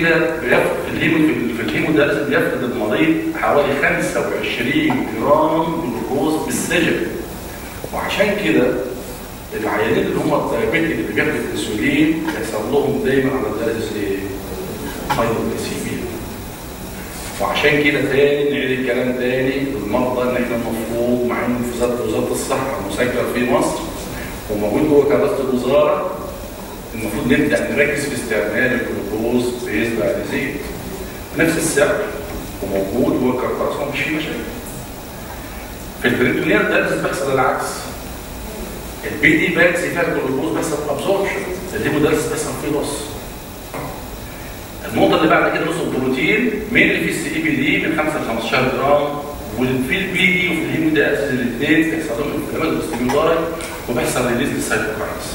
كده بيفقد ال hemo في ال hemodialysis بيفقد المريض حوالي 25 جرام جلوكوز بال session وعشان كده العيانين اللي هم ال diabetic اللي بياخدوا الانسولين بيحصل لهم دايما على ال dialysis إيه؟ hypoglycemia وعشان كده تاني نعيد الكلام تاني للمرضى إن إحنا المفروض مع ان في وزاره الصحة مسجل في مصر وموجود جوه كراسه الوزارة المفروض نبدأ نركز في استعمال ال glucose based dialysate بنفس السعر وموجود الكراسه ومش فيه مشاكل. في ال peritoneal dialysis بيحصل العكس. ال PD bags فيها الجلوكوز بيحصل absorption ال hemodialysis بيحصل فيه loss النقطة اللي بعد كده loss البروتين مين اللي في ال CAPD من 5 ل 15 جرام وفي ال PD وفي ال hemodialysis الاثنين بيحصل لهم inflammation وبيحصل release لل cytokines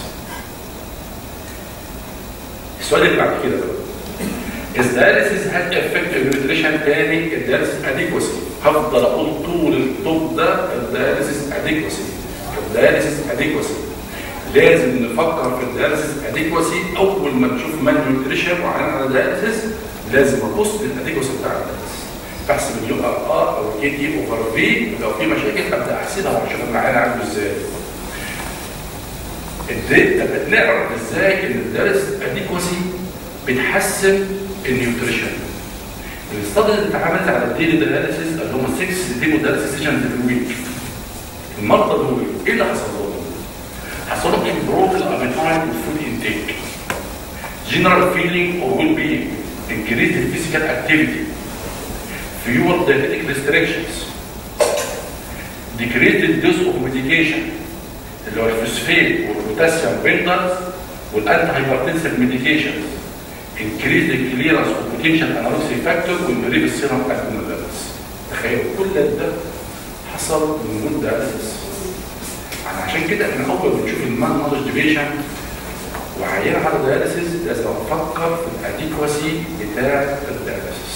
السؤال اللي بعد كده بقى ال dialysis هت affect nutrition تاني ال dialysis adequacy هفضل أقول طول الطب ده ال dialysis adequacy ال dialysis adequacy لازم نفكر في ال dialysis adequacy أول ما نشوف malnutrition وعلى على لازم أبص لل adequacy بتاع ال dialysis بحسب ال URR أو ال Kt over V لو في مشاكل أبدأ أحسبها وأشوف العيان عنده إزاي. ال data بنعرف إزاي إن ال dialysis adequacy بتحسن ال nutrition. ال study اللي اتعملت على ال daily dialysis اللي هم 6 hemodialysis sessions في ال week المرضى دول إيه اللي حصل لهم؟ حصل لهم improve ال appetite وال food intake general feeling of well being increase ال physical activity fewer dietary restrictions. Decreased dose of medication. اللي هو الفوسفيت والبوتاسيوم بيندرز والأنتي هايبرتنسيف ميديكيشنز. انكريز الكليرنس والبوتنشال انالوسي فاكتور والريف السيرم ليفلز تخيلوا كل ده حصل من وجود دايليسيس عشان كده إحنا أول بنشوف المان نولج ديفيشن وعيان على دياليسيس لازم أفكر في الاديكواسي بتاع الدياليسيس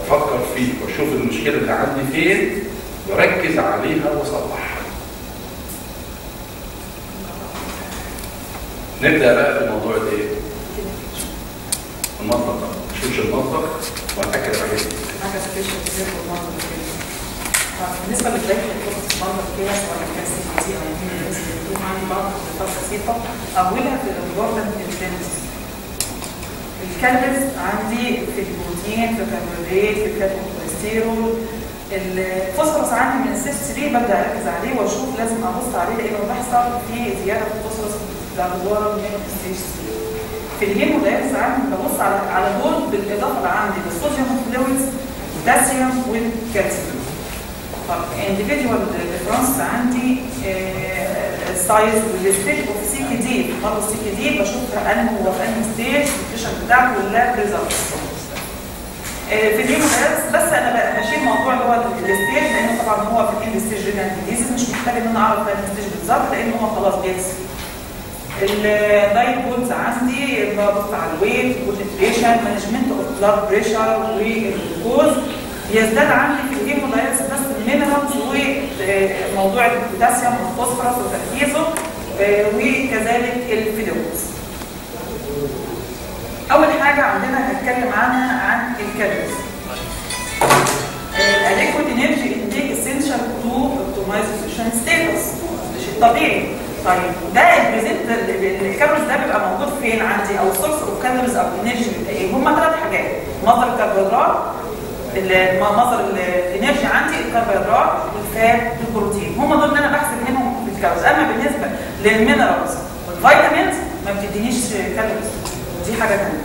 أفكر فيه وأشوف المشكلة اللي عندي فين وأركز عليها وأصلحها. نبدأ بقى في موضوع الايه؟ المنطق نشوفش المنطق ونأكد عليه حاجة سبيشال كتير في كده بالنسبة للداخل الفرص المرض كده سي بي تي أو بيكون عندي بعض الخطوات بسيطه أولها في الامبورتنت انتنس ال calories عندي في البروتين في الكربوهيدرات في ال fat وال cholesterol. الفوسفورس عندي من السيس 3 ببدأ أركز عليه وأشوف لازم أبص عليه لأنه بيحصل في زيادة في الفوسفورس. الستيج 3 في ال hemodialysis عندي ببص على على دول بالإضافة اللي عندي للصوديوم fluids بوتاسيوم والكالسيوم طب individual difference عندي size وال stage of CKD برضه ال CKD بشوف أنا هو في أنهي stage ال nutrition بتاعته وال lab results في ال hemodialysis بس أنا بشيل موضوع اللي هو ال stage لأنه طبعا هو في ال end stage renal disease مش محتاج إن أنا أعرف انهي stage بالظبط لأن هو خلاص بيكسب ال diet goals عندي ببص على ال weight وال nutrition management of blood pressure والجلوكوز يزداد عندي في ال hemodialysis بس ال minerals وموضوع البوتاسيوم والفوسفورس وتركيزه وكذلك ال fluids أول حاجة عندنا هنتكلم عنها عن ال calories. ال adequate energy intake essential to optimize nutrition status مش الطبيعي. طيب ده ال present ال calories ده بيبقى موجود فين عندي؟ أو ال source of calories أو energy إيه؟ هم ثلاث حاجات. مصدر الكربوهيدرات مصدر ال energy عندي الكربوهيدرات وال fat والبروتين هم دول اللي أنا بحسب منهم في ال calories أما بالنسبة لل minerals وال vitamins ما بتدينيش calories دي حاجة ثانية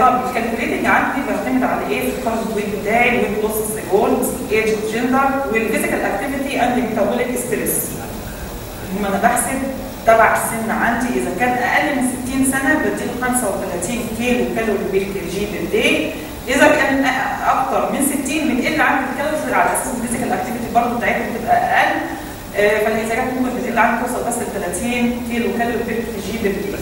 طب ال calculating عندي بعتمد على إيه؟ ال current weight بتاعي ال weight loss goal age gender وال physical activity and metabolic stress هم أنا بحسب تبع السن عندي. إذا كان أقل من 60 سنة بديله 35 كيلو calorie per kg per day إذا كان أكتر من 60 بتقل عندي ال calories على أساس ال physical activity برضه بتاعتها بتبقى أقل. فالاذا كانت ممكن بتقل عندي توصل بس ل 30 كيلو calorie per kg per day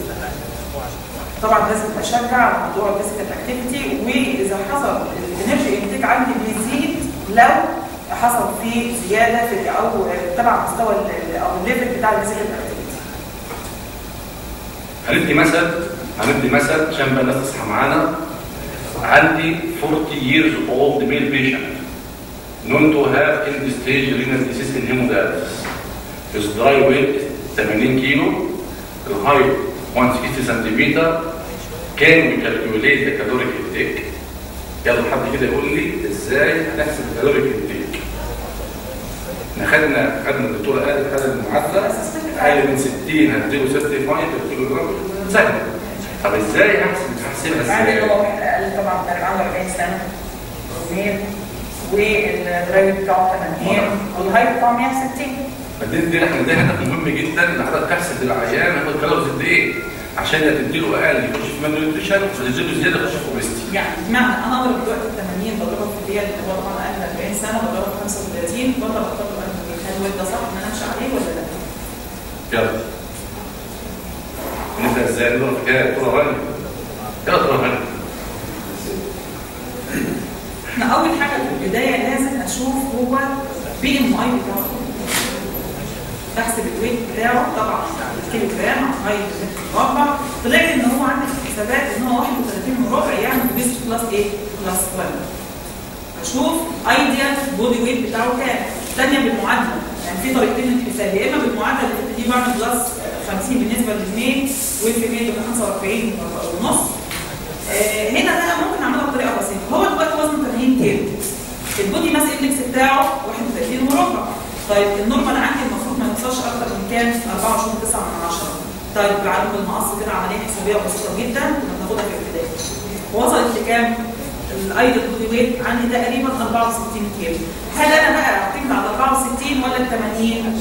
طبعا لازم أشجع على موضوع ال physical activity وإذا حصل ال energy intake عندي بيزيد لو حصل فيه زيادة في أو تبع مستوى أو ال level بتاع activity هندي مثل هندي مثل عشان بقى الناس تصحى معانا. عندي 40 years old male patient. Known to have end stage renal disease in hemodialysis his dry weight 80 كيلو ال height 160 سنتيمتر can you calculate ال caloric intake يلا حد كده يقول لي إزاي هنحسب ال caloric intake إحنا خدنا خدنا الدكتوره قالت خدنا المعادله أقل من 60 هتديله 65 كيلو جرام سهل. طب إزاي هحسب هحسبها عندي إزاي؟ اللي هو أقل طبعا عنده 40 سنة. و male وال dry weight بتاعه 80 وال height بتاعه 160 فدي دي إحنا ده هدف مهم جدا. ان حضرتك تحسب العيان هياخد calories قد إيه عشان تديله أقل يخش في malnutrition وتديله زيادة يخش في obesity. يعني بمعنى أنا اضرب دلوقتي 80 بضربها في اللي هو طبعا أقل من 40 سنة بضربها في 35 بضرب بضرب 40 هل هو ده صح ان أنا امشي عليه ولا لا؟ يلا. نبدا إزاي؟ نضرب كده يا دكتوره رانيا يلا دكتوره رانيا إحنا أول حاجة في البداية لازم أشوف هو BMI بتاعه بحسب ال weight بتاعه طبعا الكيلو جرام على مربع طلعت إن هو عندي في الحسابات إن هو 31 وربع يعني obese class إيه؟ class 1 أشوف ideal body weight بتاعه كام؟ ثانية بالمعادلة. يعني في طريقتين للحساب يا إما بالمعادلة اللي دي بعمل plus 50 بالنسبة لل male وال female ب 45 ونص. آه، هنا بقى ممكن اعملها بطريقة بسيطة. هو دلوقتي وزنه 80 كيلو ال body mass index بتاعه 31 وربع. طيب ال normal عندي المفروض ما يوصلش أكتر من كام؟ 24 9 من 10 طيب بعلم بالمقص كده عملية حسابية بسيطة جدا كنا بناخدها في الابتدائي وصلت لكام ال ideal body weight عندي تقريبا 64 كيلو. هل أنا بقى اعتمد على 64 ولا ال 80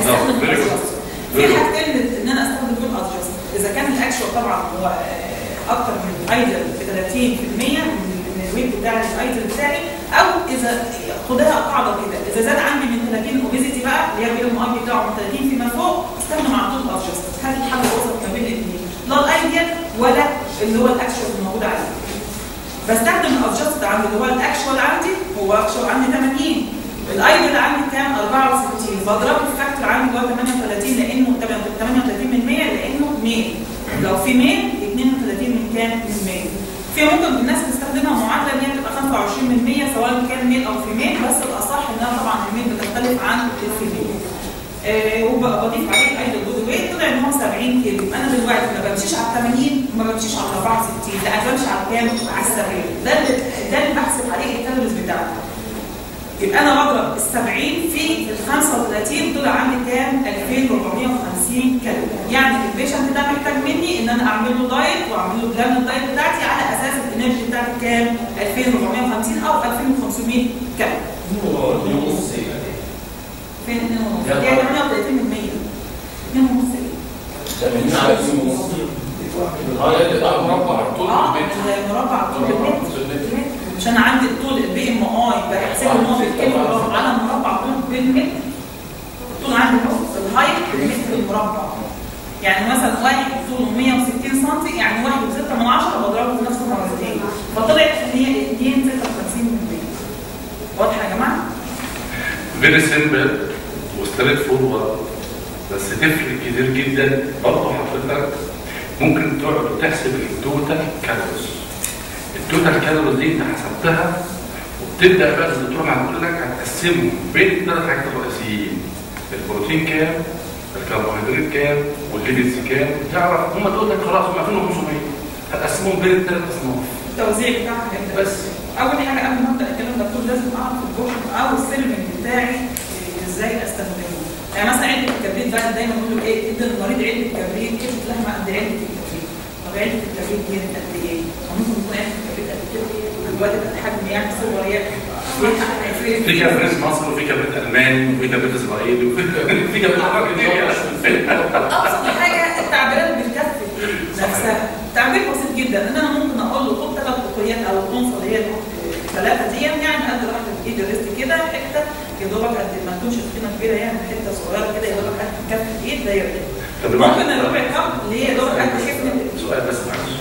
استخدم very good. ال adjusted في حاجتين ان أنا أستخدم دول adjusted. إذا كان ال actual طبعا هو آه، أكتر من ال ideal ب 30% من ال weight بتاع ال ideal بتاعي. أو إذا خدها قاعدة كده. إذا زاد عندي من 30 obesity بقى اللي هي ال BMI بتاعه من 30 فيما فوق أستخدم على طول adjusted. هل الحل هو ولا اللي هو ال actual الموجود عندي بستخدم ال adjusted عندي اللي هو ال actual عندي هو actual عندي 80 ال ideal عندي كام؟ 64 بضرب ال factor عندي اللي هو 38 لأنه 38 من 100 لأنه male لو female 32 من كام؟ من 100 في ممكن الناس تستخدمها معادلة إن هي تبقى 25 من 100 سواء كان male أو female بس الأصح إنها طبعا ال male بتختلف عن ال female آه وبقى بضيف عليه weight طلع إن هو 70 كيلو أنا دلوقتي ما بمشيش على 80 وما بمشيش على 64 لا أنا بمشي على كام؟ على 70 ده اللي ده اللي بحسب عليه ال calories بتاعتي يبقى أنا بضرب ال 70 في ال 35 طلع عندي كام؟ 2450 كالوري يعني ال patient ده محتاج مني إن أنا أعمل له diet وأعمل له plan ال diet بتاعتي على أساس ال energy بتاعتي كام؟ 2450 أو 2500 كالوري فين 2 ونص؟ يعني 38 من 100 2 ونص إيه؟ 80 على 2 ونص آه لا مربع طول مربع طول أنا عندي الطول ال BMI بحسب إن هو بالكيلو على مربع طول بالمتر الطول عندي ال height بالمتر المربع. يعني مثلا واحد طوله 160 سم يعني واحد وستة من عشرة بضربه في نفسه مرتين. فطلعت إن هي 2 56 من 100 واضحة يا جماعة؟ very simple و straightforward بس تفرق كتير جدا برضه حضرتك. ممكن تقعد تحسب ال total calories ال total calories دي انت حسبتها وبتبدأ بقى الدكتور هيقول لك هتقسمه بين الثلاث حاجات الرئيسيين. البروتين كام الكربوهيدرات كام وال lipids كام. تعرف هم تقول لك خلاص هم 2500 هتقسمهم بين الثلاث أصناف. التوزيع بتاعها هيبدا بس. أول حاجة قبل ما أبدأ الكلام ده لازم أعرف ال portion أو ال serving بتاعي يعني مثلا علبة الكبريت بقى دايما بيقول له إيه؟ ادي المريض علبة كبريت كيلو لحمه قد علبة الكبريت طب علبة الكبريت دي قد إيه؟ ممكن تكون علبة الكبريت قد كده؟ دلوقتي بقت حجم يعني صغير في كبريت مصر وفي كبريت الماني وفي كبريت اسرائيلي وفي في كبريت يعني. ابسط حاجة التعبيرات بالكف نفسها. تعبير بسيط جدا. إن أنا ممكن أقول له خد ثلاث بقيات أو الانصه اللي هي الثلاثه دي يعني قد بايد الريست كده حتة يا دوبك ما تكونش تخينه كبيرة يعني حتة صغيرة كده يا دوبك قد كف الايد ده طب ممكن الربع كم اللي هي يا دوبك قد كفن سؤال بس معلش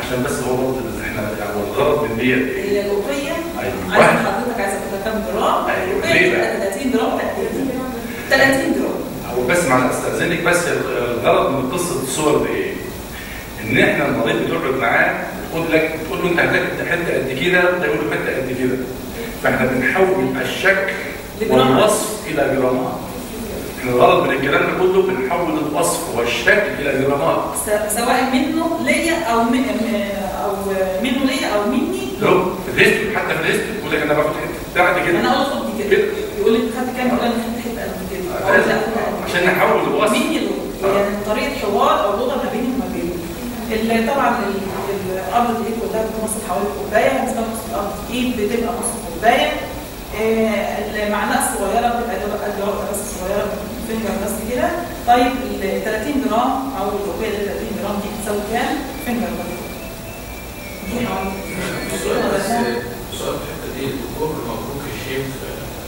عشان بس هو برضه إحنا يعني الغرض من ديت؟ هي الوقيه أيوة. عايز. حضرتك عايزة تاخدها كام جرام ليه؟ بتبقى 30 جرام تقريبا 30 جرام هو بس مع استأذنك بس الغرض من قصة الصور دي إيه؟ إن إحنا المريض بتقعد معاه بتقول لك بتقول له أنت هتاكل حتة قد كده ده يقول له حتة قد كده فإحنا بنحول الشكل والوصف إلى جرامات. الغرض من الكلام ده كله بنحول الوصف والشكل إلى جرامات. سواء منه ليا أو من أو منه ليا أو مني. لو في ال history حتى في ال history يقول لك أنا باخد حتة. بعد كده. خد دي كده. يقول انت خدت كام؟ لي أنا خدت حتة قد كده. عشان نحول الوصف. مني له. يعني طريقة حوار أو لغة ما بيني وما بينه. طبعا ال- الأرض الايد كلها بتمثل حوالي كوباية. بالنسبة لنص الأرض الايد بتبقى نص كوباية. آه، المعلقة الصغيرة بتبقى قد بس صغيره فينجر بس كده. طيب ال 30 جرام أو الكوباية دي 30 جرام دي بتساوي كام؟ فينجر بس. دي حوالي السؤال في الحتة دي الدكتور مبروك الشيخ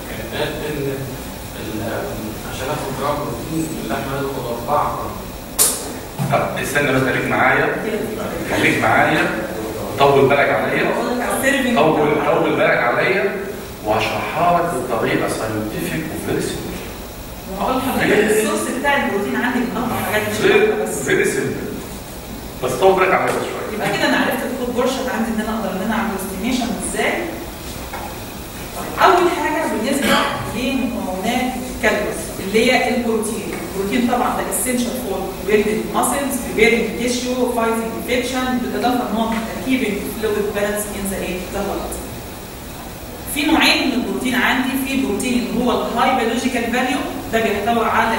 كان قال إن عشان أخد جرام بروتين اللحمه لازم اخد 4 جرام. طب استنى بس خليك معايا. خليك معايا. طول بالك عليا. طول طول بالك عليا. وهشرحها لك بطريقة scientific و very simple هقول لحضرتك ال source بتاع البروتين عندي من أربع حاجات مش بس very simple بس طول بالك عليا بس شوية يبقى كده أنا عرفت ال food portion عندي إن أنا أقدر إن أنا أعمل estimation إزاي. أول حاجة بالنسبة لمكونات ال calories اللي هي البروتين. البروتين طبعا ده essential for building muscles repairing tissue fighting infection بالإضافة إن هو keeping fluid balance in the إيه the في نوعين من البروتين عندي. في بروتين اللي هو ال high biological value ده بيحتوي على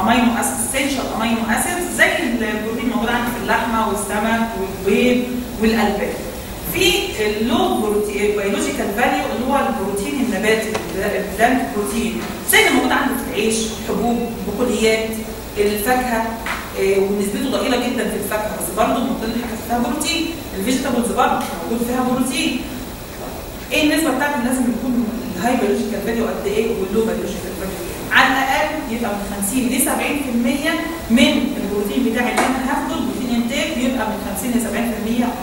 amino essential amino acid زي البروتين الموجود عندي في اللحمة والسمك والبيض والألبان. في ال low biological value اللي هو البروتين النباتي ال plant protein زي اللي موجود عندي في العيش حبوب بقوليات الفاكهة آه، ونسبته ضئيلة جدا في الفاكهة بس برضه الحاجات فيها بروتين. ال vegetables برضه موجود فيها بروتين. إيه النسبة بتاعته لازم يكون ال high biological value قد إيه وال low biological value على الأقل يبقى من 50 ل 70% من البروتين بتاعي اللي أنا هاخده ال protein intake يبقى من 50 ل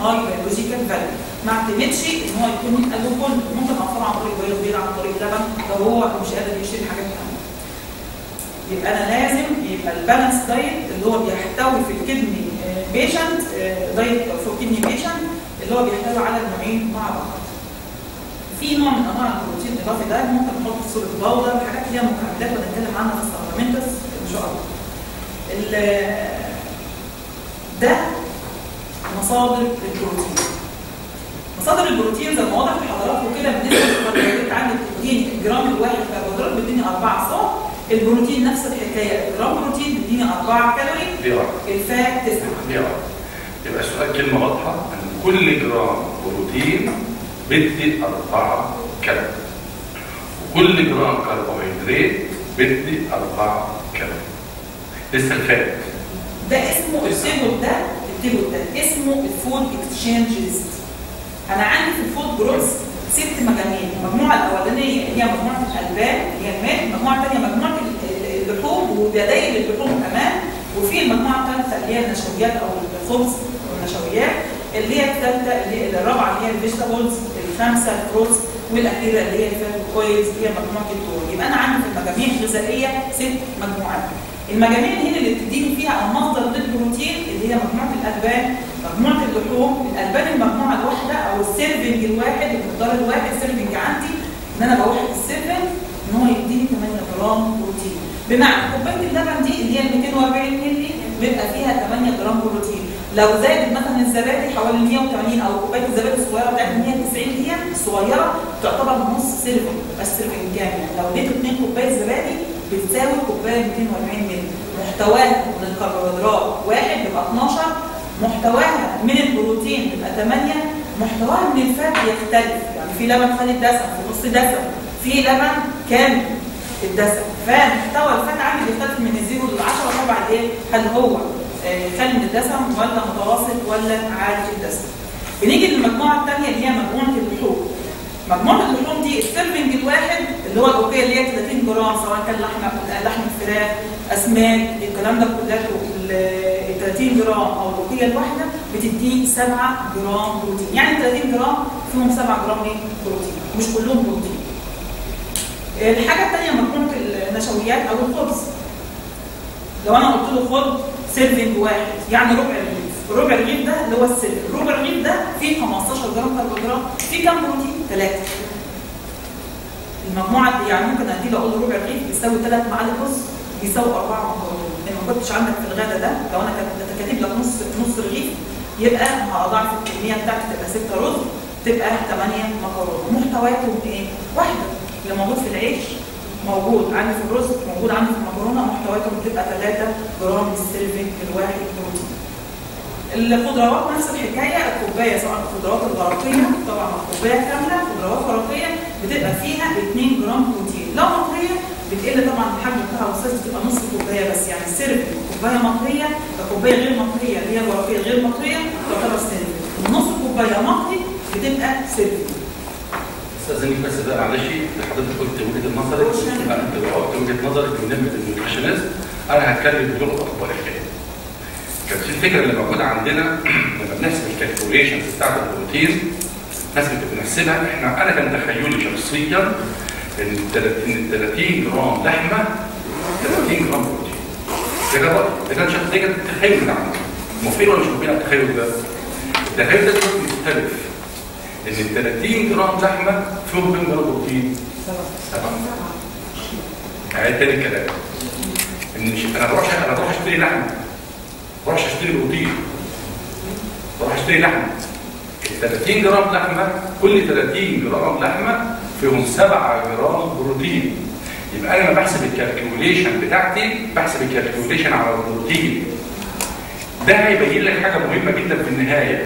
70% high biological value ما اعتمدش ان هو يكون كله. ممكن اوفره عن طريق بيض بيض عن طريق لبن. لو هو مش قادر يشتري حاجات ثانية يبقى أنا لازم يبقى ال balance diet اللي هو بيحتوي في ال kidney patient diet for kidney patient اللي هو بيحتوي على النوعين مع بعض. في نوع من أنواع البروتين الإضافي ده ممكن نحط في صوره powder حاجات ليها مكملات ونتكلم عنها في ال supplements إن شاء الله. ال- ده مصادر البروتين. مصادر البروتين زي ما واضح لحضراتكم كده بالنسبة للكربوهيدرات عندك بتديني الجرام الواحد كربوهيدرات بيديني 4 صاع البروتين نفس الحكاية. الجرام بروتين بيديني 4 كالوري. الفات 9 دي واحدة يبقى السؤال كلمة واضحة. أن كل جرام بروتين بدي 4 كالوري وكل جرام كربوهيدرات بدي 4 كالوري لسه ال fat. ده اسمه ال table ده ال table ده اسمه ال food exchange list أنا عندي في ال food groups ست مجاميع. المجموعه الأولانية هي مجموعة الألبان هي الماء. المجموعه الثانية مجموعة ال- اللحوم وبدايل اللحوم كمان. وفي المجموعة الثالثة اللي هي النشويات أو الخبز والنشويات اللي هي الثالثة اللي هي الرابعة اللي هي ال vegetables الخامسه ال fruits والأخيرة اللي هي ال fat كويس هي مجموعة الدور يبقى أنا عندي في المجاميع الغذائيه ست مجموعات. المجاميع هنا اللي بتديني فيها المصدر للبروتين اللي هي مجموعة الألبان مجموعة اللحوم الألبان المجموعة الواحدة أو ال serving الواحد المقدار الواحد serving عندي إن أنا بوحد ال serving إن هو يديني 8 جرام بروتين. بمعنى كوباية اللبن دي اللي هي 240 مللي بيبقى فيها 8 جرام بروتين. لو زادت مثلا الزبادي حوالي 180 أو كوباية الزبادي الصغيرة بتاعت 190 دي الصغيره تعتبر نص serving بس serving كامل لو اديته 2 كوباية زبادي بتساوي كوباية 240 مللي. محتواها من الكربوهيدرات واحد يبقى 12 محتواها من البروتين يبقى 8 محتواها من ال fat يختلف. يعني في لبن خالي الدسم في نص دسم في لبن كامل الدسم. فمحتوى ال fat عندي بيختلف من ال zero لل 10 طبعا إيه هل هو آه، خالي من الدسم ولا متوسط ولا عالي الدسم. بنيجي للمجموعة الثانية اللي هي مجموعة اللحوم. مجموعة اللحوم دي ال serving الواحد اللي هو الأوقية اللي هي 30 جرام سواء كان لحمة لحم فراخ أسماك الكلام ده كله ال 30 جرام أو الأوقية الواحدة بتديك 7 جرام بروتين. يعني 30 جرام فيهم 7 جرام إيه؟ بروتين. مش كلهم بروتين. الحاجة الثانية مجموعة النشويات أو الخبز. لو أنا قلت له خد serving واحد يعني ربع رغيف ربع رغيف ده اللي هو ال serving ربع رغيف ده فيه 15 جرام كربوهيدرات فيه كام بروتين؟ ثلاثة المجموعة يعني ممكن ادي له أقول ربع رغيف بيساوي ثلاث معالق رز بيساوي أربعة مكرونه لأن ما كنتش عندك في الغدا ده لو أنا كنت كاتب لك نص نص رغيف يبقى هضاعف الكمية بتاعتي تبقى 6 رز تبقى 8 مكرونه محتوياتهم إيه؟ واحدة. اللي موجود في العيش موجود عندي في الرز موجود عندي في المكرونة محتوياتهم بتبقى 3 جرام لل serving الواحد بروتين. الخضروات نفس الحكاية الكوباية سواء الخضروات الورقيه طبعا الكوباية كاملة خضروات ورقيه بتبقى فيها 2 جرام بروتين. لو مطهيه بتقل طبعا الحجم بتاعها وال size بتبقى نص كوباية بس يعني ال serve كوباية مطهيه كوباية غير مطهيه اللي هي الورقيه غير مطهيه تعتبر serve نص كوباية مطهي بتبقى serve استاذنك بس بقى معلش حضرتك قلت وجهه نظرك لا انت وجهة نظرك بالنسبة لل nutritionist أنا هتكلم بلغه اخباريه كانت في الفكرة اللي موجودة عندنا لما بنحسب ال calculations بتاعت البروتين ناس بنحسبها إحنا أنا كان تخيلي شخصيا إن التلات- إن 30 جرام لحمة 30 جرام بروتين. ده كان ده كان شخص ده كان التخيل اللي عندي. موافقين ولا مش على التخيل ده؟ التخيل ده مختلف. إن ال 30 جرام لحمه فيهم كام جرام بروتين؟ سبعه هعيد تاني الكلام إن أنا بروح أنا بروح أشتري لحمة. بروح أشتري بروتين. بروح أشتري لحمة. ال 30 جرام لحمة كل 30 جرام لحمة فيهم 7 جرام بروتين. يبقى أنا لما بحسب ال calculation بتاعتي بحسب ال calculation على البروتين. ده هيبين لك حاجة مهمة جدا في النهاية.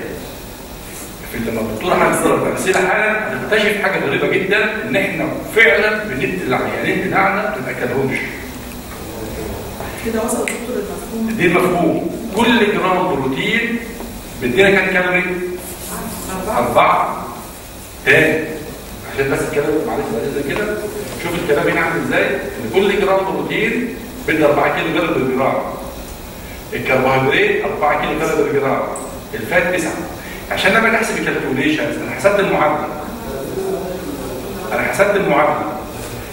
في لما الدكتور احمد ضرب امثله حالا هتكتشف حاجة غريبة جدا إن إحنا فعلا بندي العيانين بتاعنا ما اكلهمش كده وصل الدكتور المفهوم. دي المفهوم كل جرام بروتين بيدينا كام كالوري؟ أربعة. أربعة. تاني. عشان بس الكلام معلش بعد إذنك كده. شوف الكلام هنا عامل إزاي. إن كل جرام بروتين بدي 4 كيلو كالوري بالجرام. الكربوهيدرات 4 كيلو كالوري بالجرام. ال fat 9 عشان لما احسب ال calculations أنا حسبت المعادلة. أنا حسبت المعادلة.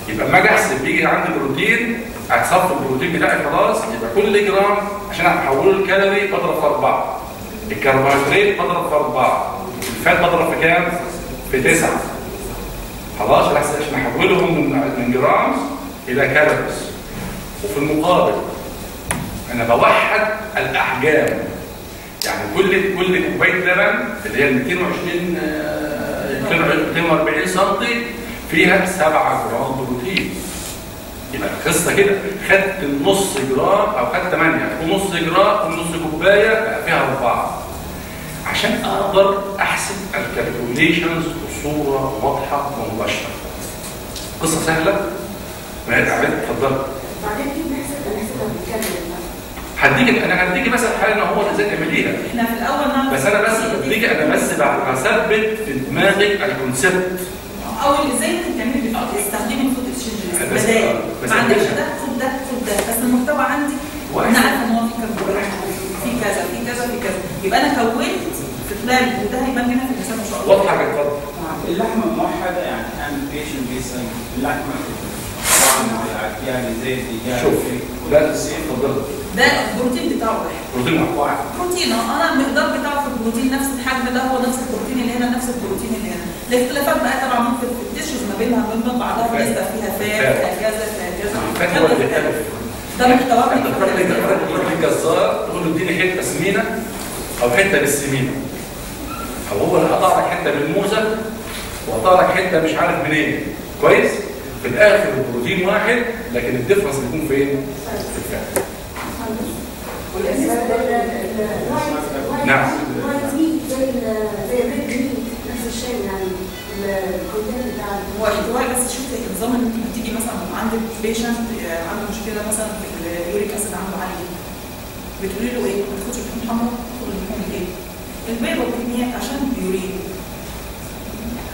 يبقى لما أجي أحسب بيجي عندي بروتين هتصفي البروتين بتاعي خلاص يبقى كل جرام عشان أحوله لكالوري بضرب في أربعة. الكربوهيدرات بضرب في أربعة. ال fat بضرب في كام؟ في تسعة. خلاص عشان أحولهم من من جرام إلى calories وفي المقابل أنا بوحد الأحجام. يعني كل كل كوباية لبن اللي هي 220 آه، 240 سم فيها 7 جرام بروتين. يبقى القصة كده. خدت النص جرام أو خدت 8 ونص جرام ونص كوباية بقى فيها 4 عشان أقدر أحسب ال calculations بصورة واضحة ومباشرة. قصة سهلة؟ ما اتفضل. بعدين كيف نحسب نحسبها بالكامل هديك أنا هديك مثلا حاجة هو إزاي تعمليها. إحنا في الأول بس أنا بس بديك أنا بس بثبت في دماغك ال concept اول إزاي انت بتعملي تستخدمي ال food exchange بس- بدائل ما عندكش أنا- ده خد ده خد ده. بس المحتوى عندي وأنا عارفة إن هو في كربوهيدرات في كذا في كذا في كذا. يبقى أنا كونت في خلال وده هيبان هنا في الحساب إن شاء الله. واضحة يا اتفضل اللحمة موحدة يعني أنا patient بيسن اللحمة. طبعا يعني زي الدجاج شوف ده البروتين بتاعه واحد. بروتين واحد. بروتين آه أنا المقدار بتاعه في البروتين نفس الحجم ده هو نفس البروتين اللي هنا نفس البروتين اللي هنا. الاختلافات بقى طبعا ممكن ال choose ما بينها وبين بعضها. نسبه فيها fat كذا كذا هو اللي ده محتوى انت تروح لك- تروح للجزار تقول له اديني حتة سمينة أو حتة بالسمينة. أو هو اللي قطع لك حتة بالموزة وقطع لك حتة مش عارف منين. كويس؟ في الآخر البروتين واحد لكن الديفرنس بيكون فين؟ في الفات نعم. بتاع هو بس شوف النظام ان انت بتيجي مثلا عندك patient عنده مشكله مثلا في ال uric acid عنده عالي بتقولي له إيه؟ ما تاخدش لحوم حمراء خد لحوم إيه؟ البيض والكميات عشان ال urine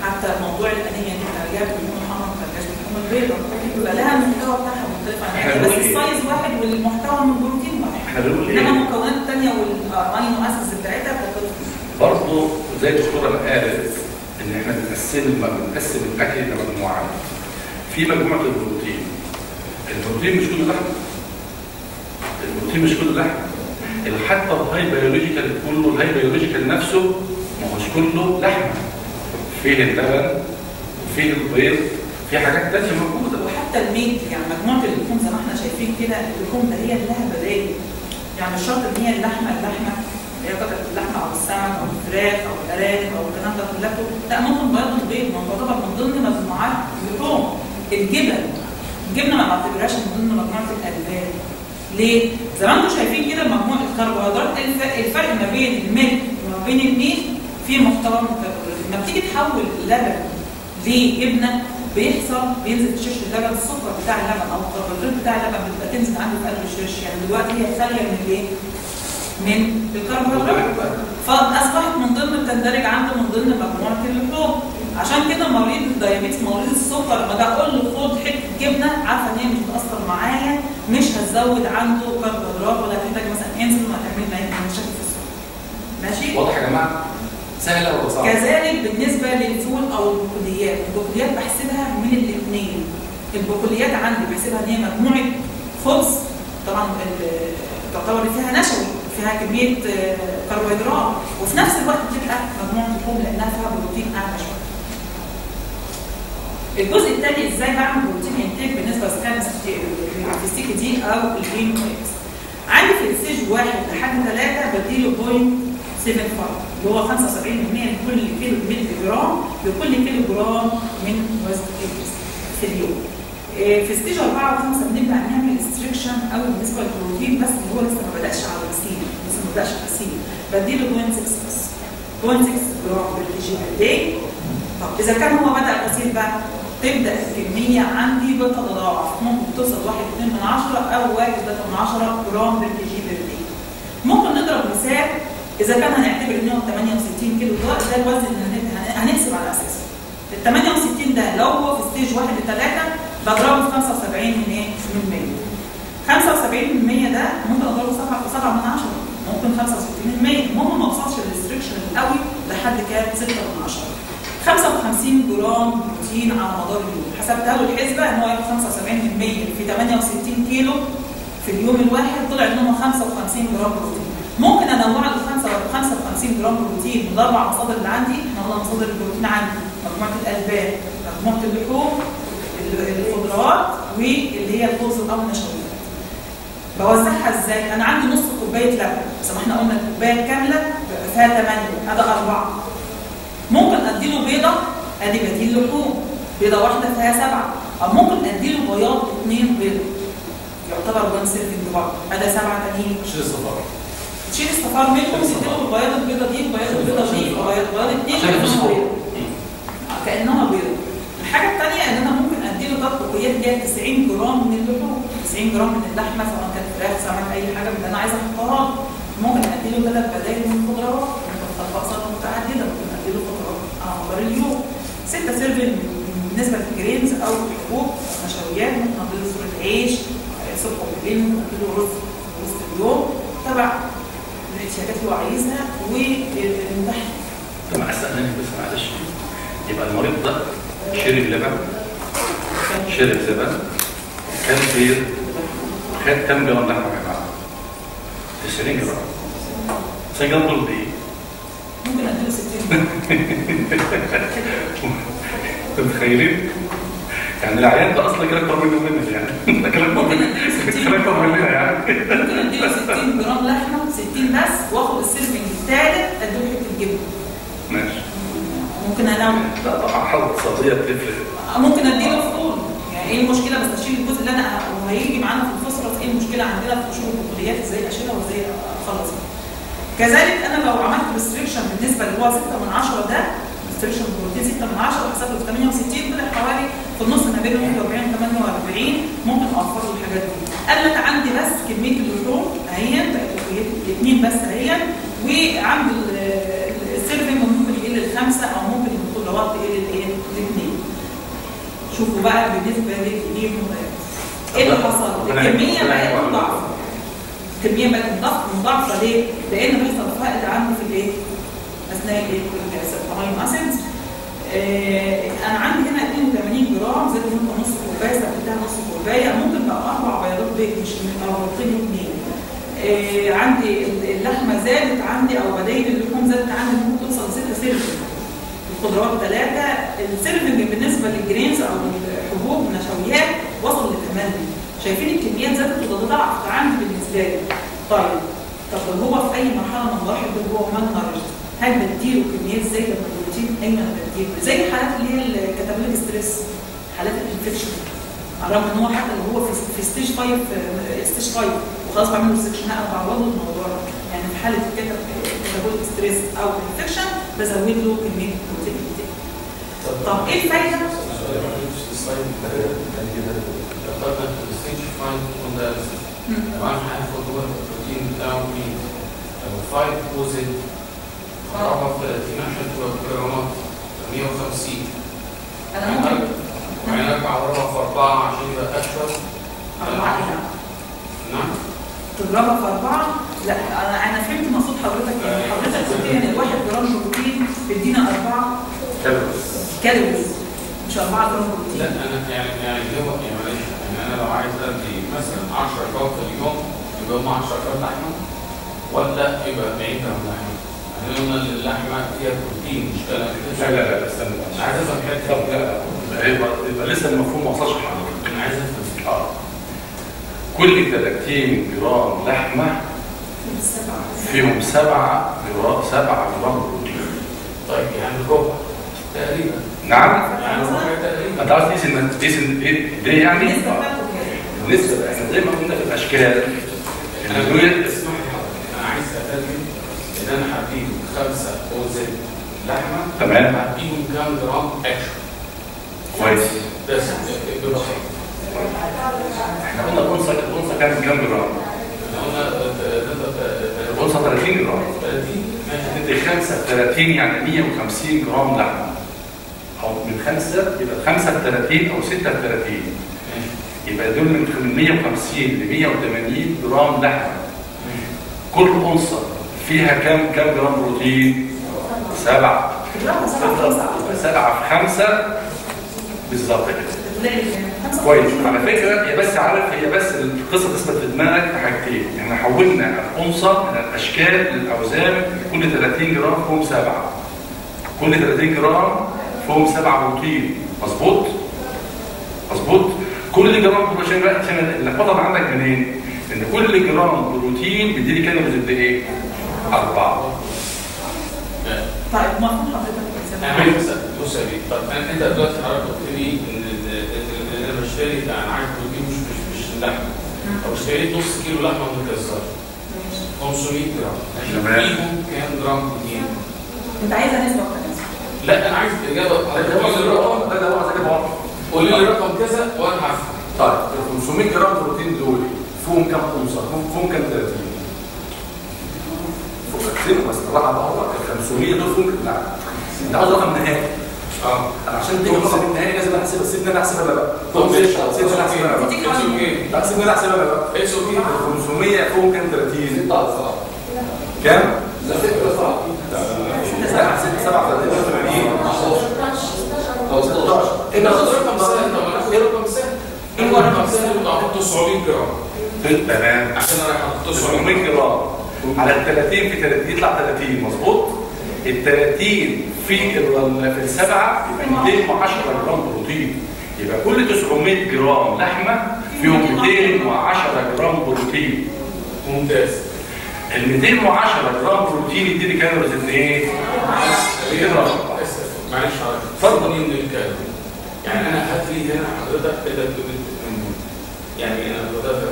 حتى موضوع الانيميا دي خارجات باللحوم الحمراء ما خارجاش البيضاء يبقى لها المحتوى بتاعها مختلف عن بس إيه؟ ال size واحد والمحتوى من البروتين واحد. إحنا بنقول إنما إيه؟ المكونات الثانية وال amino acids بتاعتها بتختلف. برضه زي الدكتوره ما قالت إن إحنا بنقسم بنقسم الأكل إلى مجموعات. في مجموعة البروتين. البروتين مش كله لحم. البروتين مش كله لحم. حتى ال high biological كله ال high biological نفسه ما هوش كله لحم فيه اللبن؟ وفيه البيض؟ في حاجات تانية موجوده وحتى ال meat يعني مجموعة اللحوم زي ما إحنا شايفين كده اللحوم ده هي لها بدائل. يعني مش شرط إن هي اللحمة اللحمة اللي هي قطعة اللحمة أو السمك أو الفراخ أو الأرانب أو الكلام ده كله. لا ممكن برضه البيض ما تعتبر من ضمن مجموعات اللحوم الجبن. الجبنه ما بعتبرهاش من ضمن مجموعة الألبان. ليه؟ زي ما أنتم شايفين كده مجموعة الكربوهيدرات الف- الفرق ما بين الملك وما بين الميت في محتوى من الكربوهيدرات لما بتيجي تحول اللبن لجبنة بيحصل بينزل في شرش اللبن السكر بتاع اللبن أو الكربوهيدرات بتاع اللبن بتبقى تنزل عندي في قلب الشرش يعني دلوقتي هي خالية من الايه؟ من الكربوهيدرات. فأصبحت من ضمن بتندرج عنده من ضمن مجموعة اللحوم عشان كده مريض ال diabetes مريض السكر لما أجي أقول له خد حتة جبنة عارفة إن هي مش بتأثر معايا مش هتزود عنده كربوهيدرات ولا هتحتاج مثلا انزل ولا هتعمل لي مشاكل في السكر. ماشي؟ واضح يا جماعة؟ سهلة؟ كذلك بالنسبة للفول أو البقوليات البقوليات بحسبها من الاثنين البقوليات عندي بحسبها إن هي مجموعة خبز طبعا تعتبر فيها نشوي فيها كمية آه، كربوهيدرات وفي نفس الوقت بتبقى مجموعة لحوم لأنها فيها بروتين أعلى شوية. الجزء الثاني إزاي بعمل بروتين إنتاج بالنسبة السي دي أو الجين إكس عندي في الستيج واحد لحد ثلاثة بديله بوينت 7.5 اللي هو 75% لكل كيلو ملي جرام لكل كيلو جرام من وزن الجسم في اليوم. إيه، في stage 4 و5 بنبدأ نعمل restriction أو بالنسبة للبروتين بس اللي هو لسه ما بدأش على الغسيل لسه ما بدأش غسيل بديله 0.6 بس 0.6 جرام بال kg per طب إذا كان هو بدأ غسيل بقى تبدأ الكمية عندي بتتضاعف ممكن توصل 1.2 من 10 أو 1.3 من 10 جرام بال kg per ممكن نضرب مثال إذا كان هنعتبر ان هو 68 كيلو ده ده الوزن اللي هن- هنحسب على أساسه. ال 68 ده لو هو في stage 1 ل 3 بضربه في 75 من إيه؟ من 100 75% ده ممكن اضربه 7 في 7 من 10 ممكن 65% المهم ما أوصلش لل restriction القوي لحد كام؟ 6 من 10 55 جرام بروتين على مدار اليوم. حسبتها له الحسبة إن هو ياخد 75% في 68 كيلو في اليوم الواحد طلع إن هم 55 جرام بروتين. ممكن انوع له 55 جرام بروتين من الاربع مصادر اللي عندي. إحنا قلنا مصادر البروتين عندي. مجموعة الألبان مجموعة اللحوم الخضروات واللي هي الخبز أو النشويات. بوزعها إزاي؟ أنا عندي نص كوباية لبن. زي ما إحنا قلنا الكوباية بيبقى فيها 8 هذا أربعة. ممكن أديله بيضة أدي بديل لحوم. بيضة واحدة فيها سبعة. أو ممكن أديله بياض اثنين بيض. يعتبر one serving بيض. هذا سبعة تانيين. شيل الصفار تشيل الصفار منهم تديله البياض البيضة دي البياض البيضة دي البياض بياض اثنين عشان كانها. بيضه كأنها بيضه الحاجة الثانية إن أنا ممكن أديله بقيات اللي هي 90 جرام من اللحوم. 90 جرام من اللحمة سواء كانت فراخ سمك أي حاجة من اللي أنا عايزه احطها. ممكن أديله ثلاث بدائل من الخضروات. ممكن اطبق متعددة. ممكن أديله خضروات على مدار اليوم. ستة serving بالنسبة لل grains أو الحبوب نشويات ممكن أديله صورة عيش صبح وبالليل ممكن أديله رز في وسط اليوم. تبع الاحتياجات اللي هو عايزها والمتاح طب استأذنك بس معلش. يبقى المريض ده شرب لبن؟ شرب لبن كان بيض خد كام جرام لحمة يا جماعة؟ 90 جرام. 90 جرام دول بإيه؟ ممكن أديله 60 أنتوا متخيلين؟ يعني العيان ده أصلا كده أكبر منه منك يعني. ده كده أكبر منك اديله 60 كده أكبر مننا يعني. ممكن أديله 60 جرام لحمة 60 بس وآخد ال serving الثالث أديله حتة جبنة. ماشي. ممكن أنام. لا طبعا حاله اقتصاديه بتفرق ممكن أديله فطور يعني إيه المشكلة؟ بس أشيل الجزء اللي أنا وهيجي معانا في الفوسفورس إيه المشكلة عندنا في قشور البقوليات إزاي أشيلها وإزاي اخلص منها. كذلك أنا لو عملت restriction بالنسبة اللي هو 6 من 10 ده restriction بروتين 6 من 10 وحسبته في 68 طلع حوالي في النص ما بين 41 و 48 ممكن أوفر له الحاجات دي قال لك عندي بس كمية اللحوم اهي اثنين بس اهي وعند ال- ال serving ممكن يقل الخمسه أو ممكن الخضروات تقل الايه الاثنين شوفوا بقى بالنسبة للكميه إيه اللي حصل؟ الكمية بقت مضاعفة الكمية بقت مضاعفه مضاعفة ليه؟ لأن بيحصل فائض عندي في الايه؟ أثناء الايه؟ ال amino acids أنا عندي هنا 82 جرام زائد نقطه نص كوباية استخدمتها نص كوباية ممكن بقى أربع بياضات بيض مش أو بيضتين اثنين آه، عندي اللحمة زادت عندي أو بدايل اللحوم زادت عندي ممكن توصل ل 6 serving. الخضروات ثلاثة ال serving بالنسبة لل grains أو الحبوب والنشويات وصل ل 8 شايفين الكميات زادت ضعف عندي بالنسبة لي. طيب طب هو في أي مرحلة من المراحل دول هو نارج هل بديله كميات زايده من البروتين؟ أنا بديله زي الحالات اللي هي ال catabolic stress حالات ال infection على الرغم إن هو حتى لو هو في stage 5 stage 5 وخلاص بعمل له session أنا بعوضه الموضوع. يعني في حالة ال catabolic stress أو infection بزود له كمية البروتين. طب إيه الفايدة؟ اخترنا الستيج 5 كونداليسيس مم. طبعا هناخد هو البروتين بتاعه مين؟ 5 بوزن ضربها في 30 عشان تبقى جرامات 150 أنا ممكن وبعدين ارجع اضربها في 4 عشان يبقى اشهر أربعة هنا نعم. تضربها في أربعة؟ لا أنا أنا فهمت مقصود حضرتك يعني. حضرتك قلت لي إن الواحد جرام بروتين بيدينا أربعة. calories. مش أربعة جرام لا بروتين أنا يعني يعني هو يعني معلش يعني أنا لو عايز أدي مثلا 10 جرام في اليوم يبقى هم 10 جرام لحمه ولا يبقى 40 جرام لحمه؟ قلنا إن اللحمه فيها بروتين مش كلام لا لا لا استنى. أنا عايز أفهم طب حتة لا لا. يبقى يبقى لسه المفهوم ما وصلش لحضرتك أنا عايز أفهم. آه. كل 30 جرام لحمة سبعة فيهم 7 جرام 7 جرام بروتين. طيب يعني الربع تقريبا. نعم. يعني الربع تقريبا. أنت عاوز تقيس تقيس إيه ده يعني؟ بالنسبة إحنا زي ما قلنا في الأشكال أنا الادويه بقول اسمح لي حضرتك أنا عايز اترجم ان أنا هديهم خمسة اوزان لحمة. تمام. هديهم كام جرام اكشن كويس. بس ببساطه إحنا قلنا الانثى الانثى كام جرام؟ إحنا قلنا الأونصة 30 جرام. 30 ماشي. تدي 5 30 يعني 150 جرام لحمة. أو من 5 يبقى 5 30 أو 6 30 ماشي. يبقى دول من 150 ل 180 جرام لحمة. كل انصه فيها كام كام جرام بروتين؟ سبعة. اضربها سبعة في خمسة. بالظبط كده. كويس. على فكرة هي بس عارف هي بس القصة تثبت في دماغك في حاجتين إحنا حولنا الأونصة من الأشكال للاوزان كل 30 جرام فيهم سبعة. كل 30 جرام فيهم سبعة بروتين. مظبوط؟ مظبوط. كل جرام بروتين بقى عشان اللخبطه عندك منين؟ إن كل جرام بروتين بيديني calories قد إيه؟ أربعة. طيب حضرتك أنا عايز أسأل بص يا بيه طب أنت دلوقتي حضرتك قلت لي إن ال- ال- ال- أنا بشتري أنا عايز بروتين مش مش مش لحمة. طب اشتريت نص كيلو لحمة متكسره 500 جرام. تمام. فيهم كام جرام بروتين؟ أنت عايزه نسبه لا أنا عايز الاجابه حضرتك قول لي الرقم ده ده عايز اجيبه قول لي الرقم كذا وأنا هفهم طيب ال 500 جرام بروتين دول فيهم كام أونصة؟ فيهم كام 30 فوق بس طلعها بره ال 500 دول فيهم لا. انت عاوز رقم نهائي آه. أنا عشان تيجي رقم النهائي لازم أحسب. سيبني أنا أحسبها بقى. طب ماشي سيبني أنا أحسبها بقى. لا سيبني أنا أحسبها بقى. ال 500 فيهم كام؟ 30 كام؟ لا 37 أو 16 انت خد رقم سهل اخد رقم سهل؟ إيه هو رقم سهل؟ اللي أحط 900 جرام تمام. عشان أنا 900 900 جرام. على ال 30 في 30 يطلع 30 مظبوط؟ ال 30 في ال- في السبعة يبقى 210 جرام بروتين. يبقى كل 900 جرام لحمة فيهم 210 جرام بروتين. ممتاز. ال 210 جرام بروتين يديني calories قد إيه؟ معلش حضرتك اتفضل. من الكلام. يعني أنا هات لي هنا حضرتك كده يعني أنا بدأت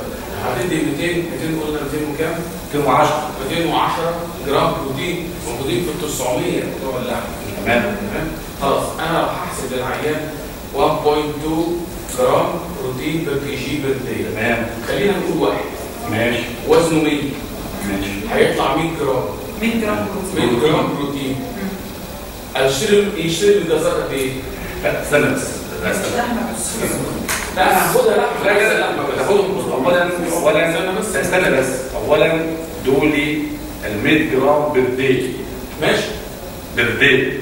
هتدي 200 200 قلنا 200 وكام؟ 210 210 جرام بروتين موجودين في ال 900 بتوع اللحم تمام تمام خلاص أنا لو هحسب للعيان 1.2 جرام بروتين per kg per day تمام خلينا نقول واحد ماشي وزنه 100 ماشي هيطلع 100 جرام 100 جرام بروتين 100 جرام بروتين اشتري يشتري الجزار قد إيه؟ لا استنى بس لا استنى لحمه بس لا أنا هاخدها لا لا لا بص اولا اولا استنى بس. استنى بس اولا دولي ال 100 جرام per day ماشي؟ per day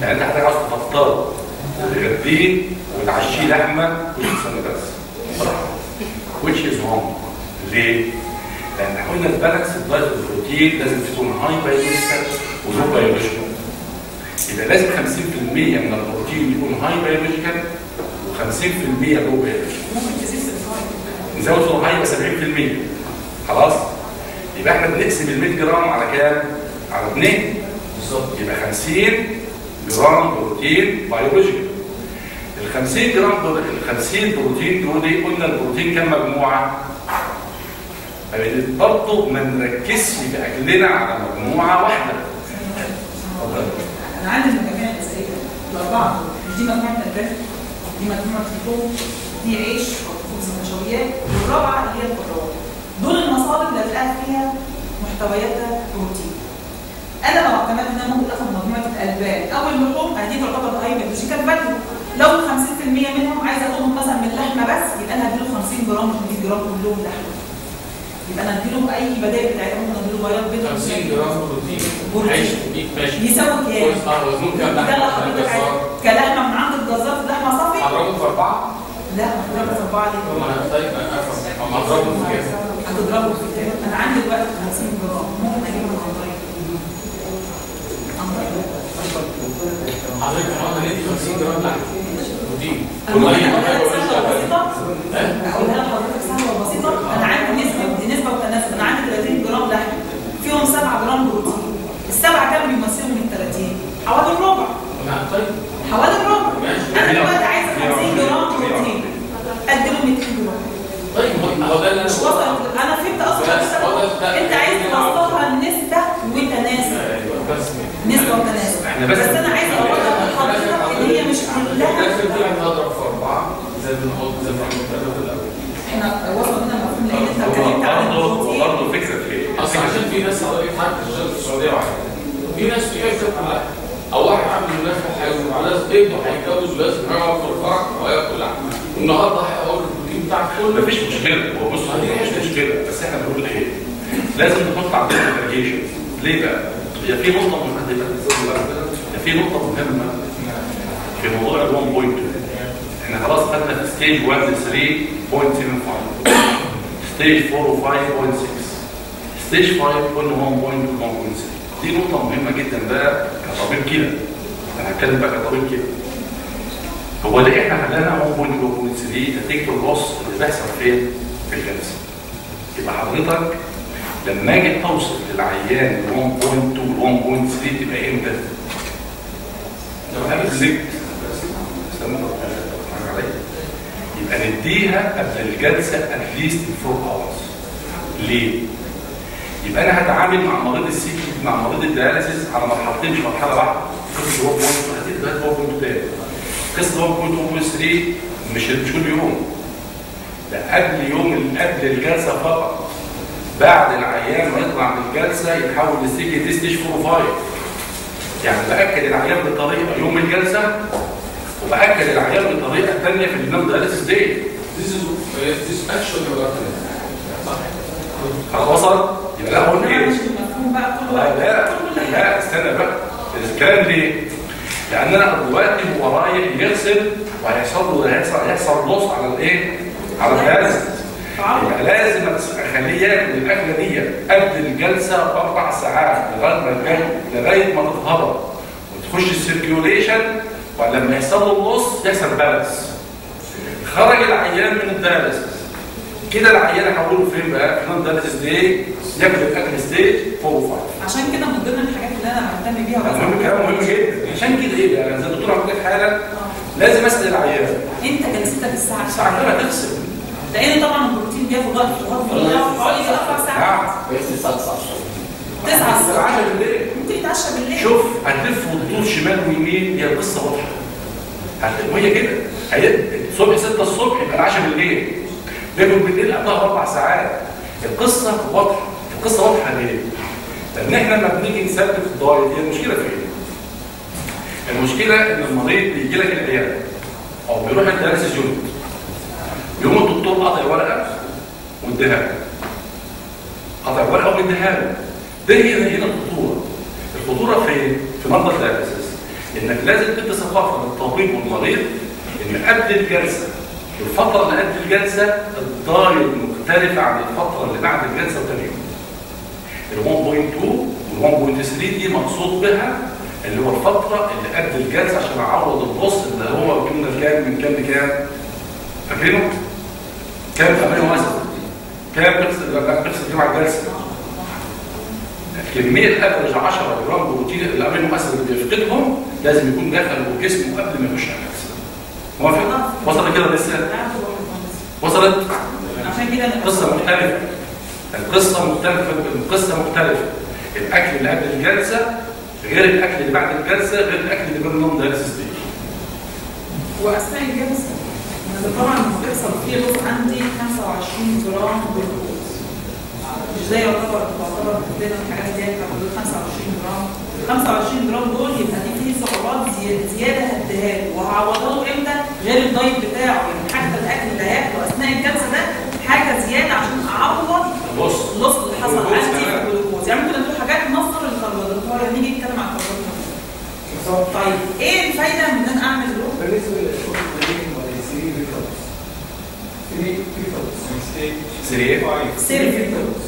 يعني انت عاوز تفطر تغديه وتعشيه لحمه سنه بس. Which is wrong. ليه؟ لأن إحنا قلنا ال balanced diet البروتين لازم تكون high biological و low biological يبقى لازم 50% من البروتين يكون high biological و50% low biological ممكن تزيد الفايد نزود له high يبقى 70% خلاص؟ يبقى إحنا بنقسم ال 100 جرام على كام؟ على 2 بالظبط. يبقى 50 جرام بروتين biological ال 50 جرام ال 50 بروتين دول قلنا البروتين كام مجموعة؟ برضه ما نركزش في أكلنا على مجموعة واحدة. أنا عندي المجاميع الغذائيه الاربعه دي مجموعة النبات دي مجموعة اللحوم دي عيش خبز نشويات والرابعة اللي هي الخضروات دول المصادر اللي هتلاقي فيها محتوياتها بروتين أنا لو اعتمدت إن أنا ممكن أخد مجموعة الألبان. أو اللحوم دي تعتبر high biological value لو 50% منهم عايزة اخدهم مثلا من اللحمه بس يبقى أنا هديله 50 جرام مش 100 جرام كلهم لحمة. يبقى أنا هديله أي بدائل بتاعتهم ممكن أديله بياض بيض 50 جرام بروتين. عيش ماشي يساوي كام؟ ده اللي حضرتك عايز كلحمة من عند الجزار لحمة صافي هضربهم في أربعة؟ لا هضربه في أربعة. ليه؟ طب أنا طيب أنا هضربهم في كام؟ هتضربه في كام؟ أنا عندي دلوقتي 50 جرام. ممكن أجيبه طريق عن حضرتك النهارده ندي 50 جرام لحم المهم والله لحضرتك سهلة وبسيطة. أنا عندي نسبة نسبة وتناسب. أنا عندي 30 جرام لحم فيهم 7 جرام بروتين. السبعة كام بيمثلوا من 30 حوالي الربع طيب. حوالي الربع. أنا دلوقتي عايزه 50 جرام بروتين اديله 200 جرام طيب هو ده اللي مش أنا وصل أنا فهمت أصلا بس هو ده- ده- انت عايز توصلها نسبه وتناسب أيوه بس نسبه وتناسب بس- بس أنا عايزه اوضح لحضرتك ان هي مش كلها. هضرب في أربعة زي ما نقول زي ما في إحنا وصلنا المفهوم لأن أنت اتكلمت عن برضه فكرة في إيه؟ أصل عشان في ناس حضرتك حتى في السعودية واحدة في ناس بتحب تاكل لحم أو واحد عامل مناسبه هياكل لازم ابنه هيتجوز ولازم يقعد في الفرح وياكل لحم النهارده هيقول البروتين بتاع كل مفيش مشكلة. هو بص مش مشكلة. بس إحنا بنقول إيه؟ لازم نحط عندنا الاريجيشن ليه بقى؟ هي في نقطة هي في نقطة مهمة. في موضوع ال 1.2 إحنا خلاص خدنا في stage 1 3.75 stage 4 و 5.6 stage 5 قلنا 1.2 1.3 دي نقطة مهمة جدا بقى كطبيب كده. أنا هتكلم بقى كطبيب كده. هو ليه إحنا خلانا 1.3 نتيجه ال loss اللي بيحصل فين؟ في الجلسه. يبقى حضرتك لما أجي توصل للعيان ل 1.2 1.3 تبقى إمتى؟ لو أضحك عليا. يبقى نديها قبل الجلسة at least 4 hours. ليه؟ يبقى أنا هتعامل مع مريض ال C مع مريض ال dialysis على مرحلتين مش مرحلة واحدة. قصه 1.2 هتبقى دلوقتي 1.2 تاني. قصه 1.2 مش مش كل يوم. ده قبل يوم قبل الجلسة فقط. بعد العيان ما يطلع من الجلسة يتحول ل stage دي stage 4 5 يعني بأكد العيان بطريقة يوم الجلسة وبأكد العيان بطريقة ثانية في ال non dialysis day This is this actually what صح؟ خلاص وصل؟ يبقى لا هو إيه لا لا لا استنى بقى. الكلام ليه؟ لأن أنا دلوقتي هو رايح يغسل وهيحصل له هيحصل loss على الإيه؟ على الجهاز يبقى لازم أخليه ياكل الأكلة دي قبل الجلسة باربع ساعات لغاية ما الجاي لغاية ما تتهضم وتخش ال circulation ولما يحصل له ال loss يحصل balance خرج العيان من ال dialysis كده العيان هحوله فين بقى؟ في الدياليسيس دي ياكل الاكل stage 4 و 5 عشان كده من ضمن الحاجات اللي أنا بهتم بيها ده مهم كلام مهم جدا. عشان كده إيه بقى؟ زي الدكتور عبد الفتاح حالا آه. لازم أسأل العيان. أنت جلستك الساعة الساعة كام هتغسل لأن طبعا البروتين بياخد وقت وقت حوالي أربع ساعات. نعم بيغسل الساعة 9 تسعة الساعة الصبح 10 بالليل. ممكن يتعشى بالليل. شوف هتلف وتدور شمال ويمين هي القصة واضحة. وهي كده. هي الصبح 6 الصبح يبقى العشاء بالليل. بياكل بالليل قبلها أربع ساعات. القصة واضحة. القصة واضحة ليه؟ لأن إحنا لما بنيجي نثبت الدايت هي المشكلة فين؟ المشكلة إن المريض بيجي لك العيادة أو بيروح ال dialysis unit يوم الدكتور قطع ورقة واديها له. قطع ورقة واديها له. ده هنا هنا الخطورة. الخطورة فين؟ في مرضى ال dialysis إنك لازم تدي ثقافة للطبيب والمريض إن قبل الجلسة الفترة اللي قبل الجلسة ال diet مختلفه عن الفترة اللي بعد الجلسة وتاني ال 1.2 وال 1.3 دي مقصود بها اللي هو الفترة اللي قبل الجلسة عشان أعوض ال loss اللي هو كنا كام من كام لكام؟ فاكرينه؟ كام في أمريكا مثلا؟ كام بيغسل كام على الجلسة؟ كمية average 10 جرام بروتين ال amino acid اللي بيفقدهم لازم يكون داخل جسمه قبل ما يخش على الجلسة. موافق؟ وصلت كده لسه؟ وصلت؟ عشان كده أنا- قصة مختلفة القصة مختلفة القصة مختلفة الأكل اللي قبل الجلسة غير الأكل اللي بعد الجلسة غير الأكل اللي بين ال non dialysis day وأثناء الجلسة أنا طبعا بيحصل فيه loss عندي 25 جرام جلوكوز مش زي يعتبر تعتبر عندنا الحاجات دي في حدود 25 جرام 25 جرام دول يبقى دي فيه سعرات زي- زيادة هديها له وهعوضها له غير الدايت بتاعه يعني حتى الأكل اللي هياكله أثناء الجلسة ده حاجة زيادة عشان أعوض بص اللص اللي حصل عندي في. الجلوكوز. يعني ممكن نقول حاجات مصدر الكربوهيدرات. هو لما نيجي نتكلم عن الكربوهيدرات. طيب إيه الفايدة من إن أنا أعمل له بالنسبة للشغل سري فيتامس سري فيتامس مستيك سري إيه؟ سري فيتامس.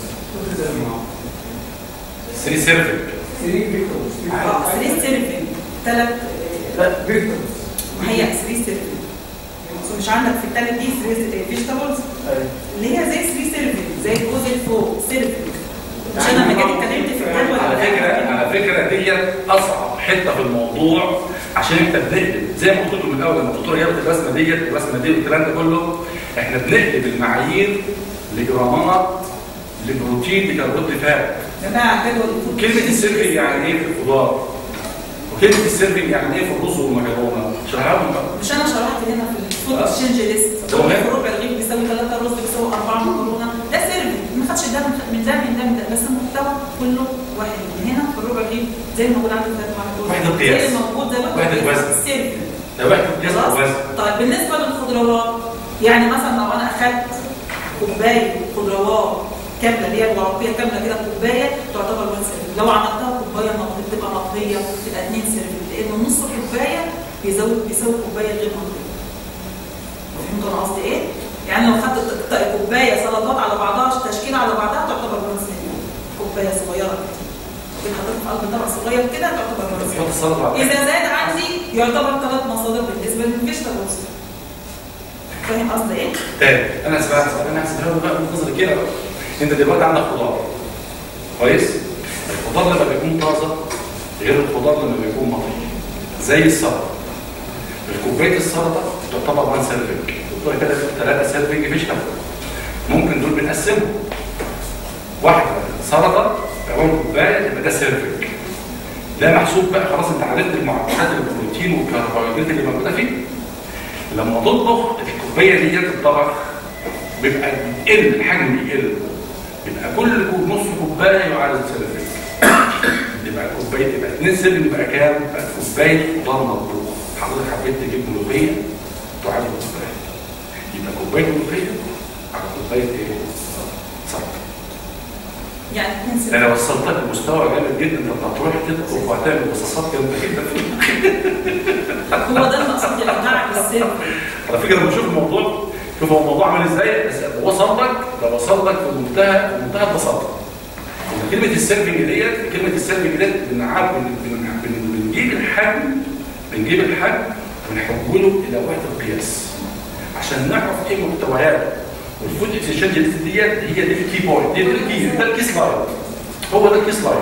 سري سيرفيك. سري فيتامس آه سري سيرفين ثلاث لا فيتامس هي مش عندك في الثالث دي فيجيتابلز اللي هي زي سري سيرفين زي الجزء فوق سيرفين مش أنا لما جيت اتكلمت في الجدول على الأكل. على فكرة دي أصعب حتة في الموضوع عشان أنت بنقلب زي ما قلت لكم من الأول لما الدكتورة جابت الرسمة ديت الرسمة دي والكلام ده كله إحنا بنقلب المعايير لجرامات لبروتين لكربوهيدرات فات. كلمة ال serving يعني إيه في الخضار؟ وكلمة ال serving يعني إيه في الرز والمكرونة؟ شرحها لهم بقى. مش أنا شرحت هنا في ال food exchange list ده ربع رغيف بيساوي 3 رز بيساوي 4 مكرونه ده serving ما خدش ده من من ده من ده من ده بس المحتوى كله واحد. من هنا في الربع رغيف زي ما موجود عندي في الرز وحدة قياس. زي ما موجود زي وحدة وزن. ال serving ده واحد قياس خلاص؟ الوزن. طيب بالنسبة للخضروات يعني مثلا لو أنا أخدت كوباية خضروات كاملة اللي هي الورقية كاملة كده كوباية تعتبر 1 serving لو عملتها كوباية بتبقى مطهيه بتبقى 2 serving لأن نص كوبايه بيزود بيساوي كوباية غير مطهيه فهمتوا أنا قصدي إيه؟ يعني لو خدت كوباية سلطات على بعضها تشكيلة على بعضها تعتبر 1 serving كوباية صغيرة. كده حطيتها في قلب طبق صغير كده تعتبر 1 تحط serving السلطه على إذا زاد عندي يعتبر ثلاث مصادر بالنسبة لل vegetables. فاهم قصدي إيه؟ تاني أنا سمعت أنا هسمعها بقى من نظري كده. بقى أنت دلوقتي عندك خضار. كويس؟ الخضار لما بيكون طازة غير الخضار لما بيكون مطهي. زي السلطه الكوبايه السلطة تعتبر 1 serving تقول كده ثلاثة serving vegetable ممكن دول بنقسمهم. واحدة سلطة تمام كوباية يبقى ده serving ده محسوب بقى خلاص أنت عرفت المعدلات البروتين والكربوهيدرات اللي موجودة فيه. لما تطبخ الكوبايه دي الطبخ بيبقى بيقل الحجم بيقل بيبقى كل نص كوباية يعادل سيرفيس يبقى الكوبايه تبقى 2 سر يبقى كام؟ يبقى كوباية خضار مطبوخ حضرتك حبيت تجيب ملوخية تعادل كوبايه يبقى كوباية ملوخية على كوباية إيه؟ سلطه يعني. أنا وصلتك لمستوى جامد جدا انت هتروح تطبخ وهتعمل وصفات جامدة جدا هو ده المقصود يا جماعة بال serving. على فكرة لما الموضوع شوف هو الموضوع عامل إزاي بس وصلتك ده وصلتك في منتهى منتهى البساطة كلمه ال serving ديت كلمة ال serving ديت بنجيب الحجم بنجيب الحجم ونحوله إلى وحده القياس. عشان نعرف إيه محتوياته وال food exchange ديت هي دي ال key point دي ال key ده ال key slide هو ده ال key slide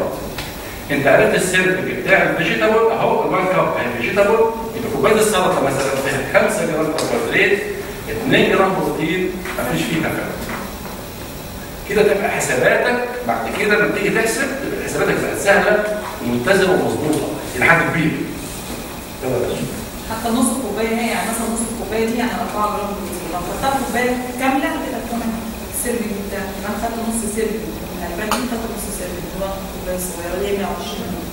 أنت عرفت ال serving بتاع ال vegetable أهو ال one cup اهي vegetable يبقى كوباية السلطة مثلا فيها 5 جرام كربوهيدرات 2 جرام بروتين مفيش فيها فرق كده تبقى حساباتك بعد كده لما تيجي تحسب تبقى حساباتك بقت سهلة ومتزنه ومظبوطة. إلى حد كبير. حتى نص الكوباية هي يعني مثلا نص الكوباية دي يعني 4 جرام بروتين. لو خدتها كوباية كاملة هتبقى كمان ال serving بتاعك. يبقى أنا خدت نص serving من الألبان دي خدت نص serving اللي هو الكوباية الصغيرة اللي هي 120 جرام.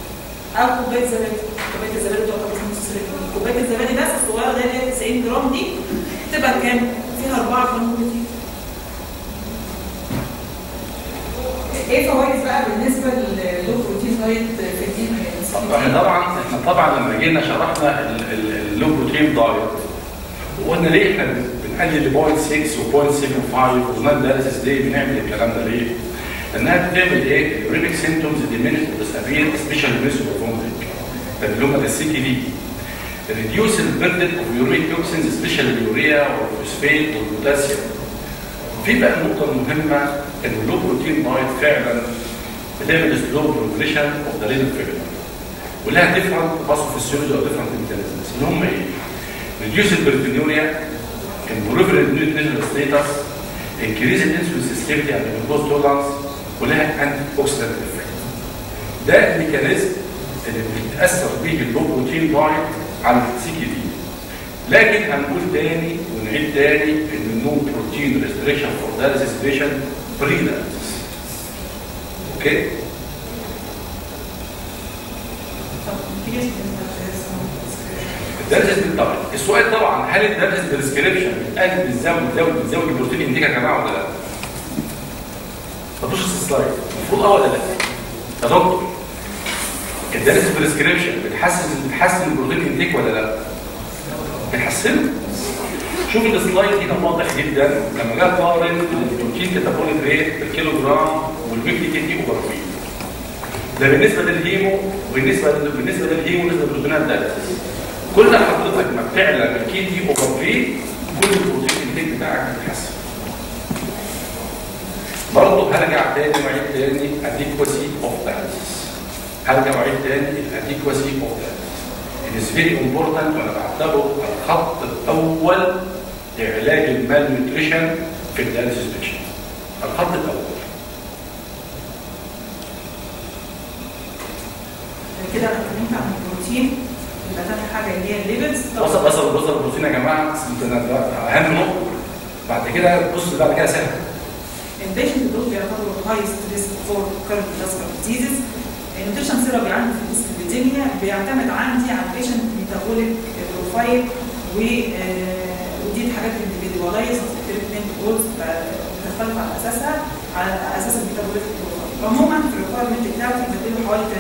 أو كوباية زبادي. كوباية الزبادي تعتبر نص serving. كوباية الزبادي بس الصغيرة اللي هي 90 جرام دي تبقى كام؟ فيها 4 جرام بروتين. إيه فوائد بقى بالنسبة لل low protein diet إحنا طبعا إحنا طبعا لما جينا شرحنا ال- ال- ال low protein diet وقلنا ليه إحنا بن- بنقلل ل 0.6 و 0.75 وقلنا الدارسس ليه بنعمل الكلام ده ليه؟ لأنها بتعمل إيه؟ ال uremic symptoms diminish و disappear specially nausea و vomiting اللي هم السي تي دي reduce ال burden of uremic toxins specially اليوريا والفوسفيت والبوتاسيوم في بقى النقطه المهمه إن ال low protein diet فعلا بتعمل slow progression of the renal failure ولها different pathophysiology أو different mechanisms اللي هم إيه؟ reduce ال proteinuria improve ال nutritional status increase الانسولين sensitivity يعني ال glucose tolerance ولها antioxidant effect ده ال mechanism اللي بيتأثر به ال low protein diet على ال CKD لكن هنقول تاني ونعيد تاني إن ال no protein restriction for dialysis patient بري okay السؤال طبعا هل الدرس بالسكريبشن بيتقال بتزود بتزود بتزود البروتين انتيك يا جماعة ولا لأ؟ ما تبصش السلايد المفروض آه ولا لأ؟ يا دكتور الدرس بالسكريبشن بتحسن بتحسن البروتين إنتيك ولا لأ؟ بتحسنه شوف السلايد هنا واضح جدا لما جه قارن البروتين كاتابوليك ريت بالكيلو جرام والويكلي كي تي أوفر ده بالنسبة للهيمو وبالنسبة بالنسبة للهيمو بالنسبة للبروتينات ده كل حضرتك ما بتعلى الكي دي في كل البروتين انتاج بتاعك بيتحسن. برضه هرجع تاني وأعيد تاني اديكواسي اوف دايلسيس هرجع وأعيد تاني الاديكواسي اوف It is very important وأنا بعتبره الخط الأول لعلاج المال نيوتريشن في الدايلسيس بيشن الخط الأول. كده اتكلمت عن البروتين يبقى تاني حاجة اللي هي ال lipids وصل وصل وصل البروتين يا جماعة. اهم نقطه بعد كده بص بعد كده سهل. ال patient دول بيعتبروا highest risk for cardiovascular disease ال nutrition therapy عندي في ال dyslipidemia بيعتمد عندي على ال patient metabolic profile و آه، ودي حاجات individualize ال treatment goals بتختلف على أساسها على أساس ال metabolic profile عموما في ال requirement بتاعتي بديله حوالي 30%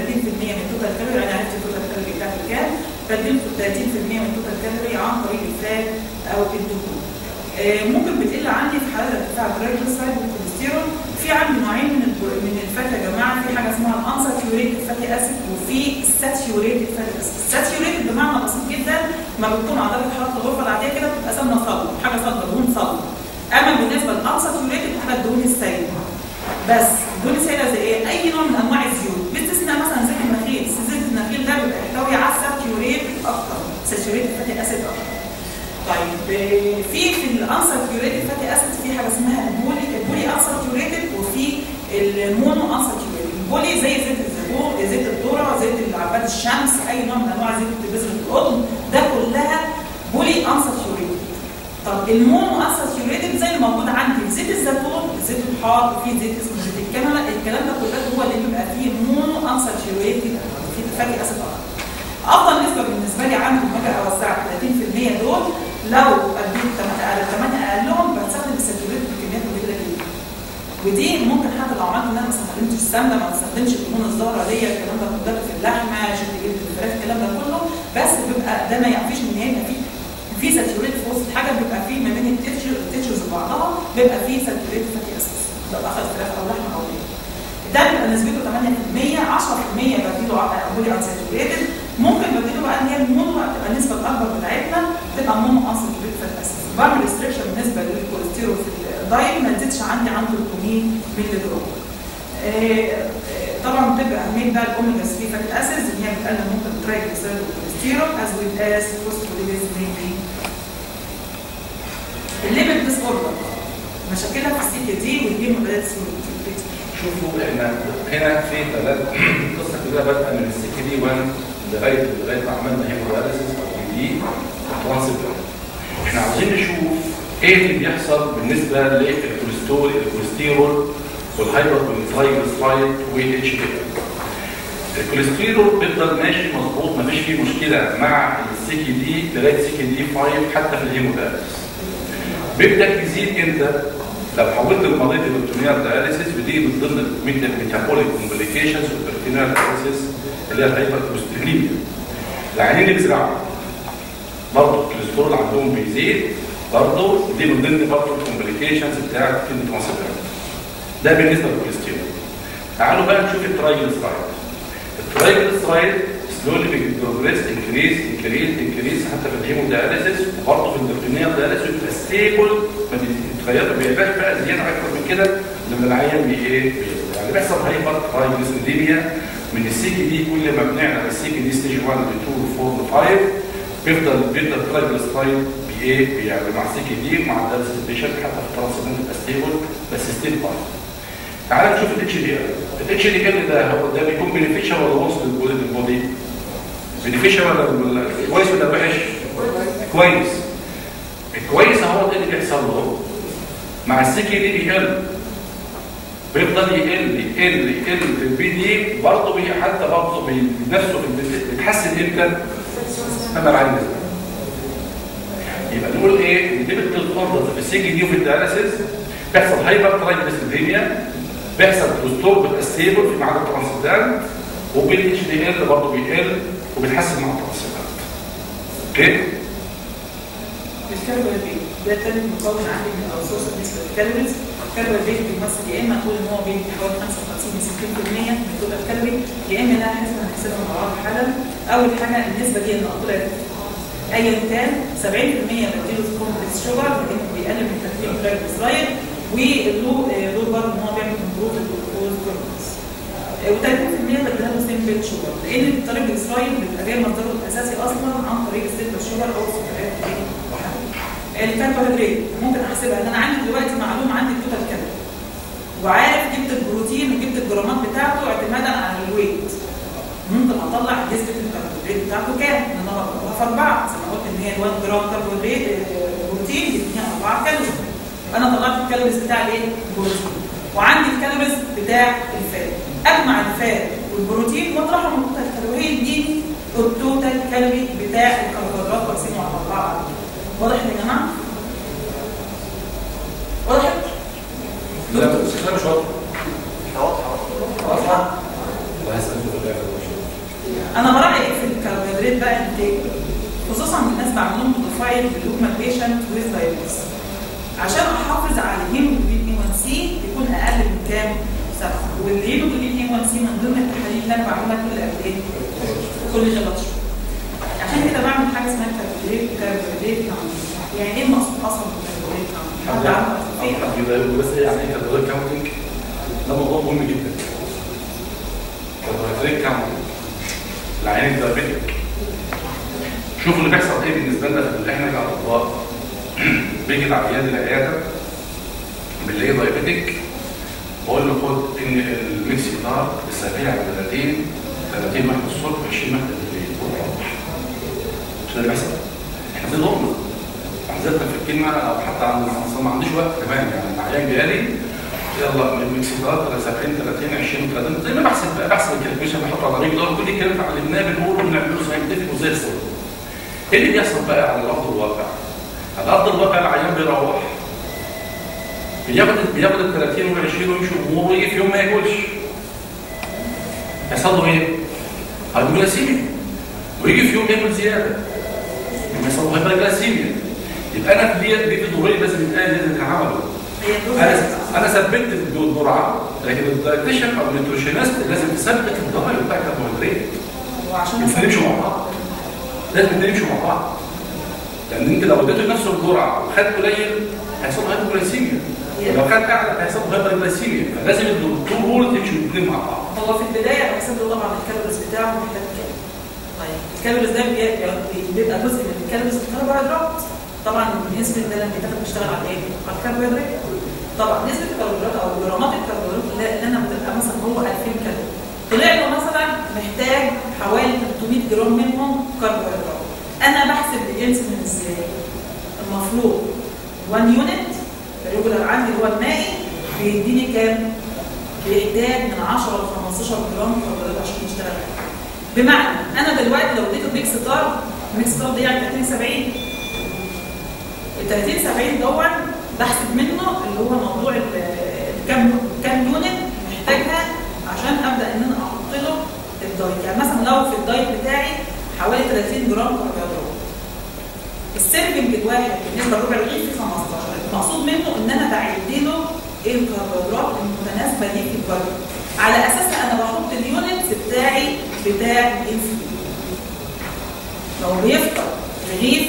من ال total calorie أنا عرفت ال total calorie بتاعتي كام بديله 30% من ال total calorie عن طريق ال fat أو الدهون. آه، ممكن بتقل عندي في حالات ارتفاع ال triglyceride والكوليسترول. في عندي نوعين من من ال fat يا جماعة. في حاجة اسمها ال unsaturated fatty acid وفي ال saturated fatty acid ال saturated بمعنى بسيط جدا ما بتكون درجه حرارة الغرفة العادية كده بتبقى سمنة صلبة حاجة صلبة دهون صلبة. أما بالنسبة لل unsaturated حاجة الدهون السائله بس السائله زي إيه؟ أي نوع من أنواع الزيوت. باستثناء مثلا زيت النخيل زيت النخيل ده بيبقى يحتوي على ال saturated أكتر. saturated fatty acid أكتر. طيب آه، في في ال unsaturated fatty acid في حاجة اسمها ال poly. ال polyunsaturated وفي ال monounsaturated ال poly زي زيت الزيتون زيت الذرة زيت عباد الشمس أي نوع من أنواع زيت بذره القطن. ده كلها بولي انساتيوريتد طب المونو انساتيوريتد زي اللي موجود عندي. زيت الزيتون زيت الحار وفي زيت اسمه الكنمه الكلام ده كله هو اللي بيبقى فيه مونو انساتيوريتد في فاتي اسيد أفضل نسبة بالنسبة لي عندي أجي اوسع 30% دول لو اديت 8 أقلهم بستخدم الساتوريت بكميات قليله جدا. ودي ممكن حتى لو عملت ان أنا ما استخدمتش السمنة ما استخدمش الدهون الزهرة دي الكلام ده كله في اللحمة شفت جلد الفراخ الكلام ده كله. بس بيبقى ده ما يعفيش إن هي في في ساتوريت في وسط حاجة بيبقى فيه ما بين التيتشرز وبعضها بيبقى فيه ساتوريت فاتي اسيد لو أخذ فراخ أو لحمه أو ده بيبقى نسبته 8% 10% بديله بولي انساتوريتد ممكن بديله بقى إن هي المونو تبقى النسبة الأكبر بتاعتنا تبقى مونو انساتوريتد فات اسيد بعمل ريستريكشن بالنسبة للكوليسترول في الدايت ما تزيدش عندي عن 300 مللي جرام آه، آه، طبعا بتبقى أهمية بقى الأوميجا 3 فات اسيدز اللي هي بتقلل ممكن الترايجليسيرايد والكوليسترول از ويل از فوسفوليبيز مينلي الليبيد ديس اوردر مشاكلها في السي كي دي والهيموجلوبين شوفوا إحنا هنا في ثلاث قصه كده بادئة من السكي دي 1 لغايه لغاية ما عملنا هيمودياليسيس أو دي إحنا عاوزين نشوف إيه اللي بيحصل بالنسبة للكوليسترول الكوليسترول والهايبر والترايجليسرايد والاتش دي الكوليسترول بيفضل ماشي مظبوط مفيش فيه مشكلة مع السي كي دي لغايه سي كي دي 5 حتى في ال hemodialysis بيبدأ يزيد إمتى؟ لو حولت المريض لل peritoneal dialysis ودي من ضمن ال metabolic complications وال peritoneal dialysis اللي هي ال hypercholesterolemia العيانين اللي بيزرعوا برضه الكوليسترول عندهم بيزيد برضه دي من ضمن برضه ال complications بتاعت ال transplant ده بالنسبة للكوليسترول تعالوا بقى نشوف ال triglyceride ال triglyceride slowly بي progress increase increase increase حتى في ال hemodialysis وبرضه في ال peritoneal dialysis بيبقى stable ما بيتغيرش ما بيبقاش بقى زياده أكتر من كده. لما العيان بي إيه. يعني بيحصل hypertriglyceridemia من ال CKD كل ما بنعلى ال CKD stage 1 ل 2 ل 4 ل 5 بيفضل بيفضل ال triglyceride بي إيه؟ بيعلى مع ال CKD مع ال dialysis patient حتى في ال transplant بيبقى stable بس still high تعال نشوف الاتش دي ال الاتش دي ال ده هو ده بيكون بينيفيشال ولا وسط للبودي بينيفيشال ولا كويس ولا وحش؟ كويس. الكويس اهو إيه اللي بيحصل له. مع السكي دي بيقل. بيفضل يقل يقل يقل في البي دي برضه حتى برضه بي- نفسه في البي- بيتحسن إمتى؟ العين نزل يبقى نقول إيه؟ دي بتتفرض في السي دي وفي الدياليسيس. بيحصل hypertriglyceridemia بيحصل كوليسترول بيبقى stable في ميعاد ال transplant وال HDL برضه بيقل. وبيتحسن مع ال transplant okay؟ الكربوهيدرات ده تاني مكون عندي من الاوسوس بالنسبة لل calories الكربوهيدرات بيمثل يا إما نقول ان هو بيدي حوالي 55 ل 60% من total calorie يا إما لا حسب هنحسبها مع بعض حالا. أول حاجة النسبة دي النقطه ايا كان 70% بديله complex sugar لأنه بيقلل من تكوين ال triglyceride واللو لو برضه إن هو بيعمل improve ال glucose tolerance و30% بديها له simple sugar لأن ال triglyceride بيبقى جاي مصدره الأساسي أصلا عن طريق ال simple sugar أو السكريات الكربوهيدرات ممكن أحسبها. ان أنا عندي دلوقتي معلومة عندي ال total calorie وعارف جبت البروتين وجبت الجرامات بتاعته اعتمادا على ال weight. ممكن أطلع نسبه الكربوهيدرات بتاعته كام؟ إن أنا بضربها في أربعة. زي ما قلت إن هي 1 جرام كربوهيدرات آه، بروتين بيديها 4 كالوري. أنا طلعت ال calories بتاع الإيه؟ البروتين. وعندي ال calories بتاع ال fat. أجمع ال fat والبروتين واطرحهم من ال total calorie دي ال total calorie بتاع الكربوهيدرات واقسمه على اربعه واضح يا جماعة؟ واضح؟ لا شكلها مش واضحه واضحة أنا براعي في الكربوهيدرات بقى أنت خصوصا الناس بعملهم بروفايل بالهومن بيشنت ويز عشان أحافظ على الهيموجلوبين 1 سي يكون أقل من كام؟ سبعه والهيموجلوبين A1 c من ضمن التحاليل اللي أنا بعملها كل قد إيه؟ كل شهور عشان كده بعمل حاجة اسمها كاربوليت كاربوليت يعني إيه المقصود أصلا؟ حد يقول بس يعني إيه counting ده موضوع مهم جدا. carbohydrate counting العيان اللي بيحصل إيه بالنسبة لنا في إحنا كأطباء. بيجي العيان العيادة باللي هي diabetic بقول له خد إن ال Mixtard السريع ب 30 30 واحد الصبح 20 واحد بالليل. وروح ده بيحصل. إحنا في ضمن عزتنا في الكلمة أو حتى أصلاً ما عنديش وقت كمان. يعني العيان جالي يلا ال Mixtard 70 30 20 30 زي ما بحسب بقى بحسب ال calculation بحط على طريق دور كل الكلام اللي علمناه بنقوله بنعمله scientific وزي الفل إيه اللي بيحصل بقى على أرض الواقع؟ على أرض الواقع العيان بيروح. بياخد بياخد ال 30 وال 20 ويمشي اموره ويجي في يوم ما ياكلش يحصل له إيه؟ hypoglycemia ويجي في يوم ياكل زيادة. يبقى يحصل له hyperglycemia يبقى أنا في دي دي دورين لازم يتقال لازم دول أنا أنا ثبت الجرعه لكن ال dietitian أو ال nutritionist لازم تثبت ال diet بتاع الكربوهيدرات وعشان ما مع بعض. لازم تمشوا مع بعض. لأن أنت لو اديته نفس الجرعه وخد قليل هيحصل له ولو خد اعلى هيحصل له hyperglycemia فلازم الدكتور هو اللي تمشوا الاثنين مع بعض. هو في البداية أنا له طبعا ال calories بتاعه محتاج كام طيب ال calories ده بي- بيبقى جزء من ال calories الكربوهيدرات. طبعا الانسولين ده لما بيتاخد بيشتغل على إيه؟ على الكربوهيدرات. طبعا نسبة الكربوهيدرات أو جرامات الكربوهيدرات اللي أنا بتبقى مثلا هو 2000 كالوري. طلع له مثلا محتاج حوالي 300 جرام منهم كربوهيدرات. أنا بحسب الانسولين إزاي؟ المفروض 1 unit ال regular عندي هو المائي بيديني كام؟ بيحتاج من 10 ل 15 جرام كربوهيدرات عشان يشتغل. بمعنى أنا دلوقتي لو اديته Mixtard Mixtard دي يعني 30 70 ال 30 70 دون بحسب منه اللي هو موضوع كام كام unit محتاجها عشان أبدأ إن أنا أحط له ال diet يعني مثلا لو في ال diet بتاعي حوالي 30 جرام كربوهيدرات ال serving الواحد بالنسبة لربع رغيف في 15 المقصود منه إن أنا بعد له إيه الكربوهيدرات المتناسبة ليه في الوجبه على اساسها أنا بحط ال units بتاعي بتاع الإنسولين. لو بيفطر رغيف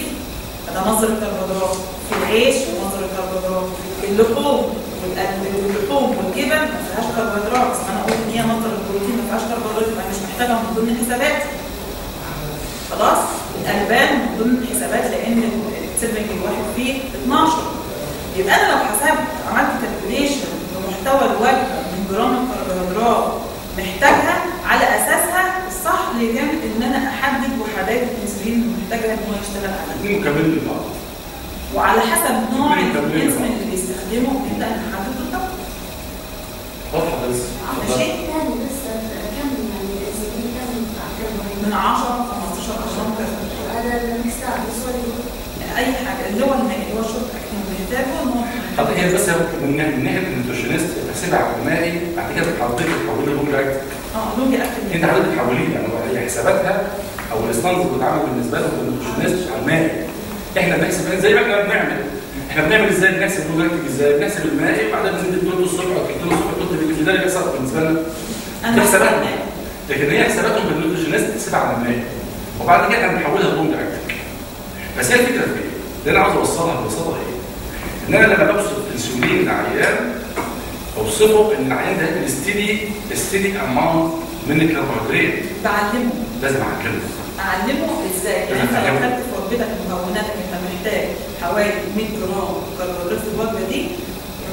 ده مصدر الكربوهيدرات في العيش مصدر الكربوهيدرات اللحوم واللحوم والجبن ما فيهاش كربوهيدرات. أنا قلت إن هي مصدر البروتين ما فيهاش كربوهيدرات يبقى مش محتاجها من ضمن الحسابات. خلاص؟ الألبان من ضمن الحسابات لأن ال serving الواحد فيه 12 يبقى أنا لو حسبت عملت calculation بمحتوى الوجبه من جرام الكربوهيدرات محتاجها على أساسها الصح اللي كانت إن أنا أحدد وحدات الإنسولين اللي محتاجها إن هو يشتغل عليها الاثنين مكملين لبعض وعلى حسب نوع كان؟ الإنسولين اللي بيستخدمه أنت هنحدد بالضبط. واضحه بس ماشي ثاني بس كم يعني الإنسولين كم؟ كم؟ من 10 15 جرام كذا هذا المكسات الصوري أي حاجة اللي هو المائي اللي هو الشرب اكل محتاجه ان هو حتى كده بس من ناحية النيوتريشنست تحسبها على المائي بعد كده بتحضرتك تحولي لهم دايت آه لون اكل أنت حضرتك تحوليه يعني هي حساباتها أو الاستانس اللي بتتعمل بالنسبة لهم النيوتريشنست على المائي إحنا بنحسب زي ما إحنا بنعمل؟ إحنا بنعمل إزاي؟ بنحسب البروجكتيف إزاي؟ بنحسب المائي وبعدين بندي الدكتور الصبح أو الدكتور الصبح كنت ده اللي بيحصل بالنسبة لنا. أنا المائي. لكن هي حساباتهم بال nutritionist تحسبها على المائي وبعد كده إحنا بنحولها لهم direct بس هي الفكرة في إيه؟ اللي أنا عاوز أوصلها ببساطة إيه؟ إن أنا لما بوصف انسولين لعيان اوصفه إن العيان ده ياكل steady steady amount من الكربوهيدرات بعلمه. لازم أعلمه. اعلمه إزاي؟ يعني أنت لو خدت في وجبتك مكوناتك أنت محتاج حوالي 100 جرام كربوهيدرات في الوجبة دي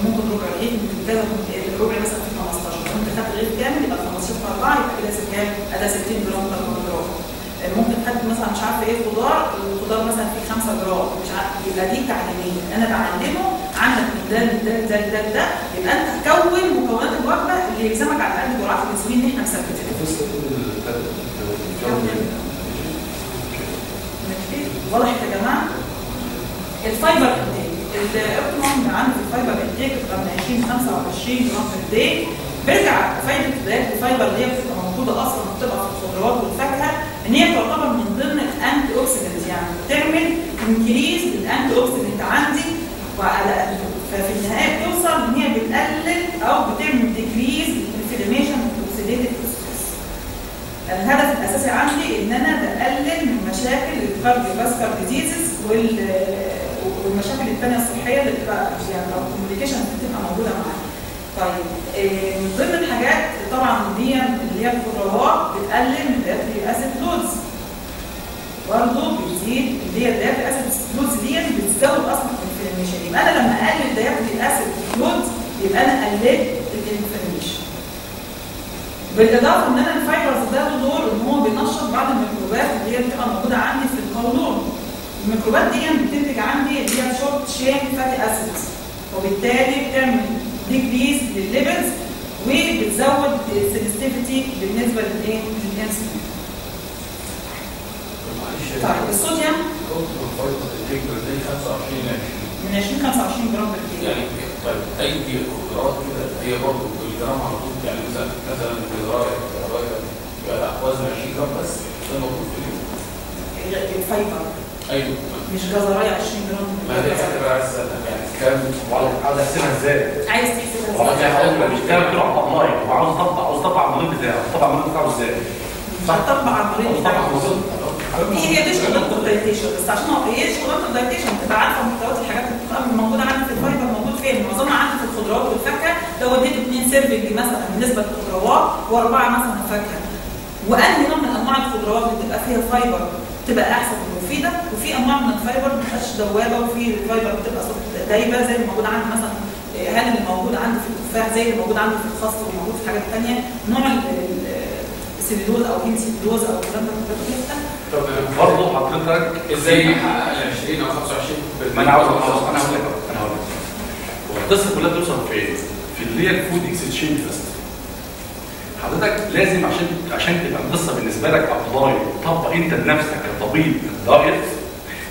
ممكن ربع رغيف ممكن الربع مثلا في 15 لو أنت خدت رغيف كامل يبقى 15 في 4 يبقى كده كام؟ ادي 60 جرام كربوهيدرات. ممكن خدت مثلا مش عارفة إيه خضار الخضار مثلا فيه 5 جرام مش عارف يبقى دي تعليمية. أنا بعلمه عندك من ده لده لده لده لده يبقى أنت كون مكونات الوجبة اللي يلزمك على الأقل جرعات الانسولين اللي إحنا مثبتينها؟ واضح يا جماعة؟ ال fiber عندي في ال fiber intake بتبقى من 20 ل 25 جرام في ال day بيرجع فايدة ال fiber اللي هي بتبقى موجوده أصلا بتبقى في الخضروات والفاكهة إن هي تعتبر من ضمن ال antioxidant يعني بتعمل increase ال antioxidant عندي وعلى ففي النهاية بتوصل إن هي بتقلل أو بتعمل decrease ال inflammation وال oxidative stress الهدف الأساسي عندي إن أنا بقلل من مشاكل ال cardiovascular diseases والمشاكل الثانية الصحية اللي بتبقى يعني أو ال complications بتبقى موجودة معايا. طيب آه، من ضمن الحاجات طبعا دي اللي هي الخضروات بتقلل من ال dietary acid loads برضه بتزيد اللي هي ال dietary acid loads دي بتزود أصلا ال inflammation يبقى أنا لما أقلل dietary acid loads يبقى أنا قللت ال inflammation بالإضافة إن أنا ال fibers ده له دور إن هو بينشط بعض الميكروبات اللي هي بتبقى موجودة عندي في القولون. الميكروبات دي بتنتج عندي اللي هي short chain fatty acids وبالتالي بتعمل decrease لل levels وبتزود ال sensitivity بالنسبة للإيه؟ للانسولين. طيب الصوديوم كنت بفرض الفكرة دي 25 من 20 25 جرام في الكيلو. يعني طيب أي خضروات كده هي برضه بالجرام على طول يعني مثلا مثلا الجزرايه الجزرايه يبقى وزن 20 جرام بس ده المفروض في اليوم ال fiber أيوه. مش جزراية 20 جرام. ما عايز اسالك يعني كام؟ وعاوز عاوز أحسبها إزاي؟ عايز تحسبها والله إزاي؟ في حاجة مش كده بتروح اونلاين هو عاوز يطبق عاوز يطبق على المريض بتاعه يطبق على المريض بتاعه إزاي؟ هتطبق على المريض دي هي دي شغلانه ال dietitian بس عشان هو هي دي شغلانه ال dietitian. تبقى عارفة محتويات الحاجات اللي بتبقى موجودة عندي في ال fiber موجود فين؟ معظمها عندي في الخضروات والفاكهة. لو اديت اثنين serving مثلا بالنسبة للخضروات وأربعة مثلا فاكهة. وأنهي نوع من أنواع الخضروات اللي بتبقى فيها fiber؟ تبقى أحسن ومفيدة وفي أنواع من ال fiber ما بتبقاش دوابة وفي fiber بتبقى دايبة زي اللي موجود عندي مثلا هل اللي موجود عندي في التفاح زي اللي موجود عندي في الخس وموجود في حاجات ثانية نوع ال- ال- السيلولوز أو hemicellulose أو الكلام ده كله. طب برضه حضرتك إزاي؟ نحقق ال 20 أو 25 ما أنا عاوز. أنا هقول لك أنا هقول لك. القصة كلها بتوصل فين؟ في اللي هي ال food exchange list. حضرتك لازم عشان عشان تبقى القصة بالنسبة لك apply طبق أنت بنفسك كطبيب diet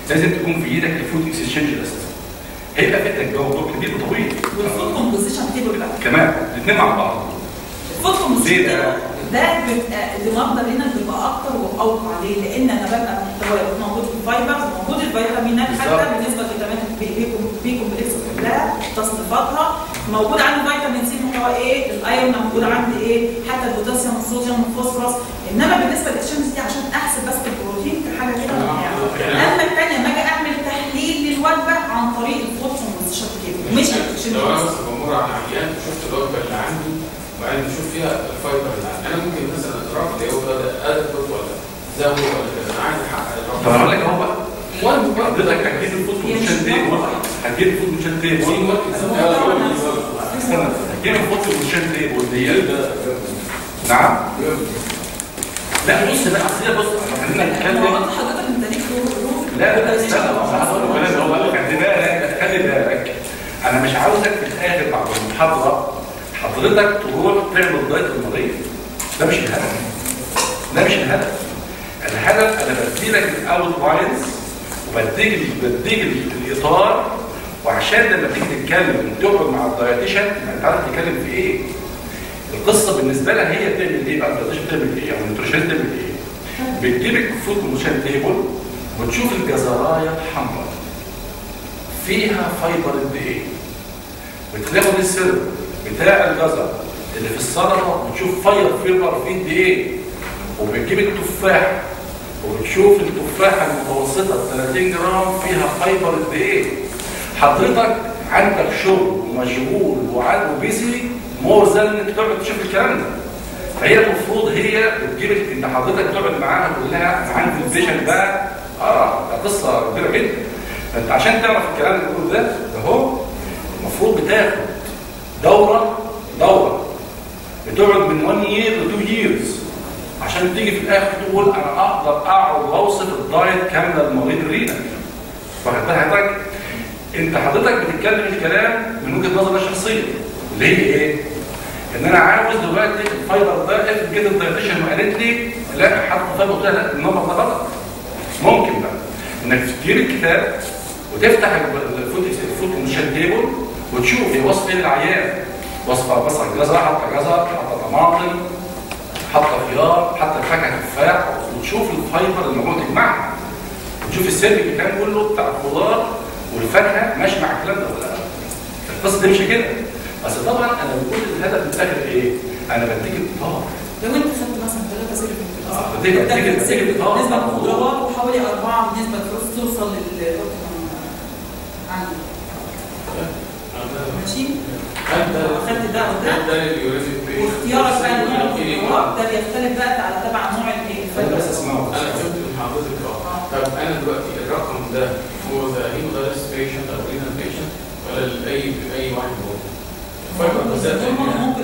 لازم تكون في إيدك ال food exchange list هيبقى في جوه دور كبير وطويل وال food composition table بقى كمان الاثنين مع بعض ال food composition ده؟ ده بيبقى المصدر هنا بيبقى أكتر وأوقع ليه؟ لأن أنا ببقى محتوى موجود في ال fibers موجود الفيتامينات حتى. بالنسبة لفيتامينات ال B B complex كلها تصنيفاتها موجود عندي فيتامين C محتوى إيه؟ ال iron موجود عندي إيه؟ حتى البوتاسيوم والصوديوم والفوسفورس إنما بالنسبة لل exchange دي عشان أحسب بس البروتين كحاجه كده يعني أما الثانية لما أجي أعمل تحليل للوجبة عن طريق composition table مش الاكشن لو أنا مثلا بمر على عيان وشفت الوجبة اللي عندي وبعدين بشوف فيها ال fiber اللي عندي. أنا ممكن مثلا أضرب لي هو ده ادخل ولا زود ولا كده أنا عايز احقق طب هقول لك أهو بقى. المهم حضرتك هتجيب composition table هتجيب ال food composition استنى هتجيب ال food composition table دي نعم لا بص بقى اصل بص إحنا حضرتك انت ليك روح لا لا استنى أنا هو قال لك خلي بالك خلي بالك أنا مش عاوزك في الآخر بعد المحاضره حضرتك تروح تعمل diet المريض ده مش الهدف ده مش الهدف الهدف أنا بدي لك ال outlines وبديك بديك الاطار وعشان لما تيجي تتكلم وتقعد مع ال dietitian انت عارف تتكلم في إيه. القصة بالنسبة لها هي بتعمل إيه بقى ال dietitian بتعمل إيه أو ال nutritionist بتعمل إيه. بتجيب ال food composition table وتشوف الجزرايه الحمراء. فيها fiber قد إيه بتاخد السر بتاع الجزر اللي في السلطه وتشوف fiber fiber فيه قد إيه وبتجيب التفاح وبتشوف التفاحة المتوسطة 30 جرام فيها fiber قد إيه حضرتك عندك شغل ومشغول وعاد و busy more than إنك تقعد تشوف الكلام ده. فهي المفروض هي بتجيب إن حضرتك تقعد معاها تقول لها عندي ال vision ده. آه ده قصة كبيرة جدا. فأنت عشان تعرف الكلام اللي بتقوله ده ده هو المفروض بتاخد دورة دورة. بتقعد من 1 year ل 2 years عشان تيجي في الآخر تقول أنا أقدر اقعد وأوصف ال diet كامله للمريض الرينا واخد حضرتك انت حضرتك بتتكلم الكلام من وجهة نظرك الشخصيه اللي هي إيه؟ إن أنا عاوز دلوقتي ال fiber ده افرض جيت ال dietitian وقالت لي لا حط fiber قلت لها ده غلط. ممكن بقى إنك تجيب الكتاب وتفتح ال food composition table وتشوف هي وصف إيه للعيان. وصفة مثلا جزر حاطه جزر حاطه طماطم حاطه خيار حاطه فاكهه تفاح وتشوف ال fiber اللي موجود تجمعها وتشوف اللي كان كله بتاع الخضار والفاكهه ماشي مع الكلام ده ولا لا؟ القصة دي مش كده. بس طبعا أنا بقول الهدف من الآخر إيه؟ أنا بديك الطاقه لو أنت خدت مثلا ثلاثة سلك آه، بديك- بديك- بديك-. بالنسبة للخضروات وحوالي أربعة بالنسبة للفلوس توصل لل ماشي؟ هل ده وده واختيارك بقى لنوع الخضروات ده بيختلف بقى على تبع نوع الإيه؟ أنا بس أسمعه. أنا فهمت من حضرتك آه طب أنا دلوقتي الرقم ده فور ذا هيمودايلس بيشنت أو رينال بيشنت ولا لاي اي واحد هو؟ fiber بالذات النورمال ممكن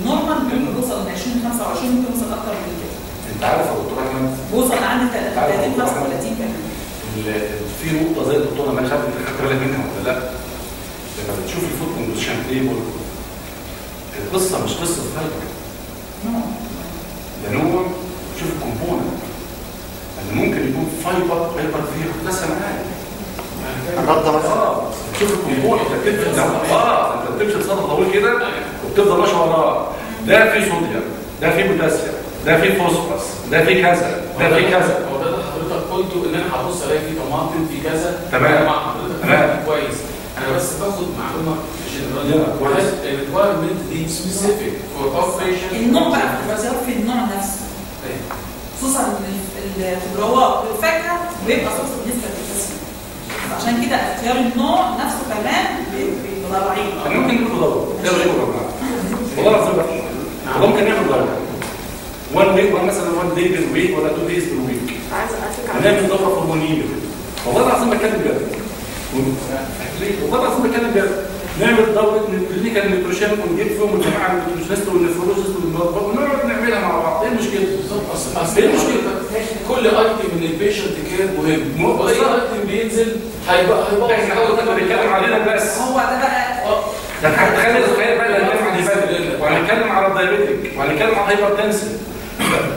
ال normal ممكن يوصل ل 20 25 ممكن يوصل أكتر من كده. أنت عارف يا دكتور أحمد؟ بوصل عندي 30 35 كمان. في نقطة زي الدكتوره أنا مش عارف انت خدت بالك منها ولا لأ؟ لما بتشوف ال food composition table القصة مش قصة نوع. ده نوع شوف ال component. ان ممكن يكون fiber fiber فيه قسم عالي الرده مثلا آه. شوف ال component انت بتمشي آه. انت بتمشي سطر طويل كده وبتفضل ماشي وراه. ده فيه صوديوم ده فيه بوتاسيوم ده فيه فوسفورس ده فيه كذا ده فيه كذا. هو ده اللي حضرتك قلته إن أنا هبص ألاقي في طماطم في كذا. تمام. أنا مع حضرتك تمام. كويس. أنا بس باخد معلومة. ال requirement دي specific for our patient النوع بقى في في النوع نفسه. خصوصا ال- الخضروات. والفاكهه بيبقى صوص للجسم عشان كده اختيار النوع نفسه كمان إحنا ممكن نعمل دورة إيه رأيكم يا جماعة؟ والله العظيم. والله ممكن نعمل دورة one week مثلا one day per week ولا two days per week عايزه اسالك على ونعمل دورة هرمونية والله العظيم بتكلم بجد؟ والله العظيم بتكلم بجد. نعمل دورة clinical nutrition ونجيب فيهم الجماعة ال nutritionist وال nephrologist والمرضى ونقعد نعملها مع بعض إيه اصل إيه المشكلة؟ كل ايتم من البيشنت كير مهم. واي ايتم بينزل هيبقى هيبقى إحنا حضرتك بنتكلم علينا بس. هو ده بقى. ده تخيل تخيل بقى لما نعمل ديبات وهنتكلم على الدايابيتك وهنتكلم على الهايبرتنسن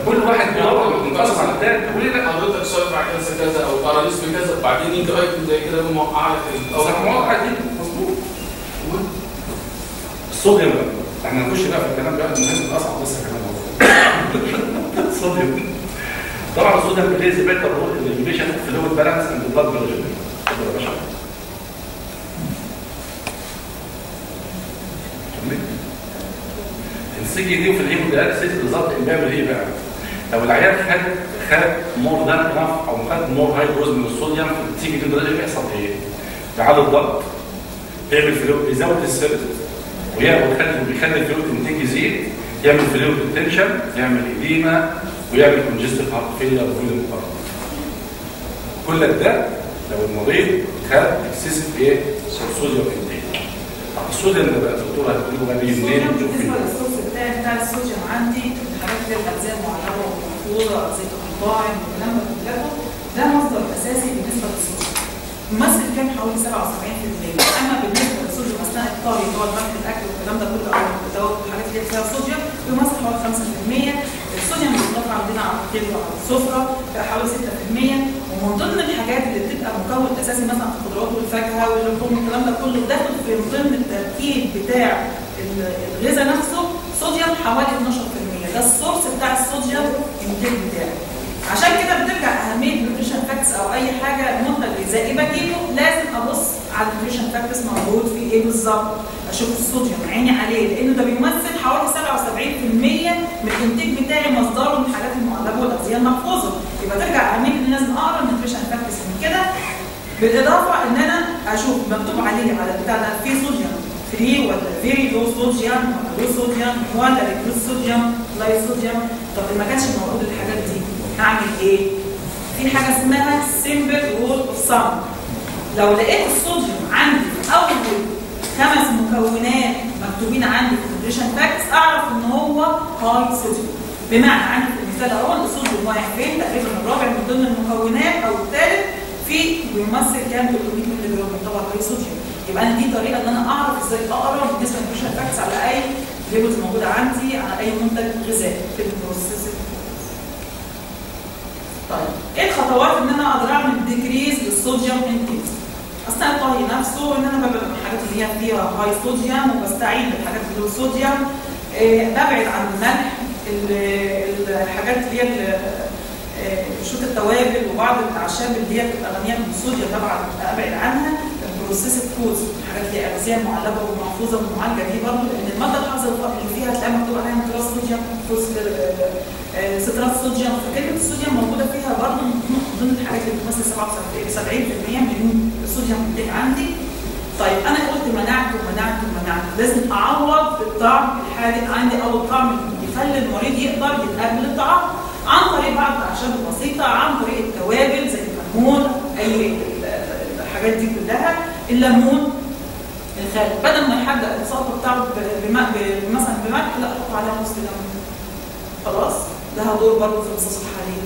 كل واحد بيدور منفصل عن الثاني ليه لا؟ حضرتك سؤال مع كذا كذا أو باراليزم كذا بعدين يجي ايتم زي كده موقع لك موقع دي مظبوط. الصوديوم بقى إحنا هنخش بقى في الكلام بقى المهم الاصعب لسه كمان هو الصوديوم طبعا الصوديوم بلاي زي بيتا رول الانيبيشن في اللود بالانس اند بلاد بريشر اتفضل يا باشا. السي دي وفي الهيمودياليسيس بالظبط بيعمل إيه بقى؟ لو العيان خد خد مور ذان انف أو خد مور هاي دوز من الصوديوم في السي دي ده بيحصل إيه؟ يعلي الضغط يعمل فلويد بيزود السيرت ويعمل خلي بيخلي ال fluid intake يزيد يعمل fluid retention يعمل edema ويعمل congestive heart failure وكل كل ده لو المريض خد excessive إيه؟ صوديوم intake الصوديوم ده بقى الدكتور هتقول بقى منين؟ بالنسبة. للصوص بتاعي بتاع الصوديوم عندي الحاجات اللي الاغذيه المعلبة والمحفوظه اغذيه القطاعم والكلام ده كله ده مصدر أساسي بالنسبة للصوديوم ممثل كام حوالي 77% أما بالنسبة للصوديوم أثناء الطهي اللي هو الملح الأكل والكلام ده كله أو والحاجات اللي فيها صوديوم بيمثل حوالي 5% الصوديوم بيتضاف عندنا على الكبد وعلى السفرة بقى حوالي 6% ومن ضمن الحاجات اللي بتبقى مكون أساسي مثلا في الخضروات والفاكهة واللحوم والكلام ده كله داخل في ضمن التركيب بتاع ال- الغذاء نفسه صوديوم حوالي 12% ده السورس بتاع الصوديوم الإنتاج بتاعه. عشان كده بترجع أهمية ال nutrition facts أو أي حاجة منتج غذائي بجيبه لازم أبص على ال nutrition facts موجود في إيه بالظبط. أشوف الصوديوم عيني عليه لأنه ده بيمثل حوالي 77% من ال intake بتاعي مصدره من الحاجات المعلبه والاغذيه المحفوظة. يبقى ترجع أهمية إن لازم أقرأ ال nutrition facts من كده بالإضافة إن أنا أشوف مكتوب عليه على البتاع ده فيه sodium. free ولا very low sodium ولا low sodium ولا reduced sodium لاي صوديوم طب ما كانش موجود الحاجات دي. هعمل إيه؟ في حاجة اسمها simple rule of thumb لو لقيت الصوديوم عندي أول خمس مكونات مكتوبين عندي في ال nutrition facts أعرف إن هو high sodium بمعنى عندي في المثال أهو الصوديوم واقع فين؟ تقريبا الرابع من ضمن المكونات أو الثالث في بيمثل كام 300 مللي جرام طبعا high sodium يبقى أنا دي طريقة إن أنا أعرف إزاي أقرأ بالنسبة لل nutrition facts على أي labels موجودة عندي على أي منتج غذائي. في ال process طيب. إيه الخطوات إن أنا أقدر أعمل decrease لل sodium intake اثناء الطهي نفسه إن أنا ببعد عن الحاجات اللي هي فيها high sodium وبستعين بالحاجات اللي low sodium إيه ببعد عن الملح ال- الحاجات اللي هي آه، شوط التوابل وبعض الأعشاب اللي هي بتبقى غنية بالصوديوم طبعا أبعد عنها. ال processed foods الحاجات اللي أغذية معلبة ومحفوظة ومعالجة دي برضه لأن المادة الحافظه اللي فيها تلاقيها مكتوب عليها نترات صوديوم سترات صوديوم. فكلمة الصوديوم موجودة فيها برضه من ضمن الحاجات اللي بتمثل 77% 70% من الصوديوم اللي عندي. طيب أنا قلت منعت ومنعت ومنعت. لازم أعوض الطعم الحادق. عندي أو الطعم اللي يخلي المريض يقدر يتقبل الطعام عن طريق بعض الأعشاب البسيطة عن طريق التوابل زي الليمون أي الحاجات دي كلها الليمون الخل بدل ما يحدق السلطه بتاعه بماء ب- مثلا بملح لا أحط عليها نص ليمون خلاص؟ لها دور برضه في الرصاص الحليب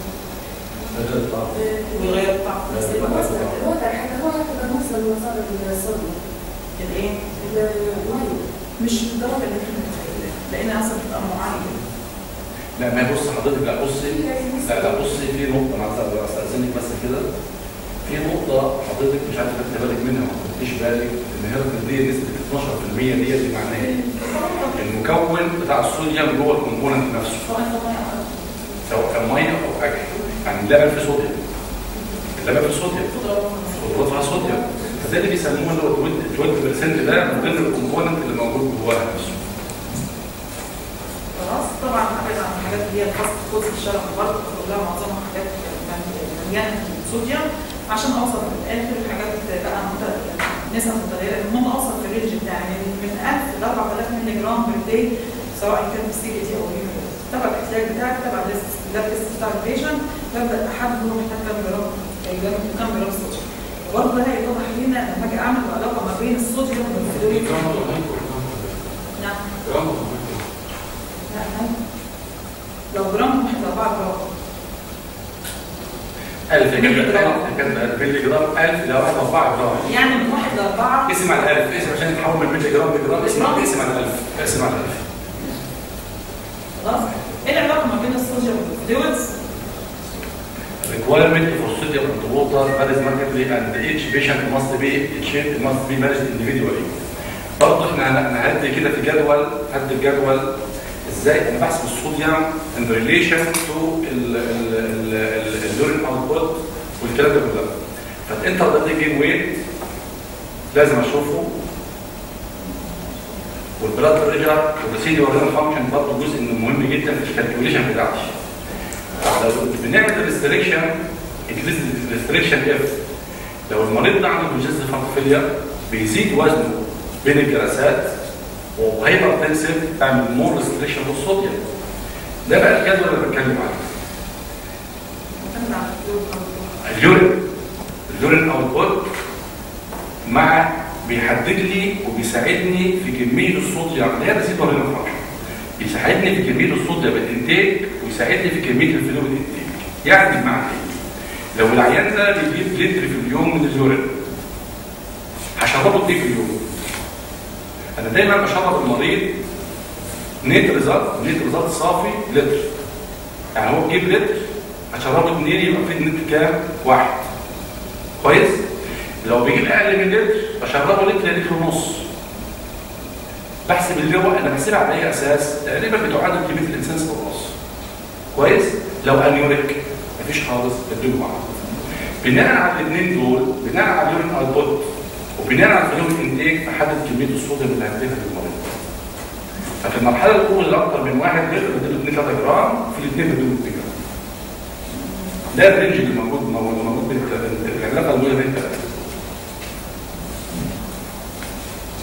ويغير الطعم نفس الوقت هو حتى هو حتى مصدر من مصادر الصوديوم الايه المي مش بالدرجه اللي إحنا متخيلها لأن أصلا بتبقى معالجه لا ما بص حضرتك لا بصي لا لا بصي في نقطة أنا عايز أستأذنك بس كده. في نقطة حضرتك مش عارف خدت بالك منها ما خدتيش بالك إن هي دي نسبة 12% دي دي معناها إيه؟ المكون بتاع الصوديوم جوه ال component نفسه. سواء كان مية أو أكل. يعني اللبن فيه صوديوم اللبن فيه صوديوم خضروات فيها صوديوم فده اللي بيسموه اللي هو 20% ده من ضمن ال component اللي موجود جواها نفسه. خلاص طبعا أبعد عن الحاجات اللي هي ال fast food في الشرق برضه كلها معظمها حاجات مليانة صوديوم عشان أوصل في الآخر حاجات بقى نسب متغيرة. المهم أوصل في ال range بتاعي من من 1000 ل 4000 مللي جرام per day سواء كان في PD أو hemo تبع الإحتياج بتاعك تبع ال list بتاع ال patient ببدأ احدد هو محتاج كام جرام كام جرام صوديوم وبرضه ده هيوضح لنا لما أجي أعمل علاقة ما بين الصوديوم مايكرو نعم. جرام لا. لو جرام واحد أربعة جرام. 1000 كان كان مللي جرام. 1000 لو 1 4 جرام. يعني من واحد لأربعة. اقسم على الألف. اقسم عشان يتحول من مللي جرام لجرام. اقسم اقسم على الألف. اقسم على الألف. خلاص. إيه العلاقة ما بين الصوديوم وال fluids؟ requirement for sodium and water varies markedly and each patient must be each must be managed individually. برضه إحنا هن- هنهدي كده في جدول. هدي الجدول. إزاي أنا بحسب الصوديوم in relation to ال urine output والكلام ده كله. فانت ده gain weight لازم اشوفه وال blood pressure وال residual function برضه جزء مهم جدا في ال calculation بتاعتي. لو بنعمل restriction increase restriction if لو المريض ده عنده congestive heart failure بيزيد وزنه بين الجلسات وهيبقى تنسب تعمل more restriction للصوديوم ده بقى الجدول اللي بتكلم أو ال urine. ال urine output مع بيحدد لي وبيساعدني في كمية الصوديوم. اللي هي residual function بيساعدني في كمية الصوديوم بال intake ويساعدني في كمية ال fluid ال intake يعني بمعنى إيه؟ لو العيان ده بيجيب لتر في اليوم من ال urine هشربه إيه في اليوم؟ أنا دايما بشرب المريض net result net result صافي لتر يعني هو بيجيب لتر هشربه اتنين يبقى في النت كام؟ واحد كويس؟ لو بيجيب أقل من لتر بشربه لتر لتر ونص بحسب اللي هو أنا بحسبها على أي أساس؟ تقريبا بتعادل كمية الإنسان في النص كويس؟ لو أنيوريك مفيش خالص بديله بعض بناء على الاثنين دول بناء على اليورين أوتبوت وبناء على الفلويد انتاج بحدد كمية الصوديوم اللي هديها للمريض ففي المرحلة الأولى أكتر من واحد لتر بديله 2 3 جرام في الاثنين بديله 2 جرام. ده الرينج اللي موجود موجود موجود بين العلاقه الأولى بين الثلاثه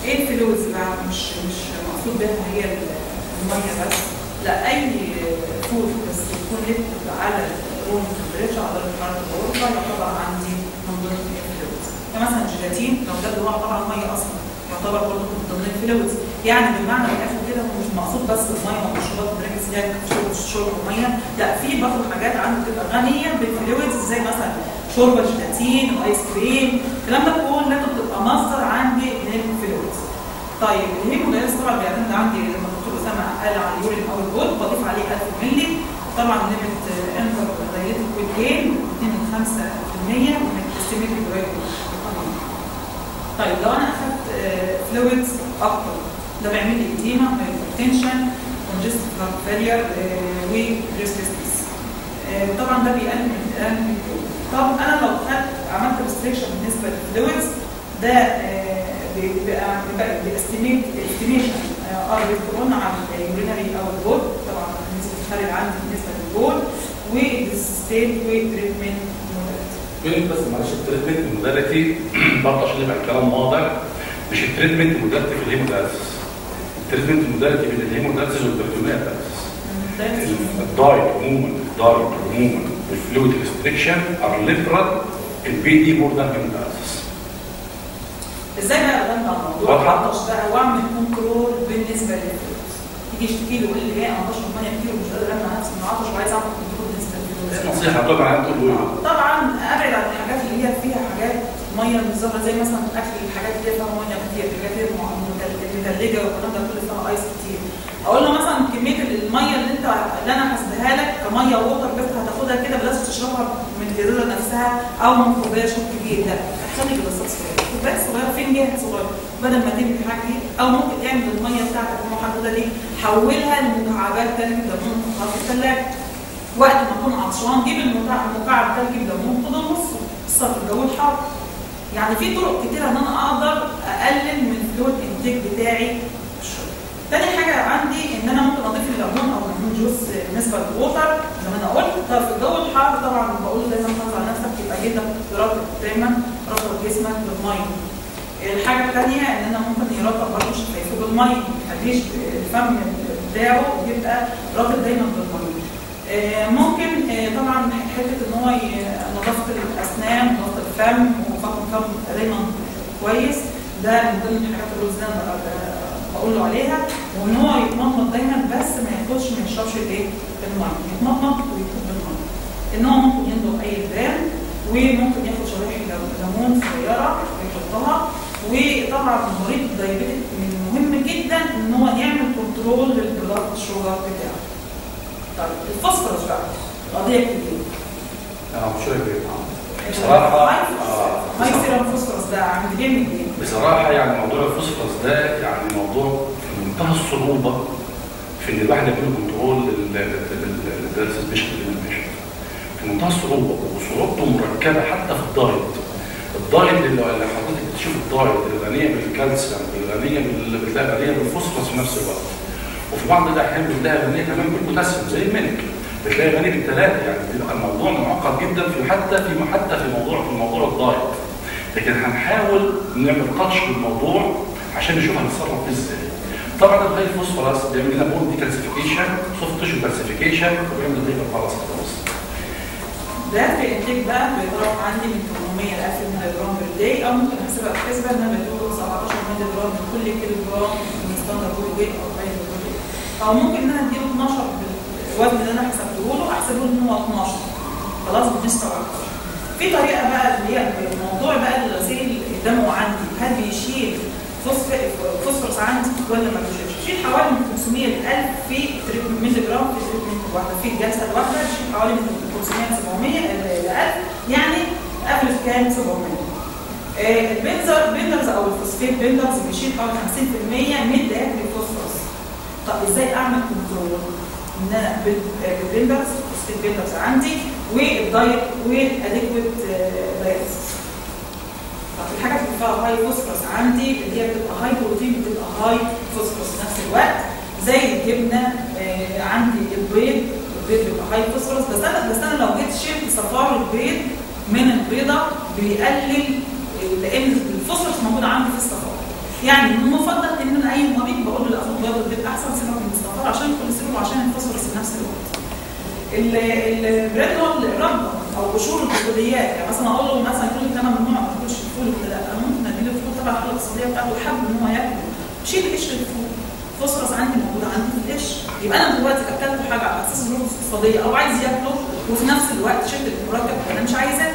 إيه ال fluids بقى؟ مش مش مقصود بها هي المية بس. لا أي food بس يكون liquid على room temperature على درجه حراره الغرفه يعتبر عندي ال fluids فمثلا جيلاتين لو ده عبارة عن مية أصلا يعتبر برضه من ضمن ال fluids يعني بالمعنى الآخر كده هو مش مقصود بس المية والمشروبات بنركز فيها شرب الميه لا في برضه حاجات عندك بتبقى غنية بال fluids زي مثلا شوربة جيلاتين ال ice cream. الكلام ده كله بتبقى مصدر عندي من ال fluids طيب الهيمودايلس طبعا بيعتمد عندي لما الدكتور أسامة قال على اليورين أو البول بضيف عليه 1000 مللي. طبعا ليميت انتر دايليتد كويتين 2 من 5% من الاستيميتد طيب لو أنا اخدت فلويدز أكتر ده بيعمل لي اديما هايبرتنشن كونجستيف هارت فيلير آه، طبعا ده بيقلل من. طب أنا لو خدت عملت ريستريكشن بالنسبة للفلويدز ده آه، بيبقى باستيميت استيميشن ار بيكون على اليورينري أو البول طبعا نسبه الخارج عندي بالنسبة للبول والسيستين وتريتمنت يقول بس معلش التريتمنت الموداليتي برضه عشان يبقى الكلام واضح مش التريتمنت الموداليتي في الهيموداليسيس التريتمنت الموداليتي بين الهيموداليسيس والبريتونيال داليسيس الدايت عموما الدايت عموما والفلويد ريستريكشن ار ليبرال البي دي مور ذان هيموداليسيس إزاي بقى اغنى الموضوع؟ واضحة؟ اعطش بقى وأعمل كنترول بالنسبة للفلوس يجي يشتكي لي يقول لي إيه أنا عطش 8 كتير ومش قادر امنع نفسي من العطش وعايز أعمل نصيحة طبعا إيه؟ طبعا أبعد عن الحاجات اللي هي فيها حاجات مية مزهره زي مثلا أكل الحاجات اللي فيها مية كتير الحاجات اللي متلجة والكلام ده كله فيها ايس كتير. أقول له مثلا كمية المية اللي انت اللي أنا حاسبها لك كمية ووتر بس هتاخدها كده بلاش تشربها من الإزازة نفسها أو من كوباية شوب كبير لا خلي جلسات صغيره كوباية صغيرة فنجان صغير بدل ما تملي الحاجة دي أو ممكن تعمل المية بتاعتك المحدده دي حولها لمكعبات تلج ليمون في الثلاجه وقت ما اكون عطشان جيب المكعب ده جيب ليمون خد نصه في الجو الحار يعني في طرق كتيرة إن أنا أقدر أقلل من fluid intake بتاعي. تاني حاجة عندي إن أنا ممكن أضيف الليمون أو ليمون juice بالنسبة لل water زي ما أنا قلت طب في الجو الحار طبعا بقول دايما حافظ على نفسك يبقى جدا رطب دايما رطب جسمك بالميه الحاجة الثانية إن أنا ممكن يرطب برضه شفايفه بالميه ما يخليش الفم بتاعه يبقى رطب دايما بالميه آه، ممكن آه، طبعا حتة إن هو نظافة الأسنان نظافة الفم وفم الفم دايما كويس. ده من ضمن الحاجات اللي أنا بقول له عليها. وإن هو يتمضمض دايما بس ما ياكلش ما يشربش الإيه؟ المية. يتمضمض ويكون بالميه إن هو ممكن ينضغ أي دبان وممكن ياخد شرايح ليمون صغيرة ويحطها وطبعا المريض ال diabetic من مهم جدا إن هو يعمل control لل blood sugar بتاعه. طيب الفوسفورس بقى قضيه كبيره آه مش بصراحه هاي آه، هاي سيرم فوسفورس ده عند بيعمل إيه؟ بصراحة يعني موضوع الفوسفورس ده يعني موضوع في منتهى الصعوبة في ان الواحد يعمل control للدرس في منتهى الصعوبة وصعوبته مركبة حتى في ال diet ال diet اللي حضرتك بتشوف ال diet الغنية بالكالسيوم الغنية بال- غنية بالفوسفورس في نفس الوقت وفي بعض الأحيان بتلاقي غنية كمان بالبوتاسيوم زي ال milk بتلاقي غني بالثلاثة يعني بيبقى الموضوع معقد جدا في حتى في حتى في موضوع في موضوع ال diet لكن هنحاول نعمل touch بالموضوع عشان نشوف هنتصرف فيه إزاي. طبعا ال high phosphorus بيعمل لنا bone decalcification soft tissue calcification وبيعمل نتيجه خلاص خلاص. ده ال intake بقى بيضرب عندي من 800 ل 1000 مللي جرام أو ممكن احسبها بحسبه ان أنا بديله 17 مللي جرام من كل كيلو جرام من standard weight أو. أو ممكن إن أنا أديله 12 بالوزن اللي أنا حسبته له احسبه له إن هو 12 خلاص بنسبه أكتر. في طريقة بقى اللي هي الموضوع بقى الغسيل دمه عندي. هل بيشيل phosph- phosphorus عندي ولا ما بيشيلش؟ بيشيل حوالي من 500 ل 1000 في مللي جرام في treatment واحدة. في الجلسه الواحده بيشيل حوالي من 500 ل 700 ل 1000 يعني average كام؟ 700 آه، ال binders binders أو ال phosphate binders بيشيل حوالي 50% من داخل الفوسفورس طب إزاي أعمل control؟ إن أنا بال binders phosphate binders عندي وال diet وال adequate dialysis طب الحاجات اللي فيها high phosphorus عندي اللي هي بتبقى high protein بتبقى high phosphorus في نفس الوقت. زي الجبنة آه، عندي البيض البيض بيبقى high phosphorus بس أنا بس أنا لو جيت شلت صفار البيض من البيضة بيقلل لأن الفوسفورس موجود عندي في الصفار. يعني من المفضل ان أنا أي مريض بقول له لا خد بيض البيض أحسن سيبك من الصفار عشان الكوليسترول وعشان الفوسفورس في نفس الوقت. البريدول الرده أو قشور البقوليات يعني مثلا أقول له مثلا كل ثمان نوع ما تاكلش الفول وكده لأ أنا ممكن أديله الفول تبع الحاله الاقتصاديه بتاعته وحابب ان هو ياكله شيل قشر الفول فوسفورس عندي موجود عندي في القشر. يبقى أنا دلوقتي أكلت حاجة على أساس ظروف اقتصاديه أو عايز ياكله وفي نفس الوقت شلت المركب أنا مش عايزاه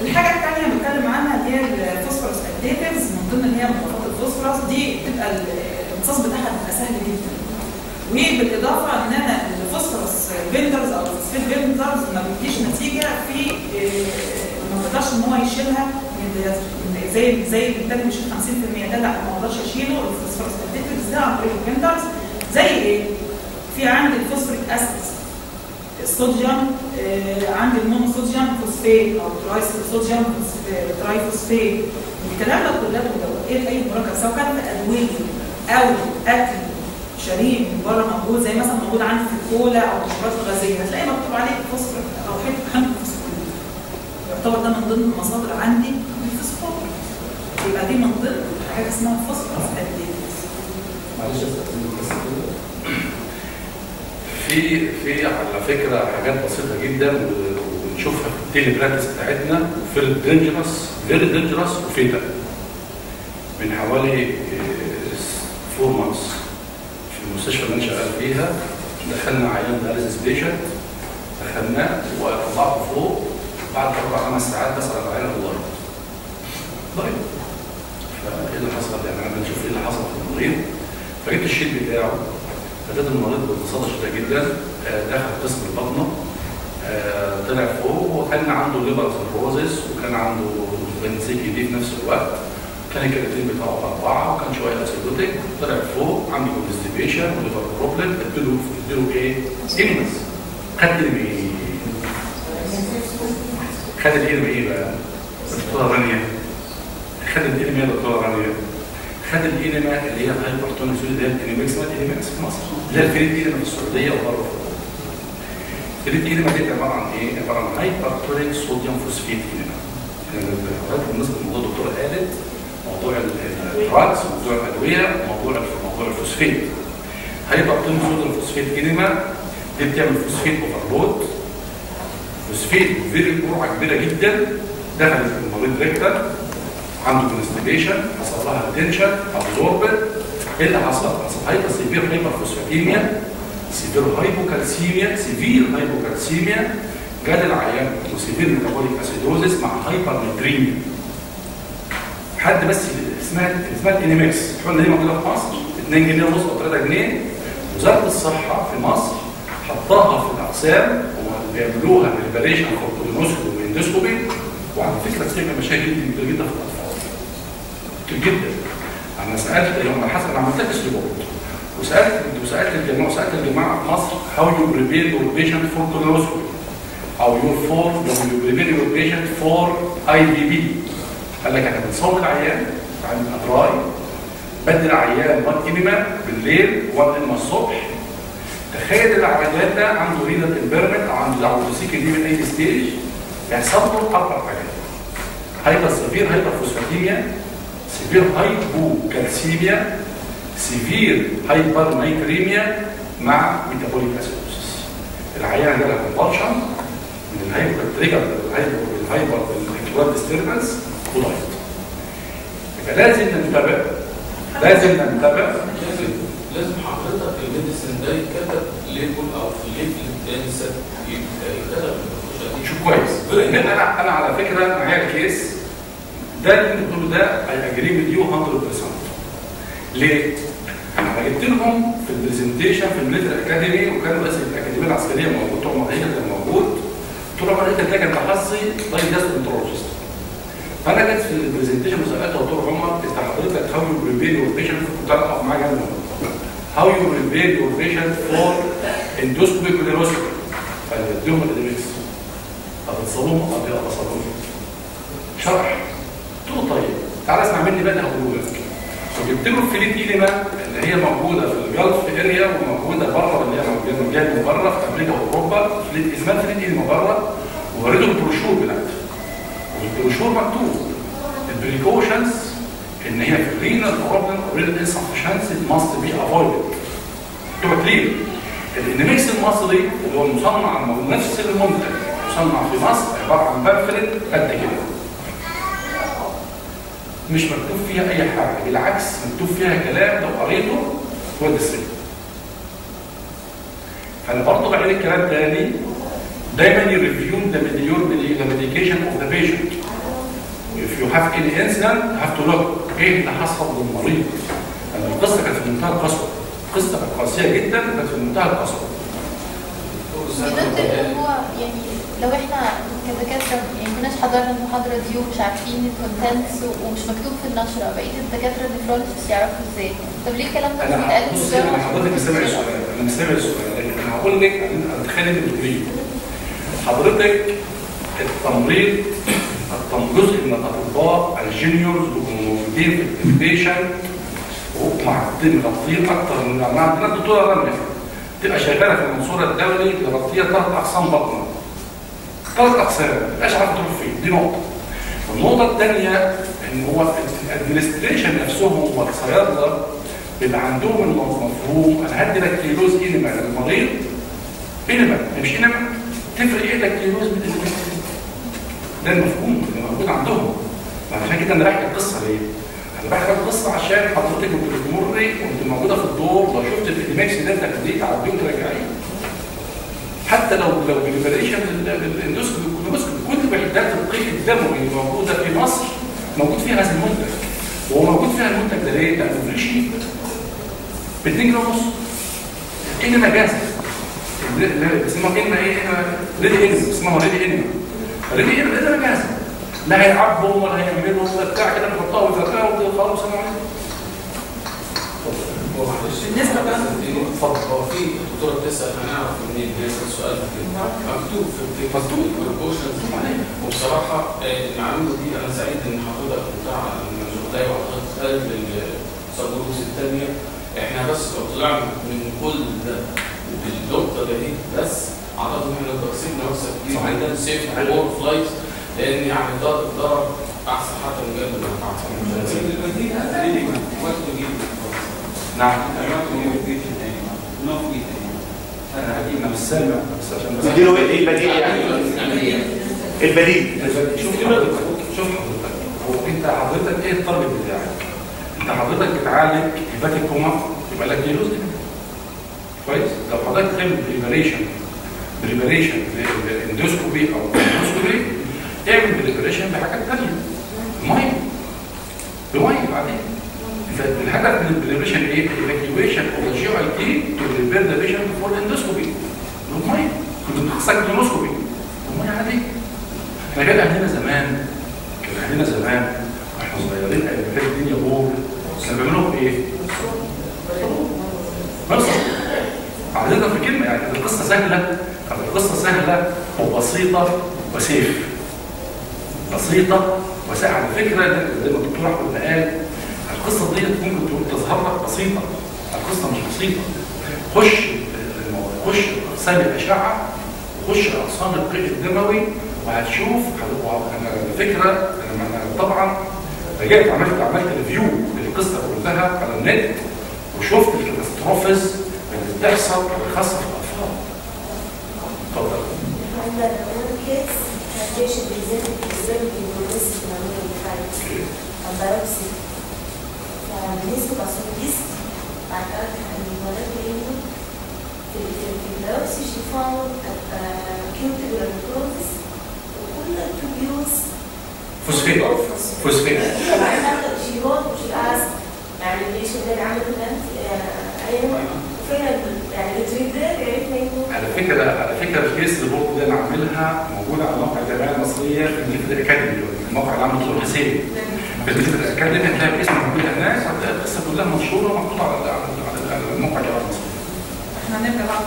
الحاجة الثانية بتكلم عنها اللي هي الفوسفورس اديتيفز من ضمن اللي هي مضادات الفوسفورس دي بتبقى الامتصاص بتاعها بيبقى سهل جدا وبالإضافة إن أنا ال phosphorus binders أو ال phosphate binders ما بيديش نتيجة في آه، ما بقدرش إن هو يشيلها من. زي زي التاني بيشيل 50% ده لا ما أقدرش اشيله ال phosphorus additives ده عن طريق ال binders زي إيه؟ في عندي ال phosphoric acid الصوديوم آه، عندي ال monosodium phosphate أو trisodium triphosphate الكلام ده كله إيه أي مركب سواء كان في ادويه أو أكل شرب من بره موجود زي مثلا موجود عندي في الكولا أو المشروبات الغازيه هتلاقي مكتوب عليه فوسفور أو حتة حمض فوسفور. يعتبر ده من ضمن المصادر عندي للفوسفور يبقى دي من ضمن حاجة اسمها فوسفورس معلش بس. في في على فكرة حاجات بسيطة جدا و- وبنشوفها في ال daily practice بتاعتنا في ال dangerous very dangerous و fatal من حوالي four months في المستشفى اللي أنا شغال فيها دخلنا عيان dialysis patient دخلناه وطلعته فوق بعد أربع خمس ساعات بسال العيان الله طيب فإيه اللي حصل؟ يعني أنا بنشوف إيه اللي حصل في المريض. فجبت ال sheet بتاعه فوجدت المريض ببساطه شديده جدا آه، دخل قسم البطنة آه، طلع فوق وكان عنده liver cirrhosis وكان عنده بنسي CKD في نفس الوقت كان الكرياتين بتاعه أربعة وكان شوية acidotic طلع فوق عنده constipation و liver problem اديله اديله إيه؟ enemas خد إيه؟ خد ال enema إيه بقى؟ دكتورة رانيا خد ال enema يا دكتورة رانيا خد الإنما اللي هي الهايبرتونيك اللي هي الإنمكس اسمها الإنمكس في مصر. هي ال Fleet enema في السعودية وبره. في. ال Fleet enema دي عبارة عن إيه؟ عبارة عن hypertonic sodium phosphate enema يعني بالنسبة لموضوع الدكتورة قالت موضوع ال drugs موضوع الأدوية موضوع موضوع ال phosphate hypertonic sodium phosphate enema دي بتعمل phosphate overload phosphate very جرعة كبيرة جدا دخلت المريض rectal عنده constipation حصل لها retention absorbed إيه اللي حصل؟ حصل hyper severe hyperphosphatemia severe hypocalcemia severe hypocalcemia. جا للعيان و severe metabolic acidosis مع hypernatremia حد بس اسمها اسمها ال Enemax الحقنه دي موجودة في مصر؟ 2 جنيه ونص أو 3 جنيه. وزارة الصحة في مصر حطاها في الأقسام وبيعملوها preparation for colonoscopy و endoscopy. وعلى فكرة بتعمل مشاكل كتير جدا في الأطفال. جدا. أنا سألت يوم حسب أنا عملت report وسألت وسألت الجماعة وسألت الجماعة في مصر how you prepare your patient for colonoscopy أو your for you prepare your patient for IVP قال لك إحنا بنصور العيان عن ادراي بدي العيان one enema بالليل one enema الصبح. تخيل العيان ده عنده renal impairment عنده due to CKD من any stage يحصل له أربع حاجات hyper severe hyperphosphatemia severe hypocalcemia severe hypernatremia مع metabolic acidosis. العيان له convulsion من ال hyper trigger ال hyper ال hyper disturbance ولايت. يبقى لازم ننتبه لازم ننتبه. لازم لازم حضرتك ال medicine ده يتكتب label أو في ال label ده يتكتب شوف كويس. أنا أنا على فكرة معايا ال case. ده اللي انت بتقوله ده I agree with you 100% ليه؟ أنا جبت لهم في ال presentation في ال military academy وكان رئيس الأكاديمية العسكرية موجود طول عمر كان موجود. طول عمر ده كان تخصصي طيب gastroenterologist فأنا جيت في ال presentation وسالته له عمر انت حضرتك how you prepare your patient كنت اقف معاه جنبه how you prepare your patient for endoscopy colonoscopy فاديهم الادريس طب تصلوهم طب يلا شرح. قلت له طيب تعالى اسمع مني بقى اللي هقوله لك وجبت له ال Fleet enema اللي هي موجودة في ال Gulf area وموجودة بره اللي هي موجودة من بره في أمريكا وأوروبا. Fleet اسمها Fleet enema بره ووريته البروشور بتاعتها والبروشور مكتوب. ال precautions إن هي في ال renal problem أو renal insufficiency must be avoided مكتوبه clear ال Enemax المصري اللي هو مصنع من نفس المنتج مصنع في مصر عبارة عن pamphlet قد كده. مش مكتوب فيها أي حاجة بالعكس مكتوب فيها كلام لو قريته هو السر فأنا برضه بعيد الكلام تاني دايما review the medication of the patient if you have any incident have to look إيه اللي حصل للمريض القصة كانت في منتهى القسوة. القصة كانت قاسية جدا كانت في منتهى القسوة. هو يعني لو إحنا كدكاترة يعني كناش حضرنا المحاضرة دي ومش عارفين ال contents ومش مكتوب في النشرة بقية الدكاترة ال nephrologist يعرفوا إزاي؟ طب ليه الكلام ده مش بيتقال في بص أنا؟ حضرتك مش سامع السؤال أنا مش سامع السؤال أنا هقول لك أنا تخيل اللي بتقوليه حضرتك التمريض التم- جزء من الأطباء ال juniors والموجودين في الانفيشن ومع مغطين أكتر من عندنا الدكتورة رمله تبقى شغالة في المنصورة الدولي مغطيه ثلاث أقسام بطنة ثلاث اقسام ما تبقاش عارفه تروح فين دي نقطة. النقطة الثانية إن هو ال administration نفسهم والصيادله بيبقى عندهم المفهوم أنا هدي lactulose enema للمريض enema مش enema. تفرق إيه لك كيلوز من ده المفهوم اللي موجود عندهم. عشان كده أنا بحكي القصة ليه؟ أنا بحكي القصة عشان حضرتك كنت بتمري وأنت موجودة في الدور لو شفت ده تاخديه تعديه وترجعيه حتى لو لو preparation ال endoscopy كل وحدات القيء الدموي اللي موجودة في مصر موجود فيها هذا المنتج. وهو موجود فيها المنتج ده ليه؟ لأنه very cheap ب 2 جنيه ونص enema جاهزه اسمها إنما إيه؟ ريدي إنما. اسمها ريدي إنما. ريدي إنما جاهزه لا هيعبوا ولا هيعملوا ولا بتاع كده بيحطها ويفرقها وخلاص سلام عليكم. بالنسبة بقى- اتفضل. هو في دكتورة بتسأل هنعرف منين بيسال سؤال كده مكتوب في مكتوب. البروبوشنز وبصراحة آه، المعلومة دي أنا سعيد إن حضرتك بتاع المنزولايه وحضرتك خارج السبروس الثانية إحنا بس لو طلعنا من كل ده بالنقطه دي بس أعتقد ان إحنا كسبنا مكسب كبير. جدا save our life لأن يعني ده أحسن حتى من جد ما البديل really what to give نعم. تديله إيه؟ البديل يعني. البديل. شوف حضرتك شوف انت حضرتك إيه الطلب بتاعك؟ انت حضرتك بتعالج hepatic coma يبقى لك جلوز كويس؟ لو حضرتك تعمل preparation preparation endoscopy أو endoscopy اعمل preparation بحاجات ثانية ميه بمية بعدين. فالهدف من ال preparation إيه؟ ال evacuation of GIT to prepare the patient for endoscopy بالميه كنت بتحصل colonoscopy الميه عاديه إحنا كان أهلنا زمان كان أهلنا زمان وإحنا صغيرين كانت الدنيا بور كانوا بيعملوا إيه؟ بس عايزينها في كلمة يعني القصة سهلة كانت القصة سهلة وبسيطة وسيف. بسيطة وسهلة. على فكرة زي ما الدكتور أحمد قال القصة دي ممكن تظهر لك بسيطة. القصة مش بسيطة. خش خش اقسام الاشعه وخش اقسام القيء الدموي وهتشوف أنا على فكره أنا طبعا رجعت عملت عملت review للقصة كلها على النت وشفت ال catastrophes اللي بتحصل خاصة في الاطفال اتفضل. Under one case, the patient presented presented with progressive pneumonia and biopsy. فبالنسبة للباثولوجيست بعد كده الولاد بيقولوا في في في البيوبسي she found acute tuberculosis وكل التوبيوز فوسفين فوسفين بعد كده she wrote she asked يعني ليش ده عمل كده أيوه على فكرة على فكرة الكيس دي أنا عاملها موجودة على موقع الجمعيه المصرية في الأكاديمي الموقع اللي عامله دكتور حسين. في ال academy هتلاقي الاسم موجود هناك هتلاقي القصة كلها منشورة ومحطوطة على على على موقع الجمعيه المصرية. إحنا هنرجع بقى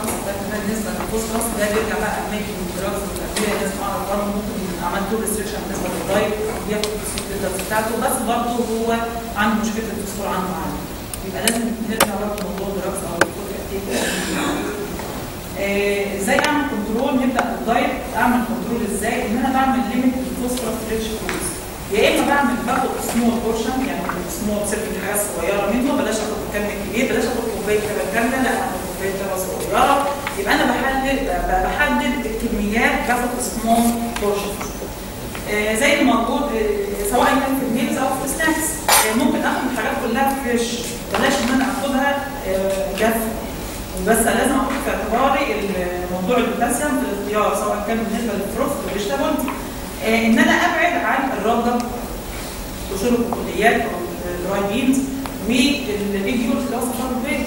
بالنسبة للفوسفورس ده بيرجع بقى أماكن ال drugs والادويه لازم اعرف برضه ممكن عملت له restriction بالنسبة لل diet بياخد الفوسفورس بتاعته. بس برضه هو عنده مشكلة الفوسفور عنده عالي يبقى لازم نرجع برضه لموضوع ال drugs أو إزاي أعمل control نبدأ بال diet أعمل control إزاي؟ إن أنا بعمل limit لل phosphorus rich foods يا إما بعمل باخد small portion يعني small serving حاجات صغيرة منه بلاش أخد كم كبير بلاش أخد كوباية لبن كاملة لا أخد كوباية لبن صغيرة. يبقى أنا بحدد بحدد الكميات باخد small portion زي اللي موجود آه، سواء كان في ال meals أو في ال snacks آه، ممكن أخد الحاجات كلها fresh بلاش إن أنا أخدها آه، جافة. بس لازم أحط في اعتباري موضوع البوتاسيوم في الاختيار سواء كان بالنسبة لل fruit وال vegetable آه إن أنا أبعد عن الرده قشور البقوليات أو ال dry beans وال egg yolks اللي هو صفار البيض.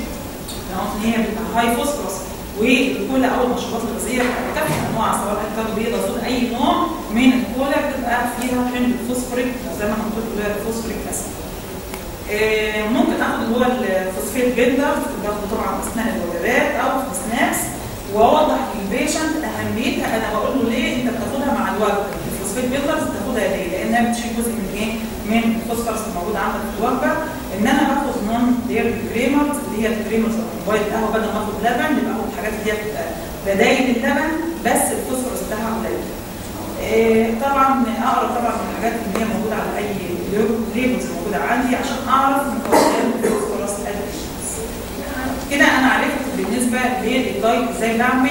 إن هي بتبقى high phosphorus والكولا أو المشروبات الغازيه بكافه أنواع سواء كانت بيضه سودا أي نوع من الكولا بتبقى فيها حمض فوسفوريك زي ما اللي هو ال phosphoric acid ممكن اخد هو ال phosphate binder باخده طبعا أثناء الوجبات أو في ال snacks وأوضح لل patient أهميتها أنا بقول له ليه أنت بتاخدها مع الوجبة ال phosphate binders بتاخدها ليه؟ لأنها بتشيل جزء من إيه؟ من الفوسفورس الموجود عندك في الوجبة إن أنا باخد non-dairy creamers اللي هي ال creamers كوبايه قهوة بدل ما آخد لبن يبقى آخد الحاجات اللي هي بدايل اللبن بس الفوسفورس بتاعها قليل. إيه، طبعا اقرا طبعا من الحاجات اللي هي موجودة على أي labels موجودة عندي؟ عشان أعرف مكونات إيه. كده أنا عرفت بالنسبة لل diet إزاي بعمل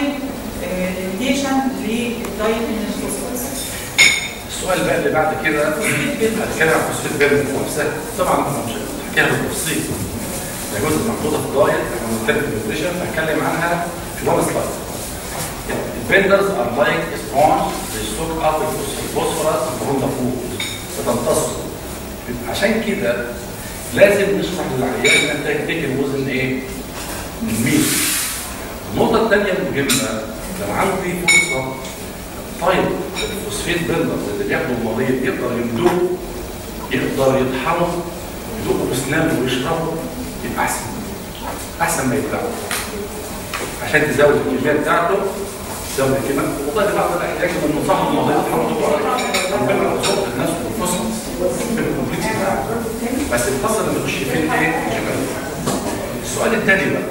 limitation لل diet من الفوسفورس. السؤال بقى اللي بعد كده هتكلم عن phosphate binder نفسها طبعا مش هحكيها بالتفصيل ده جزء محطوطة في ال diet إحنا بنتكلم في ال nutrition هتكلم عنها في one slide ال binders are like sponge بي soak up ال phosphorus from the food بتمتصه عشان كده لازم نشرح للعيان إن انت تفتكر within إيه؟ ال meal النقطة الثانية المهمة لو عندي فرصة طيب ال phosphate binders اللي بياخده المريض يقدر يمضغه يقدر يطحنه يدوقه بسنانه ويشربه يبقى أحسن. أحسن ما يبلعه عشان تزود الكمية بتاعته تزود الكميه والله بعض الاحيان لما نصحح المريض يطحنه ربنا يرزقه الناس الكومبليكس بتاعه بس الفصل اللي بيخش فين؟ إيه؟ السؤال الثاني بقى.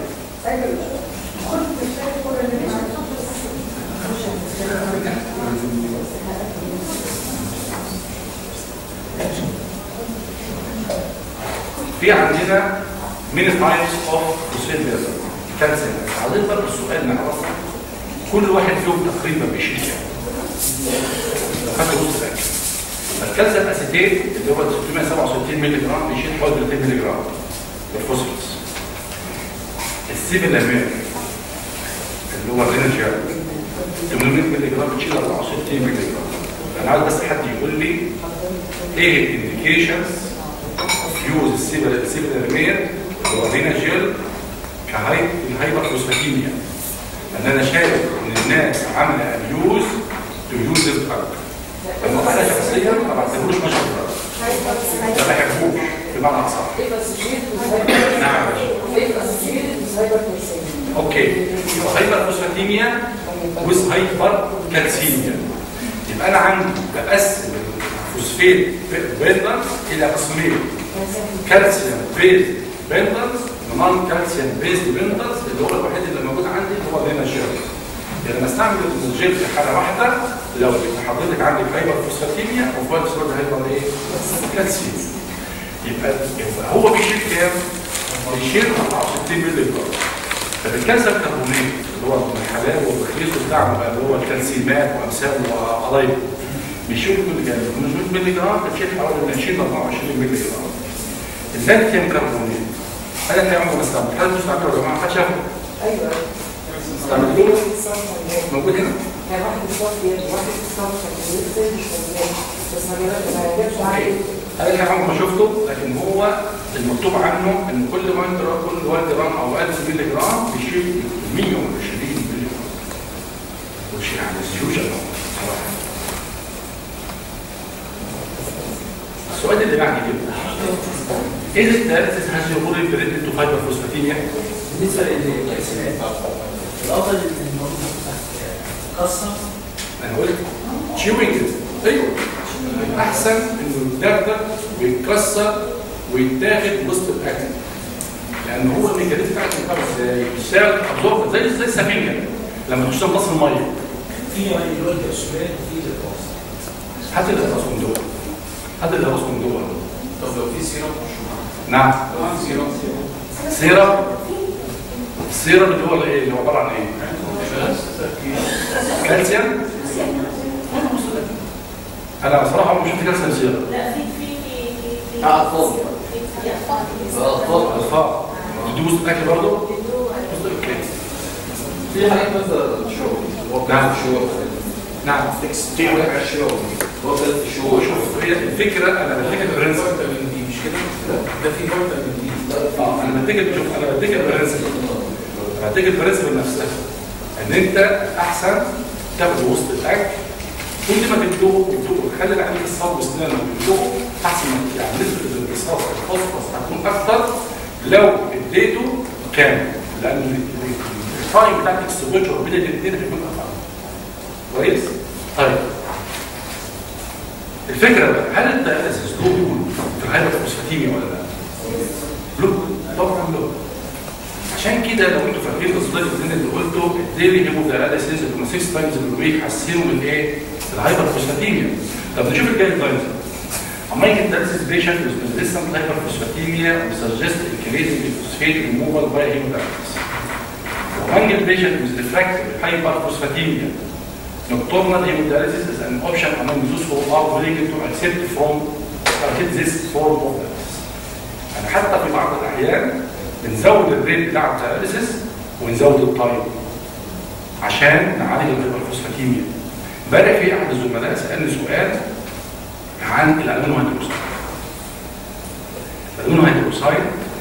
في عندنا من ال types of phosphate binder كالسيوم عايزين بقى السؤال نعرف. كل واحد فيهم تقريبا بيشيل كام خدوا نص الأكل. ال calcium acetate اللي هو 667 مللي جرام بيشيل حوالي 200 مللي جرام الفوسفورس ال sevelamer اللي هو ال Renagel 800 مللي جرام بتشيل 64 مللي جرام أنا عايز بس حد يقول لي إيه ال indications use ال sevelamer اللي هو ال Renagel في ال hyperphosphatemia؟ ان أنا شايف إن الناس عاملة abuse to use ال drug لما أنا شخصيا ما بعتبروش ماشي ما بحبوش بمعنى أصح. نعم. okay. يبقى hyperphosphatemia with hypercalcemia يبقى أنا عندي بقسم الفوسفيت بيندرز إلى قسمين. كالسيوم بيز ونون كالسيوم بيز بيندرز اللي هو الوحيد اللي موجود عندي هو جيل يعني لما استعمل الجيل في حالة واحدة. لو حضرتك عندك هايبر فوسفاتيميا وقت الوقت هايبر إيه؟ كالسيوم. يبقى هو بيشيل كام؟ بيشيل 64 مللي جرام. طب كربونات اللي هو الحلاوه والرخيص بتاعنا بقى اللي هو الكالسيمات وأمثال وقرايب بيشيل كل جانب 500 مللي جرام بتشيل حوالي من 20 ل 24 مللي جرام. ال lanthanum carbonate. أنا اللي عمره ما استعمل هل تستعملوا يا جماعة؟ حد شافه؟ أيوه استعملتوه؟ موجود هنا يعني واحد بيصلي واحد مش ما شفته لكن هو المكتوب عنه إن كل 1 جرام كل 1 جرام أو 1000 مللي جرام بيشيل 120 مللي جرام مش يعني هيوج السؤال اللي بعد كده إيه الثالث هاز يقول بريد تو فايبر فوسفاتيميا بالنسبة للكالسيومات الأفضل إن خاصه أنا قلت تشيوينج أيوه. أحسن إنه الدردر ويتكسر ويتاخد وسط الأكل. لأن هو الميكانيزم بتاعته إزاي؟ بيشتغل أبزورب زي زي السفينه لما تشتغل نص الميه في اللي هو الكالسيومات وفي هات اللي خلاص من جوه. هات اللي من جوه طب لو في سيرم شو نعم. لو في سيرم سيرم السيرم اللي هو إيه؟ اللي هو عبارة عن إيه؟ كالسيوم؟ أنا بصراحة مش شفت كالسيوم سيرم لا في في في في. في في أطفال. الاطفال الفار يدوس الأكل برضه؟ في حاجات مثلا شغل نعم. شغل نعم. في حاجات شغل هو شغل شوف هي الفكرة أنا بديك البرنسبل مش كده؟ ده في فيتامين دي. آه أنا بديك أنا بديك البرنسبل بديك البرنسبل نفسها إن أنت أحسن تاخد وسط الأكل. كل ما تدوه تدوه خلي العيان الصاب وسنانه وتدوه أحسن يعني نسبة الامتصاص الفوسفورس هتكون أكتر لو اديته كامل. لأن ال time بتاع ال exposure بين الاثنين هيبقى فرق كويس؟ طيب. الفكرة بقى هل ال dialysis له role في ال hyperphosphatemia ولا لأ؟ له طبعا له عشان كده لو أنتوا فاكرين ال study اللي قلته ال daily hemodialysis اللي 6 times بال week حسنوا من إيه؟ الهايبرفوسفاتيميا طب نشوف الجايد لاينز Among dialysis patient with resistant hyperphosphatemia, suggest increasing the phosphate removal by hemodialysis. Among patient with refractory hyperphosphatemia, nocturnal hemodialysis is an option among those who are willing to accept from accept this form of dialysis. يعني حتى في بعض الأحيان بنزود الريت بتاع الدياليسيس ونزود التايم عشان نعالج ال hyperphosphatemia. امبارح في أحد الزملاء سألني سؤال عن. ال aluminum hydroxide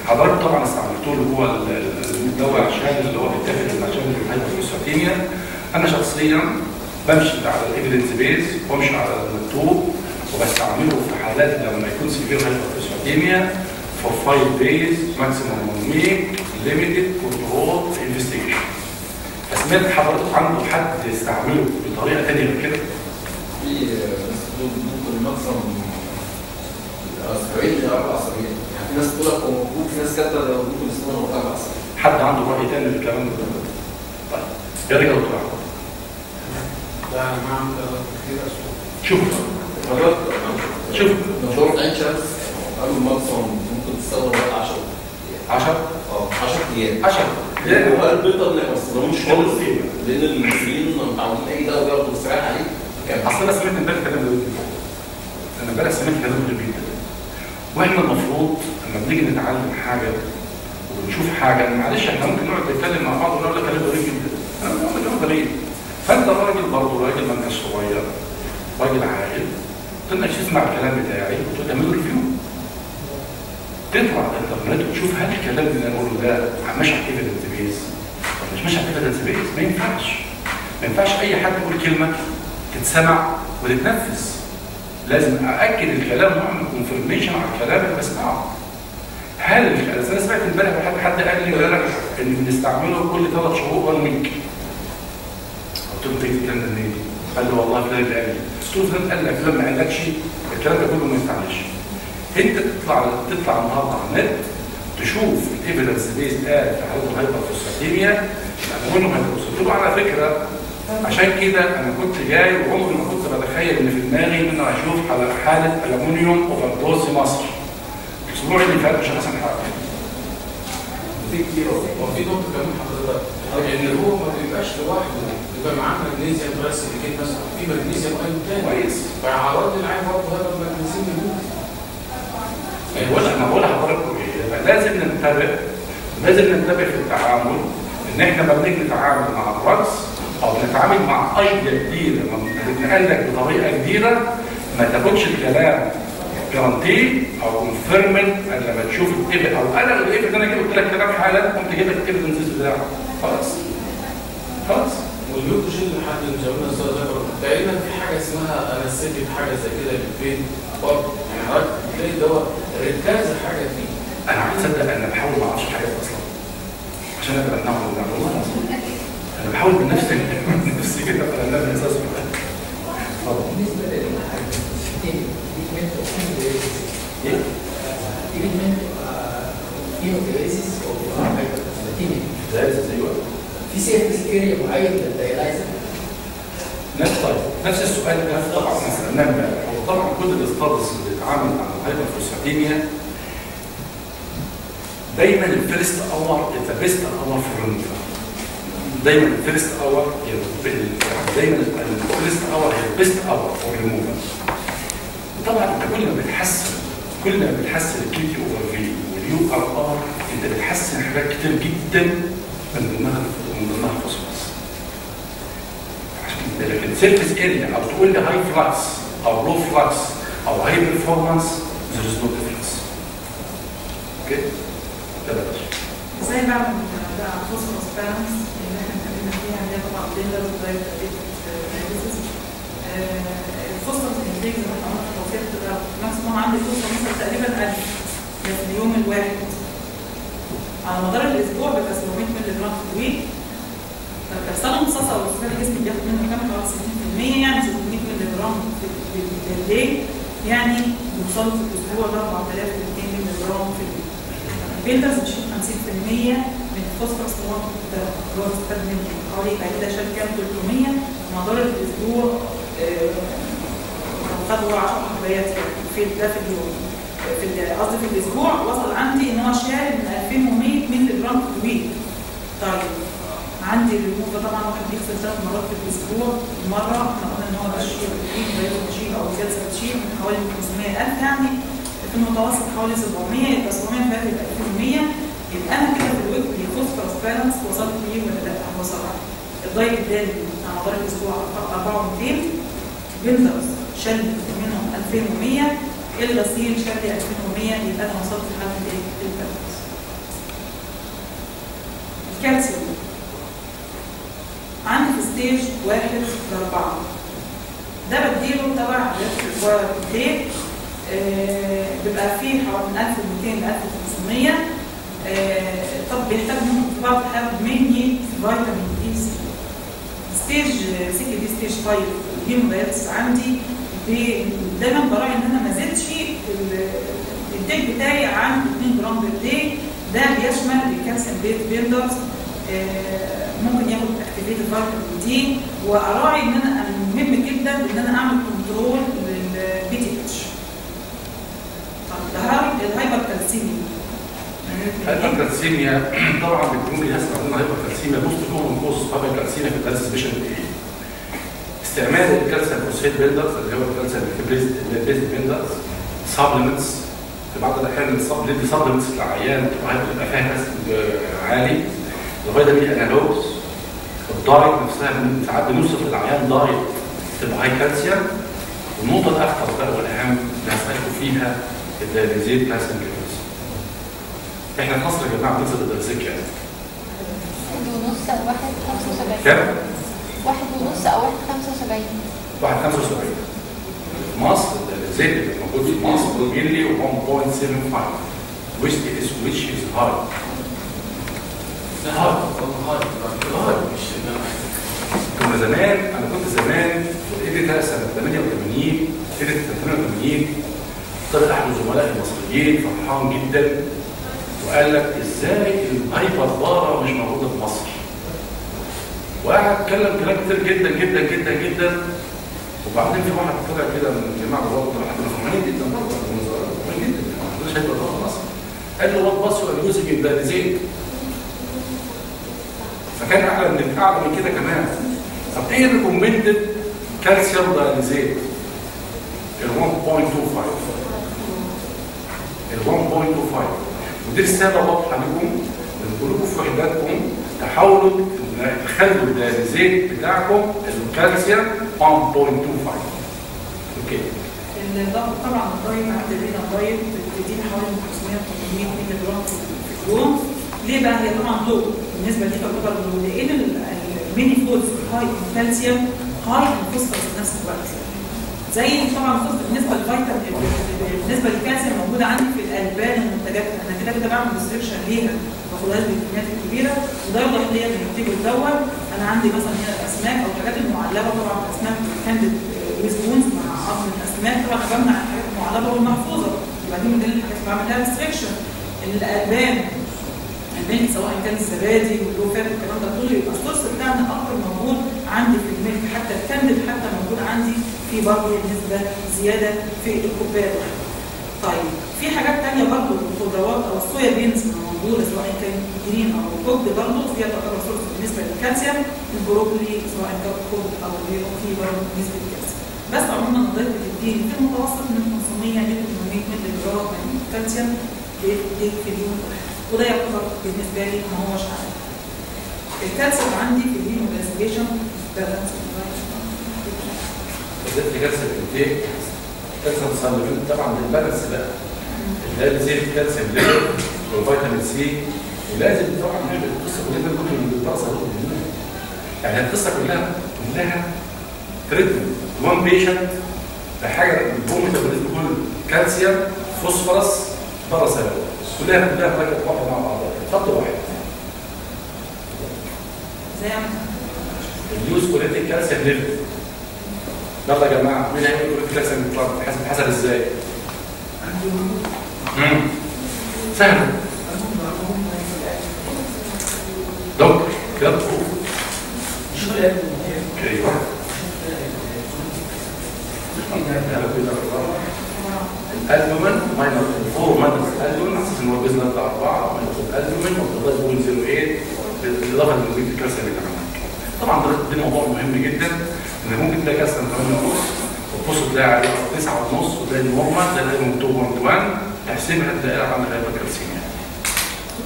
حضرتك طبعا استعملته اللي هو الدواء عشان اللي هو بيتاخد عشان ال hyperphosphatemia. أنا شخصيا بمشي على ال evidence base وامشي على المكتوب وبستعمله في حالات لما يكون severe for five days maximum one week limited control investigation. فسمعت حضرتك عنده حد يستعمله بطريقة ثانية غير كده؟ في ممكن الماكسيمم أسبوعين إلى أربع اسابيع يعني في ناس تقول لك هو موجود في ناس كاتبه ده ممكن يستمر أربع اسابيع حد عنده رأي ثاني في الكلام ده؟ طيب يا رجال دكتور عندي كتير اسود شوف. شوف. دكتور عين شمس قالوا الماكسيمم ممكن لغاية 10 10 آه 10 أيام. 10 هو قال البيضه اللي ما استخدموش خالص لأن المصريين متعودين أي دواء بياخدوا استراحة عليه. كان أصل أنا سمعت إمبارح كلام ده أنا إمبارح سمعت كلام غريب جدا وإحنا المفروض لما بنيجي نتعلم حاجة ونشوف حاجة معلش إحنا ممكن نقعد نتكلم مع بعض ونقول لك كلام غريب جدا أنا بقول كلام غريب. فأنت راجل برضه راجل ما انتش صغير راجل عاقل تبقى تسمع الكلام بتاعي وتعمل review تطلع الانترنت وتشوف هل الكلام اللي أنا بقوله ده ماشي على evidence base مش ماشي على evidence base ما ينفعش. ما ينفعش أي حد يقول كلمة تتسمع وتتنفذ لازم أأكد الكلام وأعمل confirmation على الكلام اللي بسمعه. هل أنا سمعت امبارح حد حد قال لي امبارح إن بنستعمله كل ثلاث شهور ولا له الكلام ده منين؟ قال لي والله فلان اللي قال لي له فلان قال لك فلان ما قالكش. الكلام ده كله ما ينفعش أنت تطلع تطلع النهارده على النت تشوف ال evidence base قال في ال aluminum hydroxide قلت له على فكرة عشان كده أنا كنت جاي وعمري ما كنت بتخيل إن في دماغي إن أنا أشوف على حالة aluminum overdose في مصر الأسبوع اللي فات مش احسن حاجة. في كتير هو في نقطة كمان حضرتك. إن هو ما بيبقاش لوحده. يبقى معاه مغنيسيوم بس كده مثلا. في مغنيسيوم أيضا تاني كويس. فعرض العين برضه هذا المغنيسيوم موجود بقول لك ما بقول لحضراتكم إيه لازم ننتبه لازم ننتبه في التعامل إن إحنا لما بنيجي نتعامل مع الرقص أو بنتعامل مع أيديا جديده لما بتتقال لك بطريقة جديده ما تاخدش الكلام جرانتي أو كونفيرمنت لما تشوف الايفيد أو أنا الايفيد أنا جبت لك كلام حالا قمت جايب لك بتاعه. خلاص. خلاص. والميوكوجين لحد من زمان أستاذ ذكر تقريبا في حاجة اسمها انستيك حاجة زي كده بالفين برضه. يعني حضرتك تلاقي دواء كذا حاجة فيه. أنا هتصدق أنا بحاول ما أعرفش حاجات أصلا. عشان ابقى بنعمل والله العظيم أنا بحاول من نفسي من نفسي كده ابقى أنا من أساس اتفضل. بالنسبة للحاجتين treatment of إيه؟ treatment hemodialysis of hyperphosphatemia زي أيوه. في surface area معين لل dialyzer طيب نفس السؤال ده. طبعا امبارح هو طبعا كل ال studies اللي بتتعامل مع ال hyperphosphatemia دايما ال first hour ذا بيست أور فور ريموفال دايما الفيرست أور دايما ال first hour هي البيست أور فور ريموفال طبعا أنت كل ما بتحسن كل ما بتحسن ال Kt over V وال URR أنت بتحسن حاجات كتير جدا من ضمنها من ضمنها الفوسفورس لكن surface area أو تقول لي high flux أو low flux أو high performance there is no difference. okay ده بلاش إزاي بعمل بقى فوسفورس بالانس اللي إحنا اتكلمنا فيها اللي هي طبعا ديلر ودايت الفوسفورس انتاج زي ما إحنا قلنا التوفير بتبقى ماكسيموم عندي فوسفور مثلا تقريبا 1000 ده في اليوم الواحد. على مدار الأسبوع بيبقى 700 مللي جرام في الويك. فالكرسانة المصاصة أو السكر الجسم بياخد منه كام حوالي 60% يعني 600 مللي جرام في الدي يعني بيوصلوا في الأسبوع ل 4200 مللي جرام في اليوم. البيلدرز بيشيل 50% من الفوسفورس اللي اللي بيستخدم حوالي يبقى كده شال كام؟ 300 مدار الأسبوع آه، خدوا 10 حبايات في ده في اليوم. في قصدي في الأسبوع وصل عندي إن هو شارب من 2100 مللي جرام في الويك. طيب. عندي الريموفر طبعا واحد بيغسل ثلاث مرات في الأسبوع. مرة إحنا قلنا إن هو بشيل بشيل أو جلسه بتشيل من حوالي 500000 يعني. في المتوسط حوالي 700 يبقى 700 فات يبقى 2100 يبقى أنا كده في ال week ال phosphorus balance وصلت ليه ولا لأ؟ وصلت ال diet ال daily على مدار الأسبوع 4200 binders شل منهم 2100 الغسيل شل 2100 يبقى أنا وصلت لحد إيه؟ ال balance. الكالسيوم. عندي في stage واحد لأربعة ده بديله تبع علاج الكتاب بيبقى فيه حوالي من 1200 ل 1500 آه، طب بيحتاج منه في بعض الحالات مني فيتامين دي سي ستيج سي دي ستيج 5 الهيمودايتس عندي. دايما براعي إن أنا ما زدتش ال- الديك بتاعي عن 2 جرام بير ده بيشمل الكالسيوم بيت بيلدرز. آه، ممكن ياخد activated vitamin D وأراعي إن أنا مهم جدا إن أنا أعمل control لل PTH طب الهاي- الهايبر كالسيميا طبعا بتكون الناس عندنا hypercalcemia. most common cause hypercalcemia في الدرس special إيه؟ استعمال الكالسيوم phosphate binders اللي هو الكالسيوم binders binders supplements في بعض الأحيان supplements للعيان بتبقى فيها اسيد عالي. ال vitamin analogs ال diet نفسها من- ساعات بنوصف للعيان diet تبقى high calcium والنقطه الاخطر بقى والأهم اللي هسألكم فيها ال dialysate calcium levels إحنا في مصر يا جماعة بننزل الدرزيك يعني. واحد ونص أو واحد خمسة وسبعين. كام؟ واحد ونص أو واحد خمسة وسبعين. واحد 75 في مصر الزيت اللي موجود في مصر ملي 1.75 which is which is high. كنا زمان أنا كنت زمان الايديتا سنة 88 ايديتا 88 طلع أحد الزملاء المصريين فرحان جدا وقال لك إزاي الهايبر بارا مش موجودة في مصر؟ وقعد اتكلم كلام كتير جدا جدا جدا جدا. وبعدين في واحد طلع كده من الجماعه برضه إحنا فرحانين جدا برضه فرحانين جدا ما عندناش هايبر في مصر قال له وات الجزء من ده زيت فكان أعلى من اعلى من كده كمان. طب إيه الريكومندد كالسيوم دايليزيت ال 1.25 ال 1.25 ودي رسالة واضحة لكم بنقول في وحداتكم تحاولوا تخلوا ال dialysate بتاعكم الكالسيوم 1.25 okay. طبعا الدايت عند لينا diet بتدينا حوالي 500 800 مللي جرام في اليوم. ليه بقى هي طبعا low بالنسبة دي تعتبر low لأن ال- ال many foods high calcium high phosphorus في نفس الوقت زي طبعا بالنسبة للفيتامين بالنسبة للكالسيوم موجوده عندي في الالبان المنتجات أنا كده كده بعمل ديسكريبشن ليها باخدهاش بالكميات الكبيره وده يوضح ليا ان التيبل دوت أنا عندي مثلا هنا الاسماك أو الحاجات المعلبه طبعا الاسماك كاندد ويزبونز مع عظم الاسماك طبعا بمنع الحاجات المعلبه والمحفوظه يبقى دي من ضمن الحاجات اللي بعمل لها ريستريكشن الألبان البان سواء كان الزبادي واللوفات والكلام ده كله يبقى السورس بتاعنا أكتر موجود عندي في الملك حتى الكاندد حتى موجود عندي في برضه نسبه زيادة في الكوباية الواحدة. طيب في حاجات تانية برضه الخضروات أو ال soya beans موجودة سواء كان green أو cooked برضه فيها تعتبر source بالنسبة للكالسيوم البروكلي سواء كان cooked أو غيره فيه برضه نسبه كالسيوم بس عموما ال diet بتديني في المتوسط من 500 ل 800 مللي جرام من الكالسيوم في اليوم الواحد وده يعتبر بالنسبة لي ما هوش عالي الكالسيوم عندي في الهيموجلوبين بالانس بالذات في كالسيوم انتيك كالسيوم سبلمنت طبعا بالبالانس بقى اللي زي الكالسيوم ليفل والفيتامين سي. ولازم طبعا القصة كلها كنت من الدراسه يعني القصة كلها كلها تريتمنت وان بيشنت بحاجة البوم ميتابوليزم كله كالسيوم فوسفورس باراسيروم كلها كلها حاجة واحدة مع بعضها خط واحد. زي ما اليوز كوليتيك كالسيوم ليفل يلا يا جماعة مين هيعمل كوليتيك كالسيوم بتحسب حسب إزاي؟ مم. سهل دكتور كده أيوه. الالبومين ماينس 4 ماينس الالبومين هو البيزنس بتاع 4 ماينس الالبومين والتضاد 0.08 بالإضافة للمزيد الكالسيوم اللي طبعا ده ده موضوع مهم جدا إن ممكن تلاقي كالسيوم 8 ونص وتبص تلاقي عليه 9 ونص وتلاقي نورمال تلاقي من 2.1 تحسبها تلاقيها عامله هايبر كالسيوم يعني.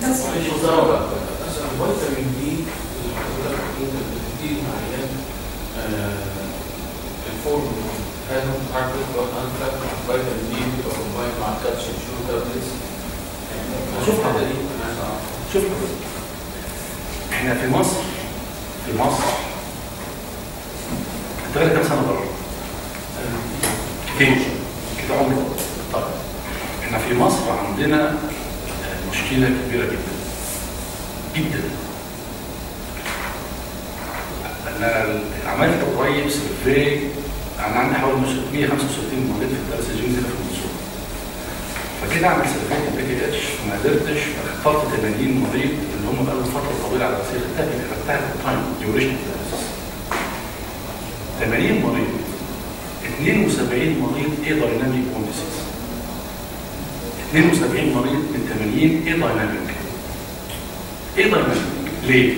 معلش وزارة بقى عشان فيتامين دي اللي عيان الفورم هل فيتامين دي مع شو شوف حضرتك. شوف حضرتك. إحنا في مصر في مصر. انت بقالك كام سنة بره؟ كده عمر طيب. إحنا في مصر عندنا مشكلة كبيرة جدا. جدا. أنا عملت قريب سيرفي أنا عندي حوالي 165 مريض في الدرس الجيني هنا في المنصوره فكده عملت سيرفي البي تي اتش ما قدرتش اخترت 80 مريض اللي هم بقالهم فترة طويلة على وسيله التابلت خدتها تايم ديوريشن 80 مريض. 72 مريض إيه دايناميك كونديسيس 72 مريض من 80 إيه دايناميك إيه دايناميك ليه؟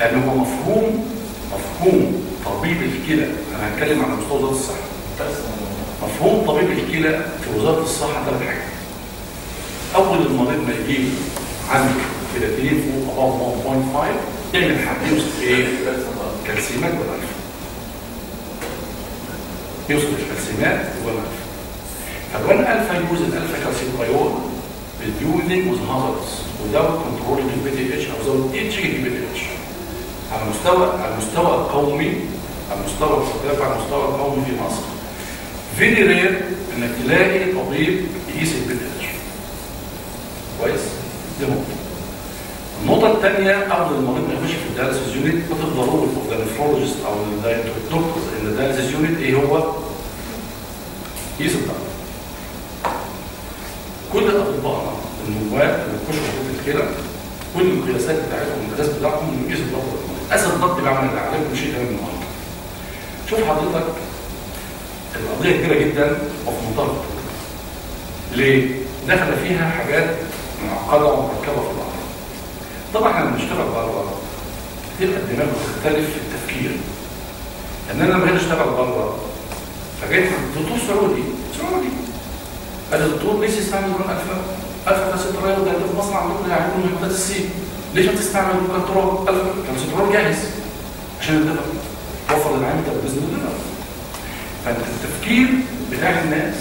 لأن هو مفهوم مفهوم طبيب الكلى أنا هتكلم على مستوى الصحة. مفهوم طبيب الكلى في وزارة الصحة ثلاث حاجات أول المريض ما يجيب عندك كرياتين فوق above 1.5 تعمل حد يوصف إيه؟ كالسيمات ولا ألف. يوصف الكالسيمات ولا ألف. فلو أنا ألفا يوز الالفا كالسيتريول اليوزنج وذ هازardous without controlling the PTH أو without itching the PTH على مستوى على المستوى القومي على مستوى الخطاب على المستوى القومي في مصر. فيري رير إنك تلاقي طبيب يقيس البي اتش كويس؟ دي نقطة. النقطة الثانية قبل المريض ما يخش في الدياليسيس يونت بتفضلوا النفرولوجيست أو الدكتور إن الدياليسيس يونت إيه هو؟ يقيس الضغط كل اطبائنا النواب اللي بيخشوا في الكلى كل القياسات بتاعتهم القياس بتاعهم يقيس الضغط أسد الضغط بيعمل اللي عليه كل شيء تمام النهارده. شوف حضرتك القضية كبيرة جدا وفي الخطوره ليه؟ دخل فيها حاجات معقدة ومركبة في بعض طبعا إحنا بنشتغل بره بتبقى الدماغ بتختلف في التفكير. ان أنا لما أشتغل بره فجيت دكتور سعودي. سعودي. قال الدكتور ليش يستعمل دول ألفا؟ ألفا كالسيترول ده في مصنع عندكم هيعملوا مهمات السي ليش ما تستعمل كالترول ألفا؟ كالسيترول جاهز. عشان الدفع وفر للعين ده بإذن الله. فانت التفكير بتاع الناس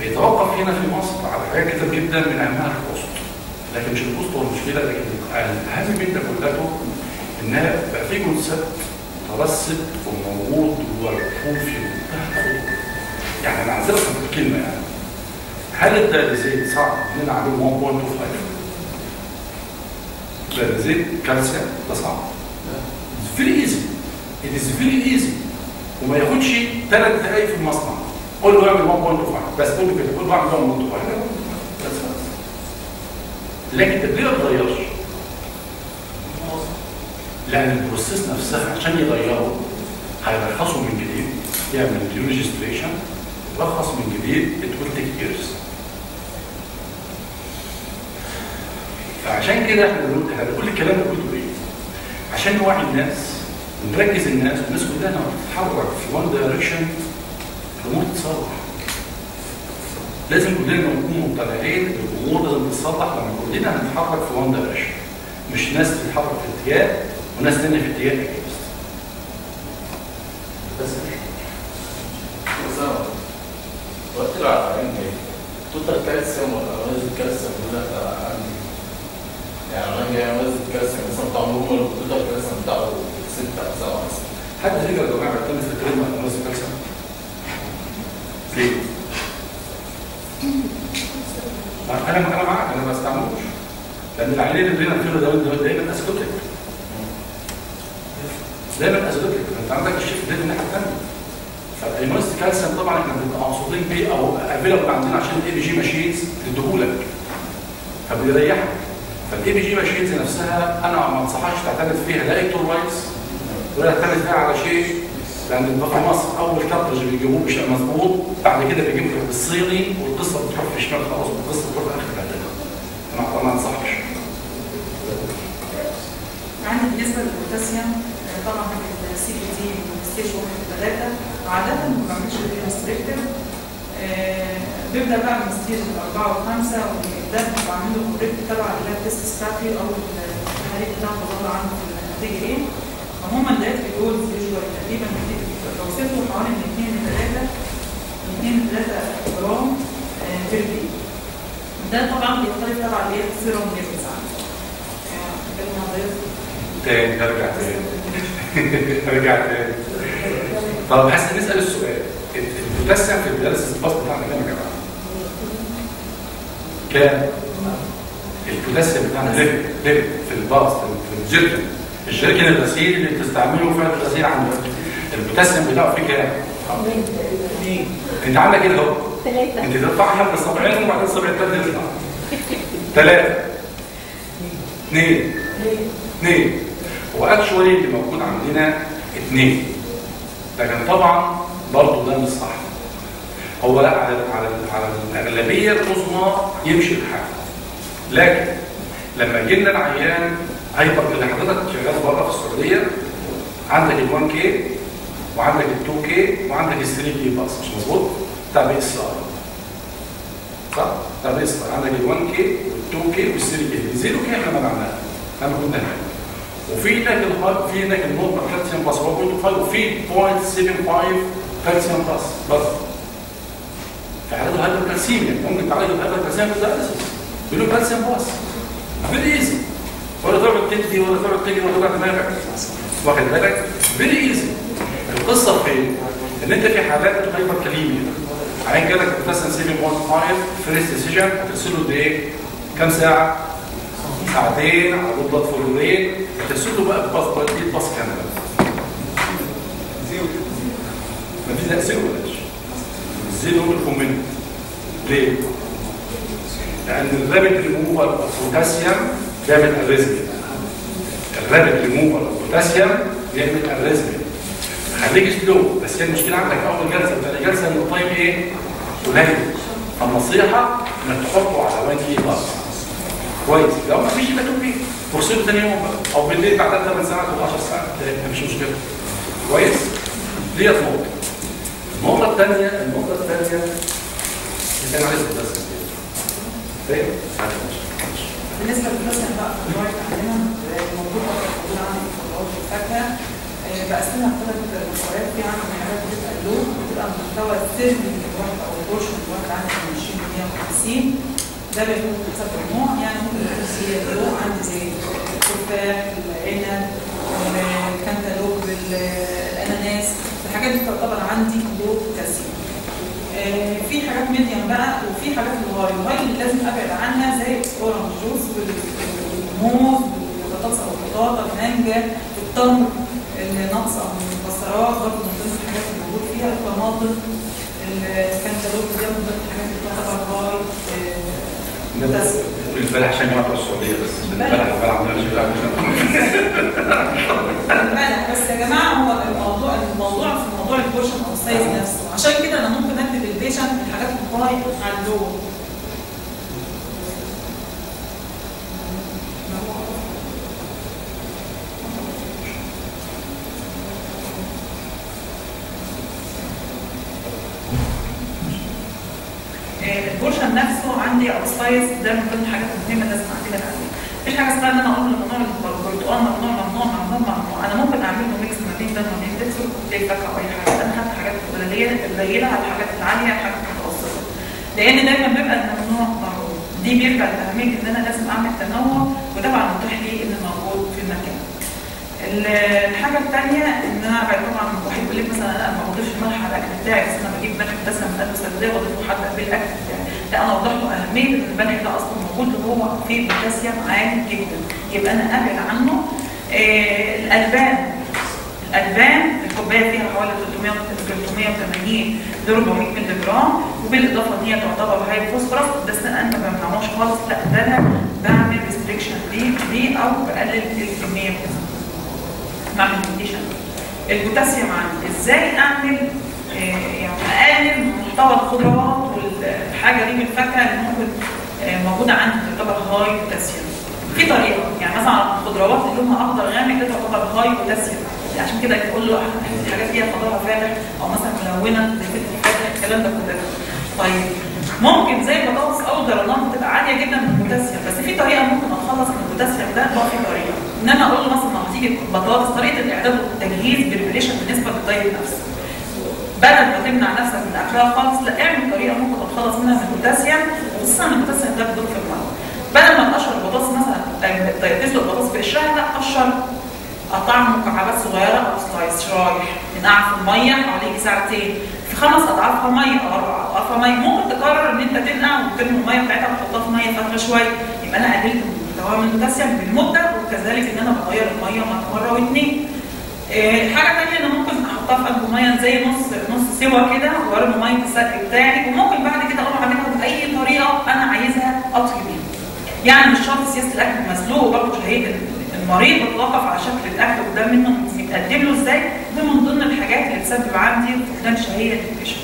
بيتوقف هنا في مصر على حاجات كتير جدا من أهمها الكوست لكن مش الكوست هو المشكلة لكن الأهم ده كلته انها بقى في concept مترسب وموجود ومفهوم في منتهى يعني أنا عايز أفهم الكلمة يعني. هل ال dialysate صعب ان أنا اعمله 1.25 dialysate calcium ده صعب. very easy it is very easy وما ياخدش ثلاث دقائق في المصنع. قول له اعمل 1.25 بس قول له كده. قول له اعمل 1.25 بس. خلاص لكن التدريب ما اتغيرش. لأن ال process نفسها عشان يغيروا هيرخصوا من جديد. يعمل new registration رخص من جديد بتقول take years فعشان كده إحنا بنقول الكلام ده كله ليه؟ عشان نوعي الناس ونركز الناس والناس كلها لما بتتحرك في one direction الأمور تتصلح لازم كلنا نكون مقتنعين الأمور لازم تتصلح لما كلنا هنتحرك في one direction مش ناس تتحرك في اتجاه وناس تانية في اتجاه against بس قلت له على عين إيه؟ total calcium ولا نسبة كالسيوم ولا عندي يعني أنا جاي نسبة كالسيوم مثلا بتاع normal وال total calcium بتاعه 6 أو 7 مثلا حد هيجي يا جماعة بيعتمد في الكلمة على الناس الكالسيوم ليه؟ أنا أنا معاك أنا ما بستعملوش لأن العينين اللي هنا فيها دايما دايما اسكوتك دايما ازوليتك انت عندك الشيف ده الناحيه الثانية فالانوست كالسيوم طبعا إحنا بنبقى مبسوطين بيه افيلبل عندنا عشان الاي بي جي ماشينز تديهولك فبيريحك فال ABG machines نفسها أنا ما انصحكش تعتمد فيها لا accuracy wise ولا تعتمد فيها على شيء لأن في مصر أول cartridge بيجيبوه مش مظبوط. بعد كده بيجيبوا بالصيني والقصة بتروح في الشمال خلاص والقصة بتروح في آخر أنا ما انصحكش. عندي بالنسبة للبوتاسيوم طبعا ال CKD stage 1 3 عادة ما بعملش restrictive بيبدأ بقى من ستيج 4 و5 وده بعمل له كوريكت تبع التست ستاتي أو التحاليل بتاعته بطلع عنه في النتيجة إيه فهم الدايت بيقول يوجوالي تقريبا لو وصلوا حوالي من 2 ل 3 2 ل 3 جرام آه، في البيت ده طبعا بيختلف تبع الايه السيروم ليفلز عنده آه، تاني ارجع تاني. ارجع تاني. طب حسن نسال السؤال. البوتاسيوم في ال dialysis ال bath بتاعنا كام يا جماعة؟ كام؟ البوتاسيوم بتاعنا level level في ال bath في الجيركن الجيركن الغسيل اللي بتستعمله في الغسيل عندك البوتاسيوم بتاعه فيه كام؟ انت عندك كده اهو ثلاثة انت ترفع حبل الصبعين وبعدين الصبع الثالث يطلع ثلاثة اثنين اثنين و actually اللي موجود عندنا اثنين لكن طبعا برضه ده مش صح هو لا على على على الأغلبية العظمى يمشي الحال. لكن لما جينا العيان هيبقى اللي حضرتك شغال بره في السعودية عندك ال 1 K وعندك ال 2 K وعندك ال 3 K bath مش مظبوط؟ بتاع PR صح؟ بتاع PR عندك ال 1 K وال 2 K وال 3 K ال zero K إحنا منعناها لما كنا هناك وفي هناك في هناك ال normal calcium bath 1.5 وفي 0.75 calcium bath بس. في حالات ال hypercalcemia ممكن تعالج ال hypercalcemia بال dialysis بدون calcium bath very easy ولا تقعد تكتي ولا تقعد تجري ولا تقعد دماغك واخد بالك؟ very easy القصة فين؟ إن أنت في حالات ال hyperkalemia عيان جالك مثلا 7.5 first decision هتغسله قد إيه؟ كام ساعة؟ ساعتين على blood flow rate هتغسله بقى ب bath bath كام مفيش لا zero. بلاش ال zero بالكومنت ليه؟ لأن الرابط ريموفر بوتاسيوم بيعمل arrhythmia الرابط ريموفر بوتاسيوم بيعمل arrhythmia خليك slow بس هي المشكلة عندك. أول جلسة. وثاني جلسة. إن ال time إيه؟ قليل فالنصيحة إنك تحطه على 1 K كويس. لو ما فيش يبقى توبي تغسله ثاني يوم بقى. أو بالليل بعد 8 ساعات أو 10 ساعات. مفيش مشكلة. كويس؟ ديت نقطة النقطة الثانية النقطة الثانية. اللي أنا عايز بس فاهم؟ بالنسبة لل process بقى في عندنا موجوده موجوده عندي في الخضروات والفاكهه آه، بقسمها ثلاث مستويات في عندنا حاجات بتبقى اللون بتبقى المحتوى السلبي للواحد أو ال portion الواحد عندي من 20 ل 150 ده بيكون حسب النوع يعني ممكن يكون زي ال low عندي زي التفاح العنب الكنتالوب الحاجات دي تعتبر عندي low بوتاسيوم آه، في حاجات medium بقى وفي حاجات ال high ال high اللي لازم أبعد عنها زي ال orange juice والموز والبطاطس أو البطاطا المانجا التمر اللي ناقصه من المكسرات برضه من ضمن الحاجات اللي موجود فيها الطماطم الكنتالوب ده من ضمن الحاجات اللي تعتبر high البلح عشان جماعة السعودية بس البلح البلح عندنا مش بلح البلح بس يا جماعة هو الموضوع الموضوع في موضوع ال portion أو ال size نفسه. عشان كده أنا ممكن أكتب ال patient الحاجات ال high على ال low آه، ال portion نفسه عندي أو ال size ده من الحاجات المهمه لازم اعتمد عليها مفيش حاجة اسمها إن أنا أقول ممنوع البرتقال ممنوع ممنوع ممنوع ممنوع أنا ممكن أعمل له mix ما بين ده وما بين ده زي فاكهة أو أي حاجة. أنا هات حاجات قليلة قليلة على الحاجات العاليه على الحاجات المتوسطة. لأن دايما بيبقى الممنوع مرغوب دي بيرجع لاهميه إن أنا لازم أعمل تنوع بقى متاح لي ان موجود في المكان. ال- الحاجة الثانية إن أنا طبعا واحد يقول لك مثلا أنا ما بضيفش ملح على الأكل بتاعي. بس أنا بجيب ملح دسم من قلب السرديه واضيفه حتى بالاكل بتاعي لا أنا اوضح له اهميه الملح ده أصلا موجود وهو فيه بوتاسيوم عالي جدا. يبقى أنا أبعد عنه. آه الألبان. البان الكوباية فيها حوالي 300 380 ل 400 مللي جرام وبالإضافة إن هي تعتبر high phosphorus بس أنا ما بمنعوش خالص لا ده أنا بعمل restriction ليه أو بقلل الكمية بتاعته بعمل البوتاسيوم عندي. إزاي أعمل؟ آه، يعني أقلل محتوى الخضروات والحاجة دي من الفاكهه اللي ممكن آه، موجودة عندي تعتبر high بوتاسيوم في طريقة يعني مثلا الخضروات اللي لونها أخضر غامق ده تعتبر high بوتاسيوم يعني عشان كده يقول له حاجات فيها خضرها فاتح أو مثلا ملونة زي فلفل فاتح الكلام ده كله. طيب ممكن زي البطاطس أو الدرنات بتبقى عالية جدا من البوتاسيوم. بس في طريقة ممكن أتخلص من البوتاسيوم ده بقى في طريقة. إن أنا أقول له مثلا لما تيجي بطاطس طريقة الاعداد والتجهيز بالنسبة لل diet نفسه. بدل ما تمنع نفسك من اكلها خالص لا اعمل طريقة ممكن تتخلص منها من البوتاسيوم وخصوصا ان البوتاسيوم ده بيدور في الميه بدل ما تقشر البطاطس مثلا آه، تسلق البطاطس بقشرها لا قشر قطعها مكعبات صغيرة أو slices رايح ننقعها في المية حوالي ساعتين. في خمس اضعافها ميه أو أربع اضعافها ميه ممكن تقرر إن أنت تنقع وترمي المية بتاعتها وتحطها في مية فاتره شوية. يبقى أنا قللت محتوى من البوتاسيوم بالمدة وكذلك إن أنا بغير المية مرة واثنين حاجة ثانية أنا ممكن أحطها في قلب ميه زي نص نص سوا كده وارمي ميه السلق بتاعي. وممكن بعد كده اقوم اعملها بأي طريقة أنا عايزها اطهي بيها. يعني مش شرط سياسة الأكل مسلوق وبرضه شهيه المريض بتوقف على شكل الأكل وده منه. بيتقدم له إزاي؟ ده من ضمن الحاجات اللي بتسبب عندي فقدان شهية للبشر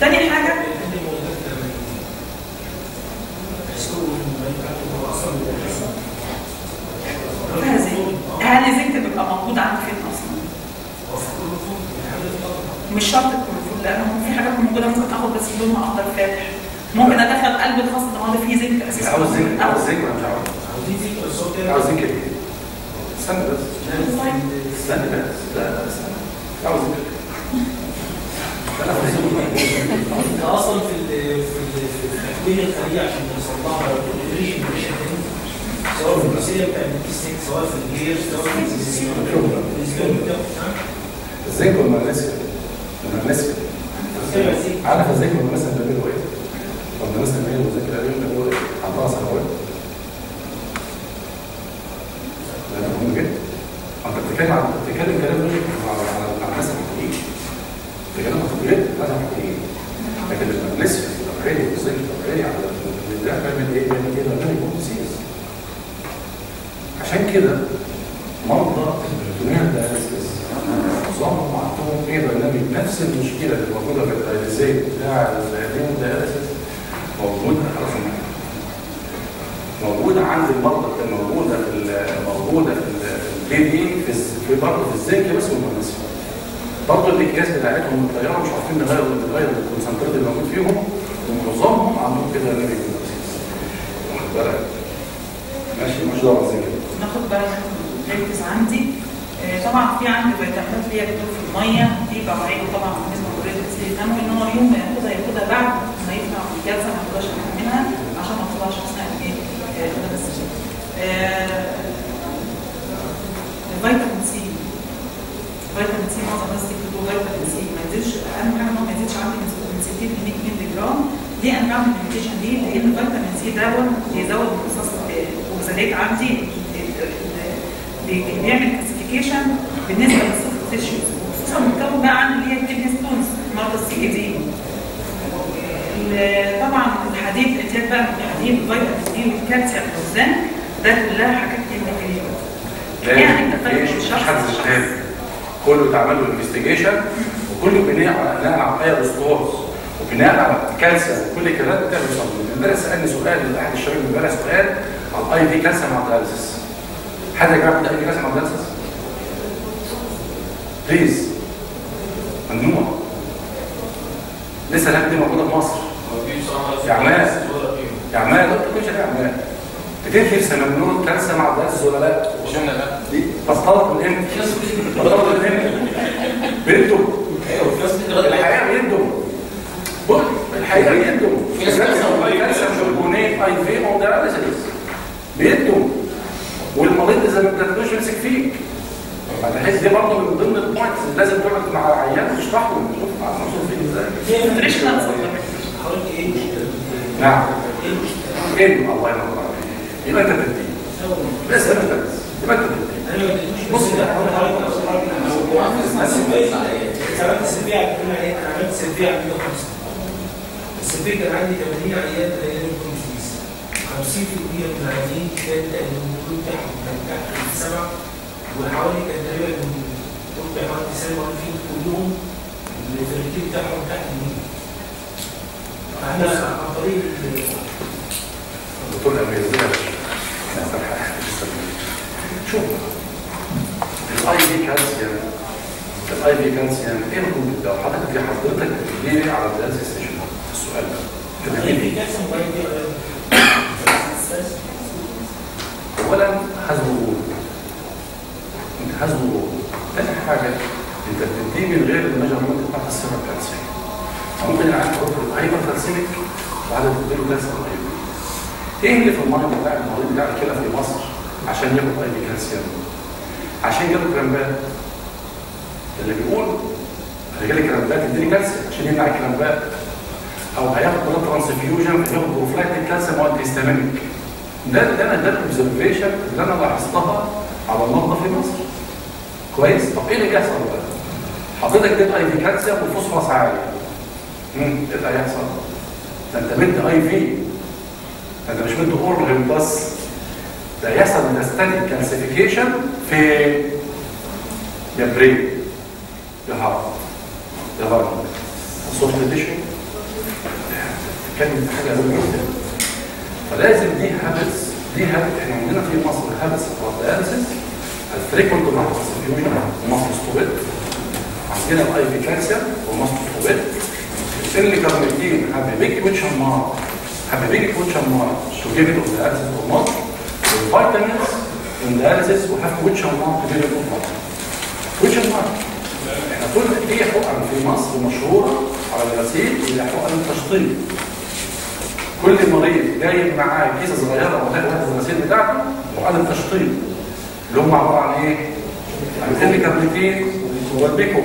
تاني حاجة؟ فيها الزنك بيبقى موجود عندي فين أصلا؟ مش شرط الكلوروفيل لأنه في حاجات موجودة ممكن اخد بس لونها اخضر فاتح. ممكن أدخل قلب الخاص ده فيه زنك أساسا. عاوز زنك عاوز زنك ولا مش عاوز؟ عاوزين هو كده. عاوز زنك؟ استنى بس. استنى بس. لا لا استنى. عاوز زنك زنك. أصلا في في في التكوين الخليه عشان توصل لها الريشن سواء في الجزئيه بتاع الكيستيك سواء في الجير سواء في الزنك والمغنيسيوم المغنيسيوم أيوه زيت عارف الزنك والمغنيسيوم بيعملوا إيه؟ والمغنيسيوم بيعملوا والزنك بيعملوا إيه؟ عندها سنوات ده مهم جدا. أنت بتتكلم عن بتتكلم كلام غير على على الناس الحقيقيين بتتكلم عن تطبيقات الناس الحقيقيين لكن المغنيسيوم الطبيعي والزنك الطبيعي على ده بيعمل إيه؟ بيعمل إيه؟ بيعمل هيبوكسيس عشان كده مرضى البريتونيا الداياليسيس معظمهم عندهم إيه برنامج نفس المشكلة اللي موجودة في الداياليزيت بتاع البريتونيا الداياليسيس موجوده خلاص موجوده عند المرضى موجودة في موجودة في البيبي في الز- في برضه في الزنك بس والمغنيسيوم برضه الاكياس بتاعتهم الطيارة مش عارفين نغير نغير الكونسنتريت اللي موجود فيهم ومعظمهم عندهم كده برنامج واخد بالك؟ ماشي مش دعوه بالزنك ناخد بالنا من عندي. طبعا في عندي فيتامينات اللي هي بتدور في المية دي بوعيه طبعا بالنسبة لمريض السيل الدموي إن هو يوم ما ياخدها ياخدها بعد ما يطلع من الجلسة ما ياخدهاش منها عشان ما تطلعش أثناء الايه؟ آه، آه، الفيتامين سي فيتامين سي معظم الناس بتكتبوا فيتامين سي ما يزيدش أهم حاجة إن هو ما يزيدش عندي من 60 ل 100 مللي جرام ليه أنا بعمل limitation ليه؟ لأن الفيتامين سي دوت بيزود امتصاص الأوكسالات عندي بي- بيعمل calcification بالنسبة لل soft tissues وخصوصا مكون بقى عن اللي هي ال kidney stones مرضى ال CKD. طبعا الحديد الاتيات بقى من الحديد والفيتامين دي والكالسيوم والزنك ده كلها حاجات كيميائيه يعني أنت فاهم مش حد كله اتعمل له انفستيجيشن وكله بناء على بناء على ستورز وبناء على كالسيوم وكل الكلام ده بتعمل صدمه امبارح سألني سؤال احد الشباب امبارح سؤال عن أي في كالسيوم مع الدياليسيس حد يا جماعة أي في كالسيوم مع الدياليسيس بليز ممنوع. لسه الحاجات دي موجودة في مصر. يا عماد يا عماد انت كل شيء يا عماد بتنفي ممنوع كالسيوم مع الدياليسيس ولا لا؟ عشان لا دي بطلت من إمتى؟ بطلت من إمتى؟ بيندم في بتقدر الحقيقة بيندم بص الحقيقة بيندم في ناس كالسيوم شربونات اي في أو دياليسيس بيندم والمريض اذا ما بتاكلوش يمسك فيك. بحس دي برضه من ضمن البوينتس اللي لازم تقعد مع العيان تشرح له شوف هنوصل فين إزاي نوتريشنال حضرتك إيه؟ نعم. إيه؟ الله ينور عليك. يبقى أنت بتدي بس انت بس. يبقى أنت بتدي أنا ما اديتوش بص ده عملت السلبية على كل عيان. أنا عملت السلبية على 105 السلبية كان عندي 80 عيان الكونفليس 50% من العيانين كان بتاعهم كان تحت السبعة. وحوالي كان تقريبا من ربع حوالي 29 كلهم الفريقين بتاعهم تحت المية. فاحنا عن طريق ال- دكتور امير زي شوف الآي في كالسيوم الآي في كالسيوم إيه الكود ده حضرتك في حضرتك بتجيلي على الدراسه ستيشن. السؤال ده في بتجيلي. كالسيوم وبعدين اولا حزم الورود انت حزم الورود ثاني حاجة انت بتديه من غير الميجرمنت بتاع السيرم كالسيوم ممكن العيان تحط هايبر كالسيميك وبعدين تديله كالسيوم هايبر إيه اللي في المرض بتاع المريض بتاع كده في مصر عشان ياخد اي كالسيوم عشان جاله كرامبات. اللي بيقول أنا جالي كرامبات اديني كالسيوم عشان يمنع الكرامبات. أو هياخد بلاد ترانسفيوجن فياخد بروفلاكتيك كالسيوم وانت هيستامينيك ده ده ده ال observation اللي أنا لاحظتها على المرضى في مصر. كويس؟ طب إيه اللي بيحصل بقى؟ حضرتك IV كالسيوم والفوسفورس عالي. امم إيه اللي هيحصل ده أنت مدي IV. ده أنت مش مدي oral بس. ده هيحصل metastatic calcification في يا brain يا heart يا heart soft tissue كان حاجة مهمة جدا. فلازم دي هابتس دي هابت إحنا عندنا في مصر هابتس داياليسيس الفريكونت ماسكوستوبيوجن وماسكوستوبيت عندنا الاي في كالسيوم وماسكوستوبيت اللي كارنيتين have a big question mark have a big question mark to give it on dialysis or not والvitamins in dialysis we have question mark to give it question mark إحنا كل في حقن في مصر مشهوره على الغسيل هي حقن التشطيب. كل مريض جايب معاه كيسة صغيرة وتاخد الغسيل بتاعته وحقن التشطيب. اللي هم عبارة عن إيه؟ عن الكابلتين والبيكو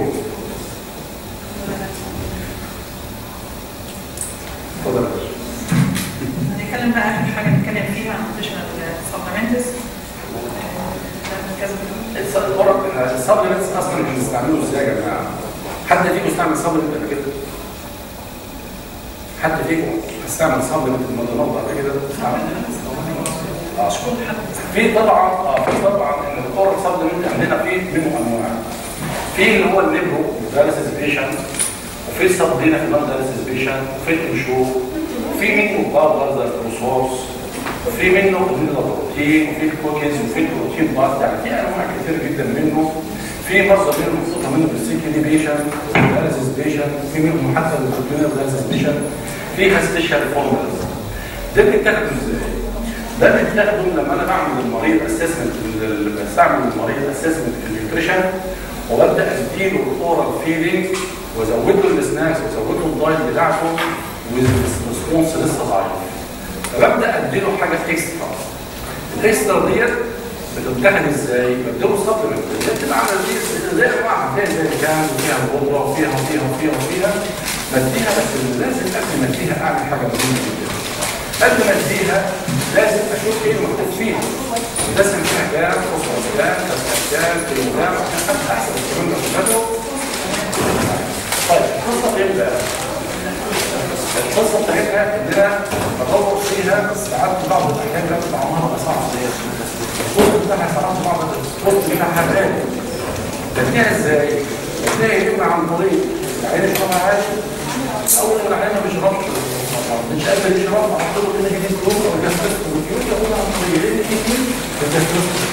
اتفضل. هنتكلم بقى اخر حاجة نتكلم فيها supplementals كذا السبلمنتس أصلا بنستعمله إزاي يا جماعة؟ حد فيكم استعمل سبلمنت قبل كده؟ حد فيكم استعمل سبلمنت المضادات قبل كده؟ آه، اشكر في طبعا آه في طبعا إن الكور سبلمنت عندنا في منه أنواع. في اللي هو الليبرو دايليسيس بيشنت وفي السبلينا في النون دايليسيس بيشنت وفي الانشور وفي منه باودر زي الرصاص وفي منه البروتين وفي الكوكيز وفي البروتين باست يعني في أنواع كتير جدا منه. في برضه منه مخصوصه منه بالسيكلي بيشنت دايليسيس بيشنت وفي منهم حتى البروتين دايليسيس بيشنت فيها سبيشال فورمولاز ده بيتاخد إزاي؟ ده بيتاخده لما أنا بعمل المريض اسسمنت بستعمل المريض اسسمنت في النيوتريشن وببدأ أديله الاورال فيدنج وازود له السناكس وازود له الدايت بتاعته والريسبونس لسه ضعيف فببدأ أديله حاجة اكسترا ال extra ديت بتتاخد إزاي؟ بديله supplement اللي بتبقى عامله زي زي أنواع هتلاقي زي ال can وفيها الخضره وفيها وفيها وفيها وفيها. بديها بس لازم قبل ما أديها أعمل حاجة مهمة جدا. قبل ما اديها لازم أشوف إيه مكتوب فيها. فوسفورس كام كالسيوم كام كيلو كام عشان ابدا احسب الكلام ده طيب القصة فين؟ القصة بتاعتها إن أنا بدور فيها ساعات بعض الاحيان بتبقى عمرها صعب الصوت بتاعها ساعات بعض الصوت بتاعها غالي تديها إزاي؟ تديها يا إما عن طريق العين عادي اول ما العين ما بيشربش قادر يشرب أحط له كده جديد كلوب أو جاستريك كلوب يقول عن طريق إيه الجاستريك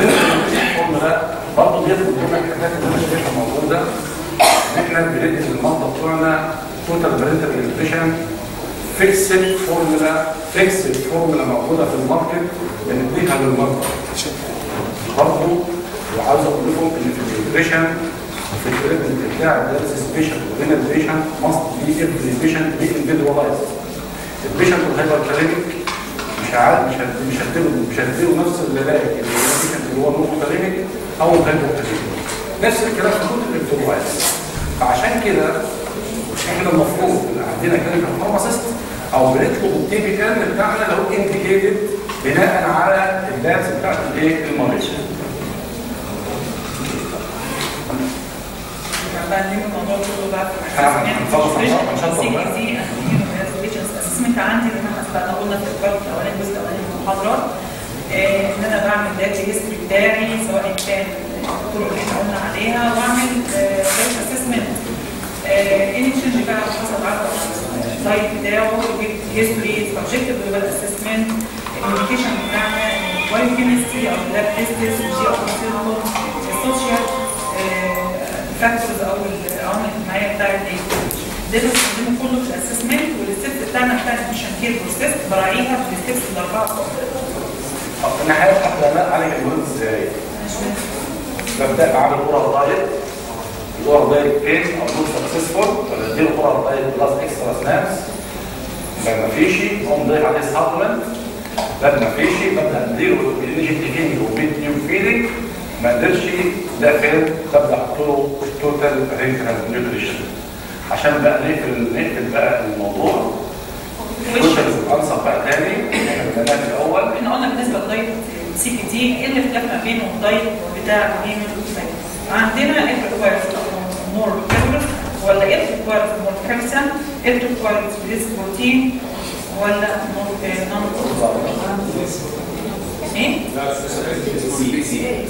الفورم ده برضه بياخد جمع الحاجات اللي أنا شايفها موجودة. إحنا بندي للمرضى بتوعنا total parenteral nutrition fixed formula fixed formula موجودة في ال market بنديها للمرضى. برضه وعاوز أقول لكم إن في ال nutrition في ال treatment بتاع ال dialysis patient وبين ال patient must be every patient be individualized ال patient ال hyperkalemic مش عارف مش مش هديله مش هديله نفس العلاج اللي هو ال patient اللي هو normokalemic أو ال hyperkalemic نفس الكلام في كل ال individualize فعشان كده إحنا المفروض عندنا clinical pharmacist أو بنطلب ال TPN بتاعنا لو indicated بناء على ال data بتاعت الإيه؟ المريض. بقى نلم الموضوع كله بقى في. الاسسمنت عندي اللي إحنا استنى قلنا في الفرق الاولاني الجزء الاولاني ان أنا بعمل داتا هيستوري بتاعي سواء كان الطرق اللي إحنا قلنا عليها واعمل سيلف اسسمنت اني تشينج بقى حسب عدد السلايد بتاعه اسسمنت الميديكيشن بتاعنا فاكتورز أو العوامل الاجتماعيه بتاعت إيه؟ ده بستخدمه كله في الأسسمنت والستبس بتاعنا بتاعت الميشن كير بروسيس براعيها بالستبس الأربعة فوق. طب أنا حتى أنا عليك الويب إزاي؟ ببدأ بعمل اورال دايت الاورال دايت فين؟ أو نوت سكسسفول ولا أديله اورال دايت بلس اكسترا سنابس ما فيش أقوم ضايف عليه سبلمنت لا ما فيش ببدأ أديله الانجكتيفين وبيت نيو فيدنج ما قدرش فين ببدا أحط له التوتال رينكرال نيوتريشن عشان بقى نقفل نقفل بقى الموضوع. نخش الانسب بقى تاني. إحنا في الأول. إحنا قلنا بالنسبة للدايت سي بي تي إيه اللي اختلاف ما بينه والدايت بتاع الهيمن عندنا إيه ريكوايرز مور كالوريز ولا إيه ريكوايرز مور كالسيوم إيه ريكوايرز ليس بروتين ولا مور نون إيه؟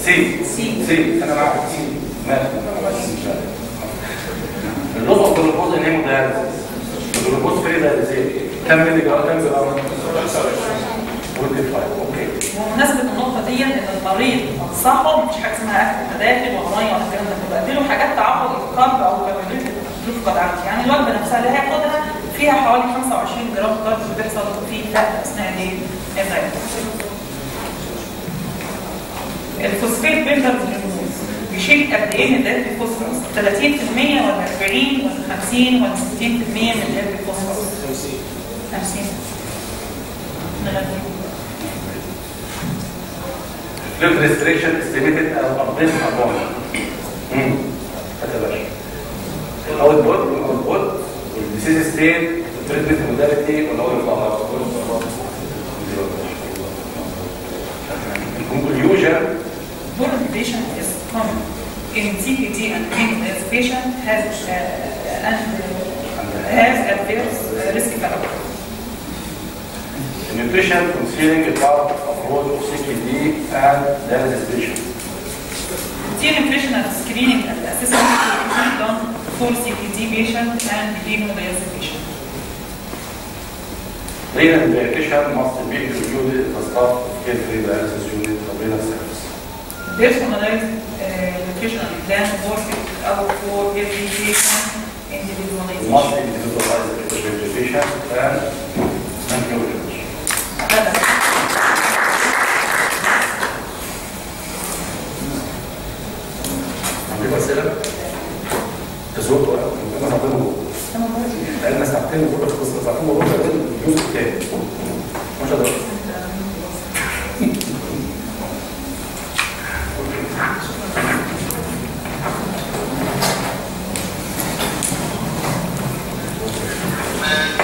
سي سي سي أنا معاك سي ماشي اللغة الجلوكوز ان هي مدارس الجلوكوز في دايزين كم ملي جرام كم جرام 25 أوكي بمناسبة النقطة دي إن المريض أنصحه مفيش حاجة اسمها أكل مداخل ولا مية ولا الكلام ده كله. أديله حاجات تعوض الكارب أو كربوهيدرات تفقد عندي يعني الوجبة نفسها اللي هياخدها فيها حوالي 25 جرام كارب بيحصل فيه فرق أثناء الايه؟ الفوسفات بيلدر هرمونز بيشيل قد إيه من دايت الفوسفورس؟ 30% ولا 40 ولا 50 ولا 60% من دايت الفوسفورس؟ 50 نغني فلوت ريستريكشن استيميتد أو ابديت ابون امم هات يا باشا الاوت بوت والاوت بوت والديسيز ستيت التريتمنت موداليتي ولا اول فقط الكونكلوجن Poor patient is common in CPT and pain as patient has uh, and uh, has adverse uh, risk factor. nutrition concealing a part of role of CKD and dialysis patient. Routine nutritional screening and assessment should be done for CPT patient and hemodialysis patient. Renal dietitian must be included in the staff of care-free dialysis unit of renal service. Personalized uh, nutritional plan for out for every patient We individualization. must individualize the every patient and thank you very much. هذا عندكم أسئلة؟ تزوروا ولا؟ أنا ساعتين ونص. لأن ساعتين ونص ساعتين ونص الجزء الثاني. ما شاء الله. 네.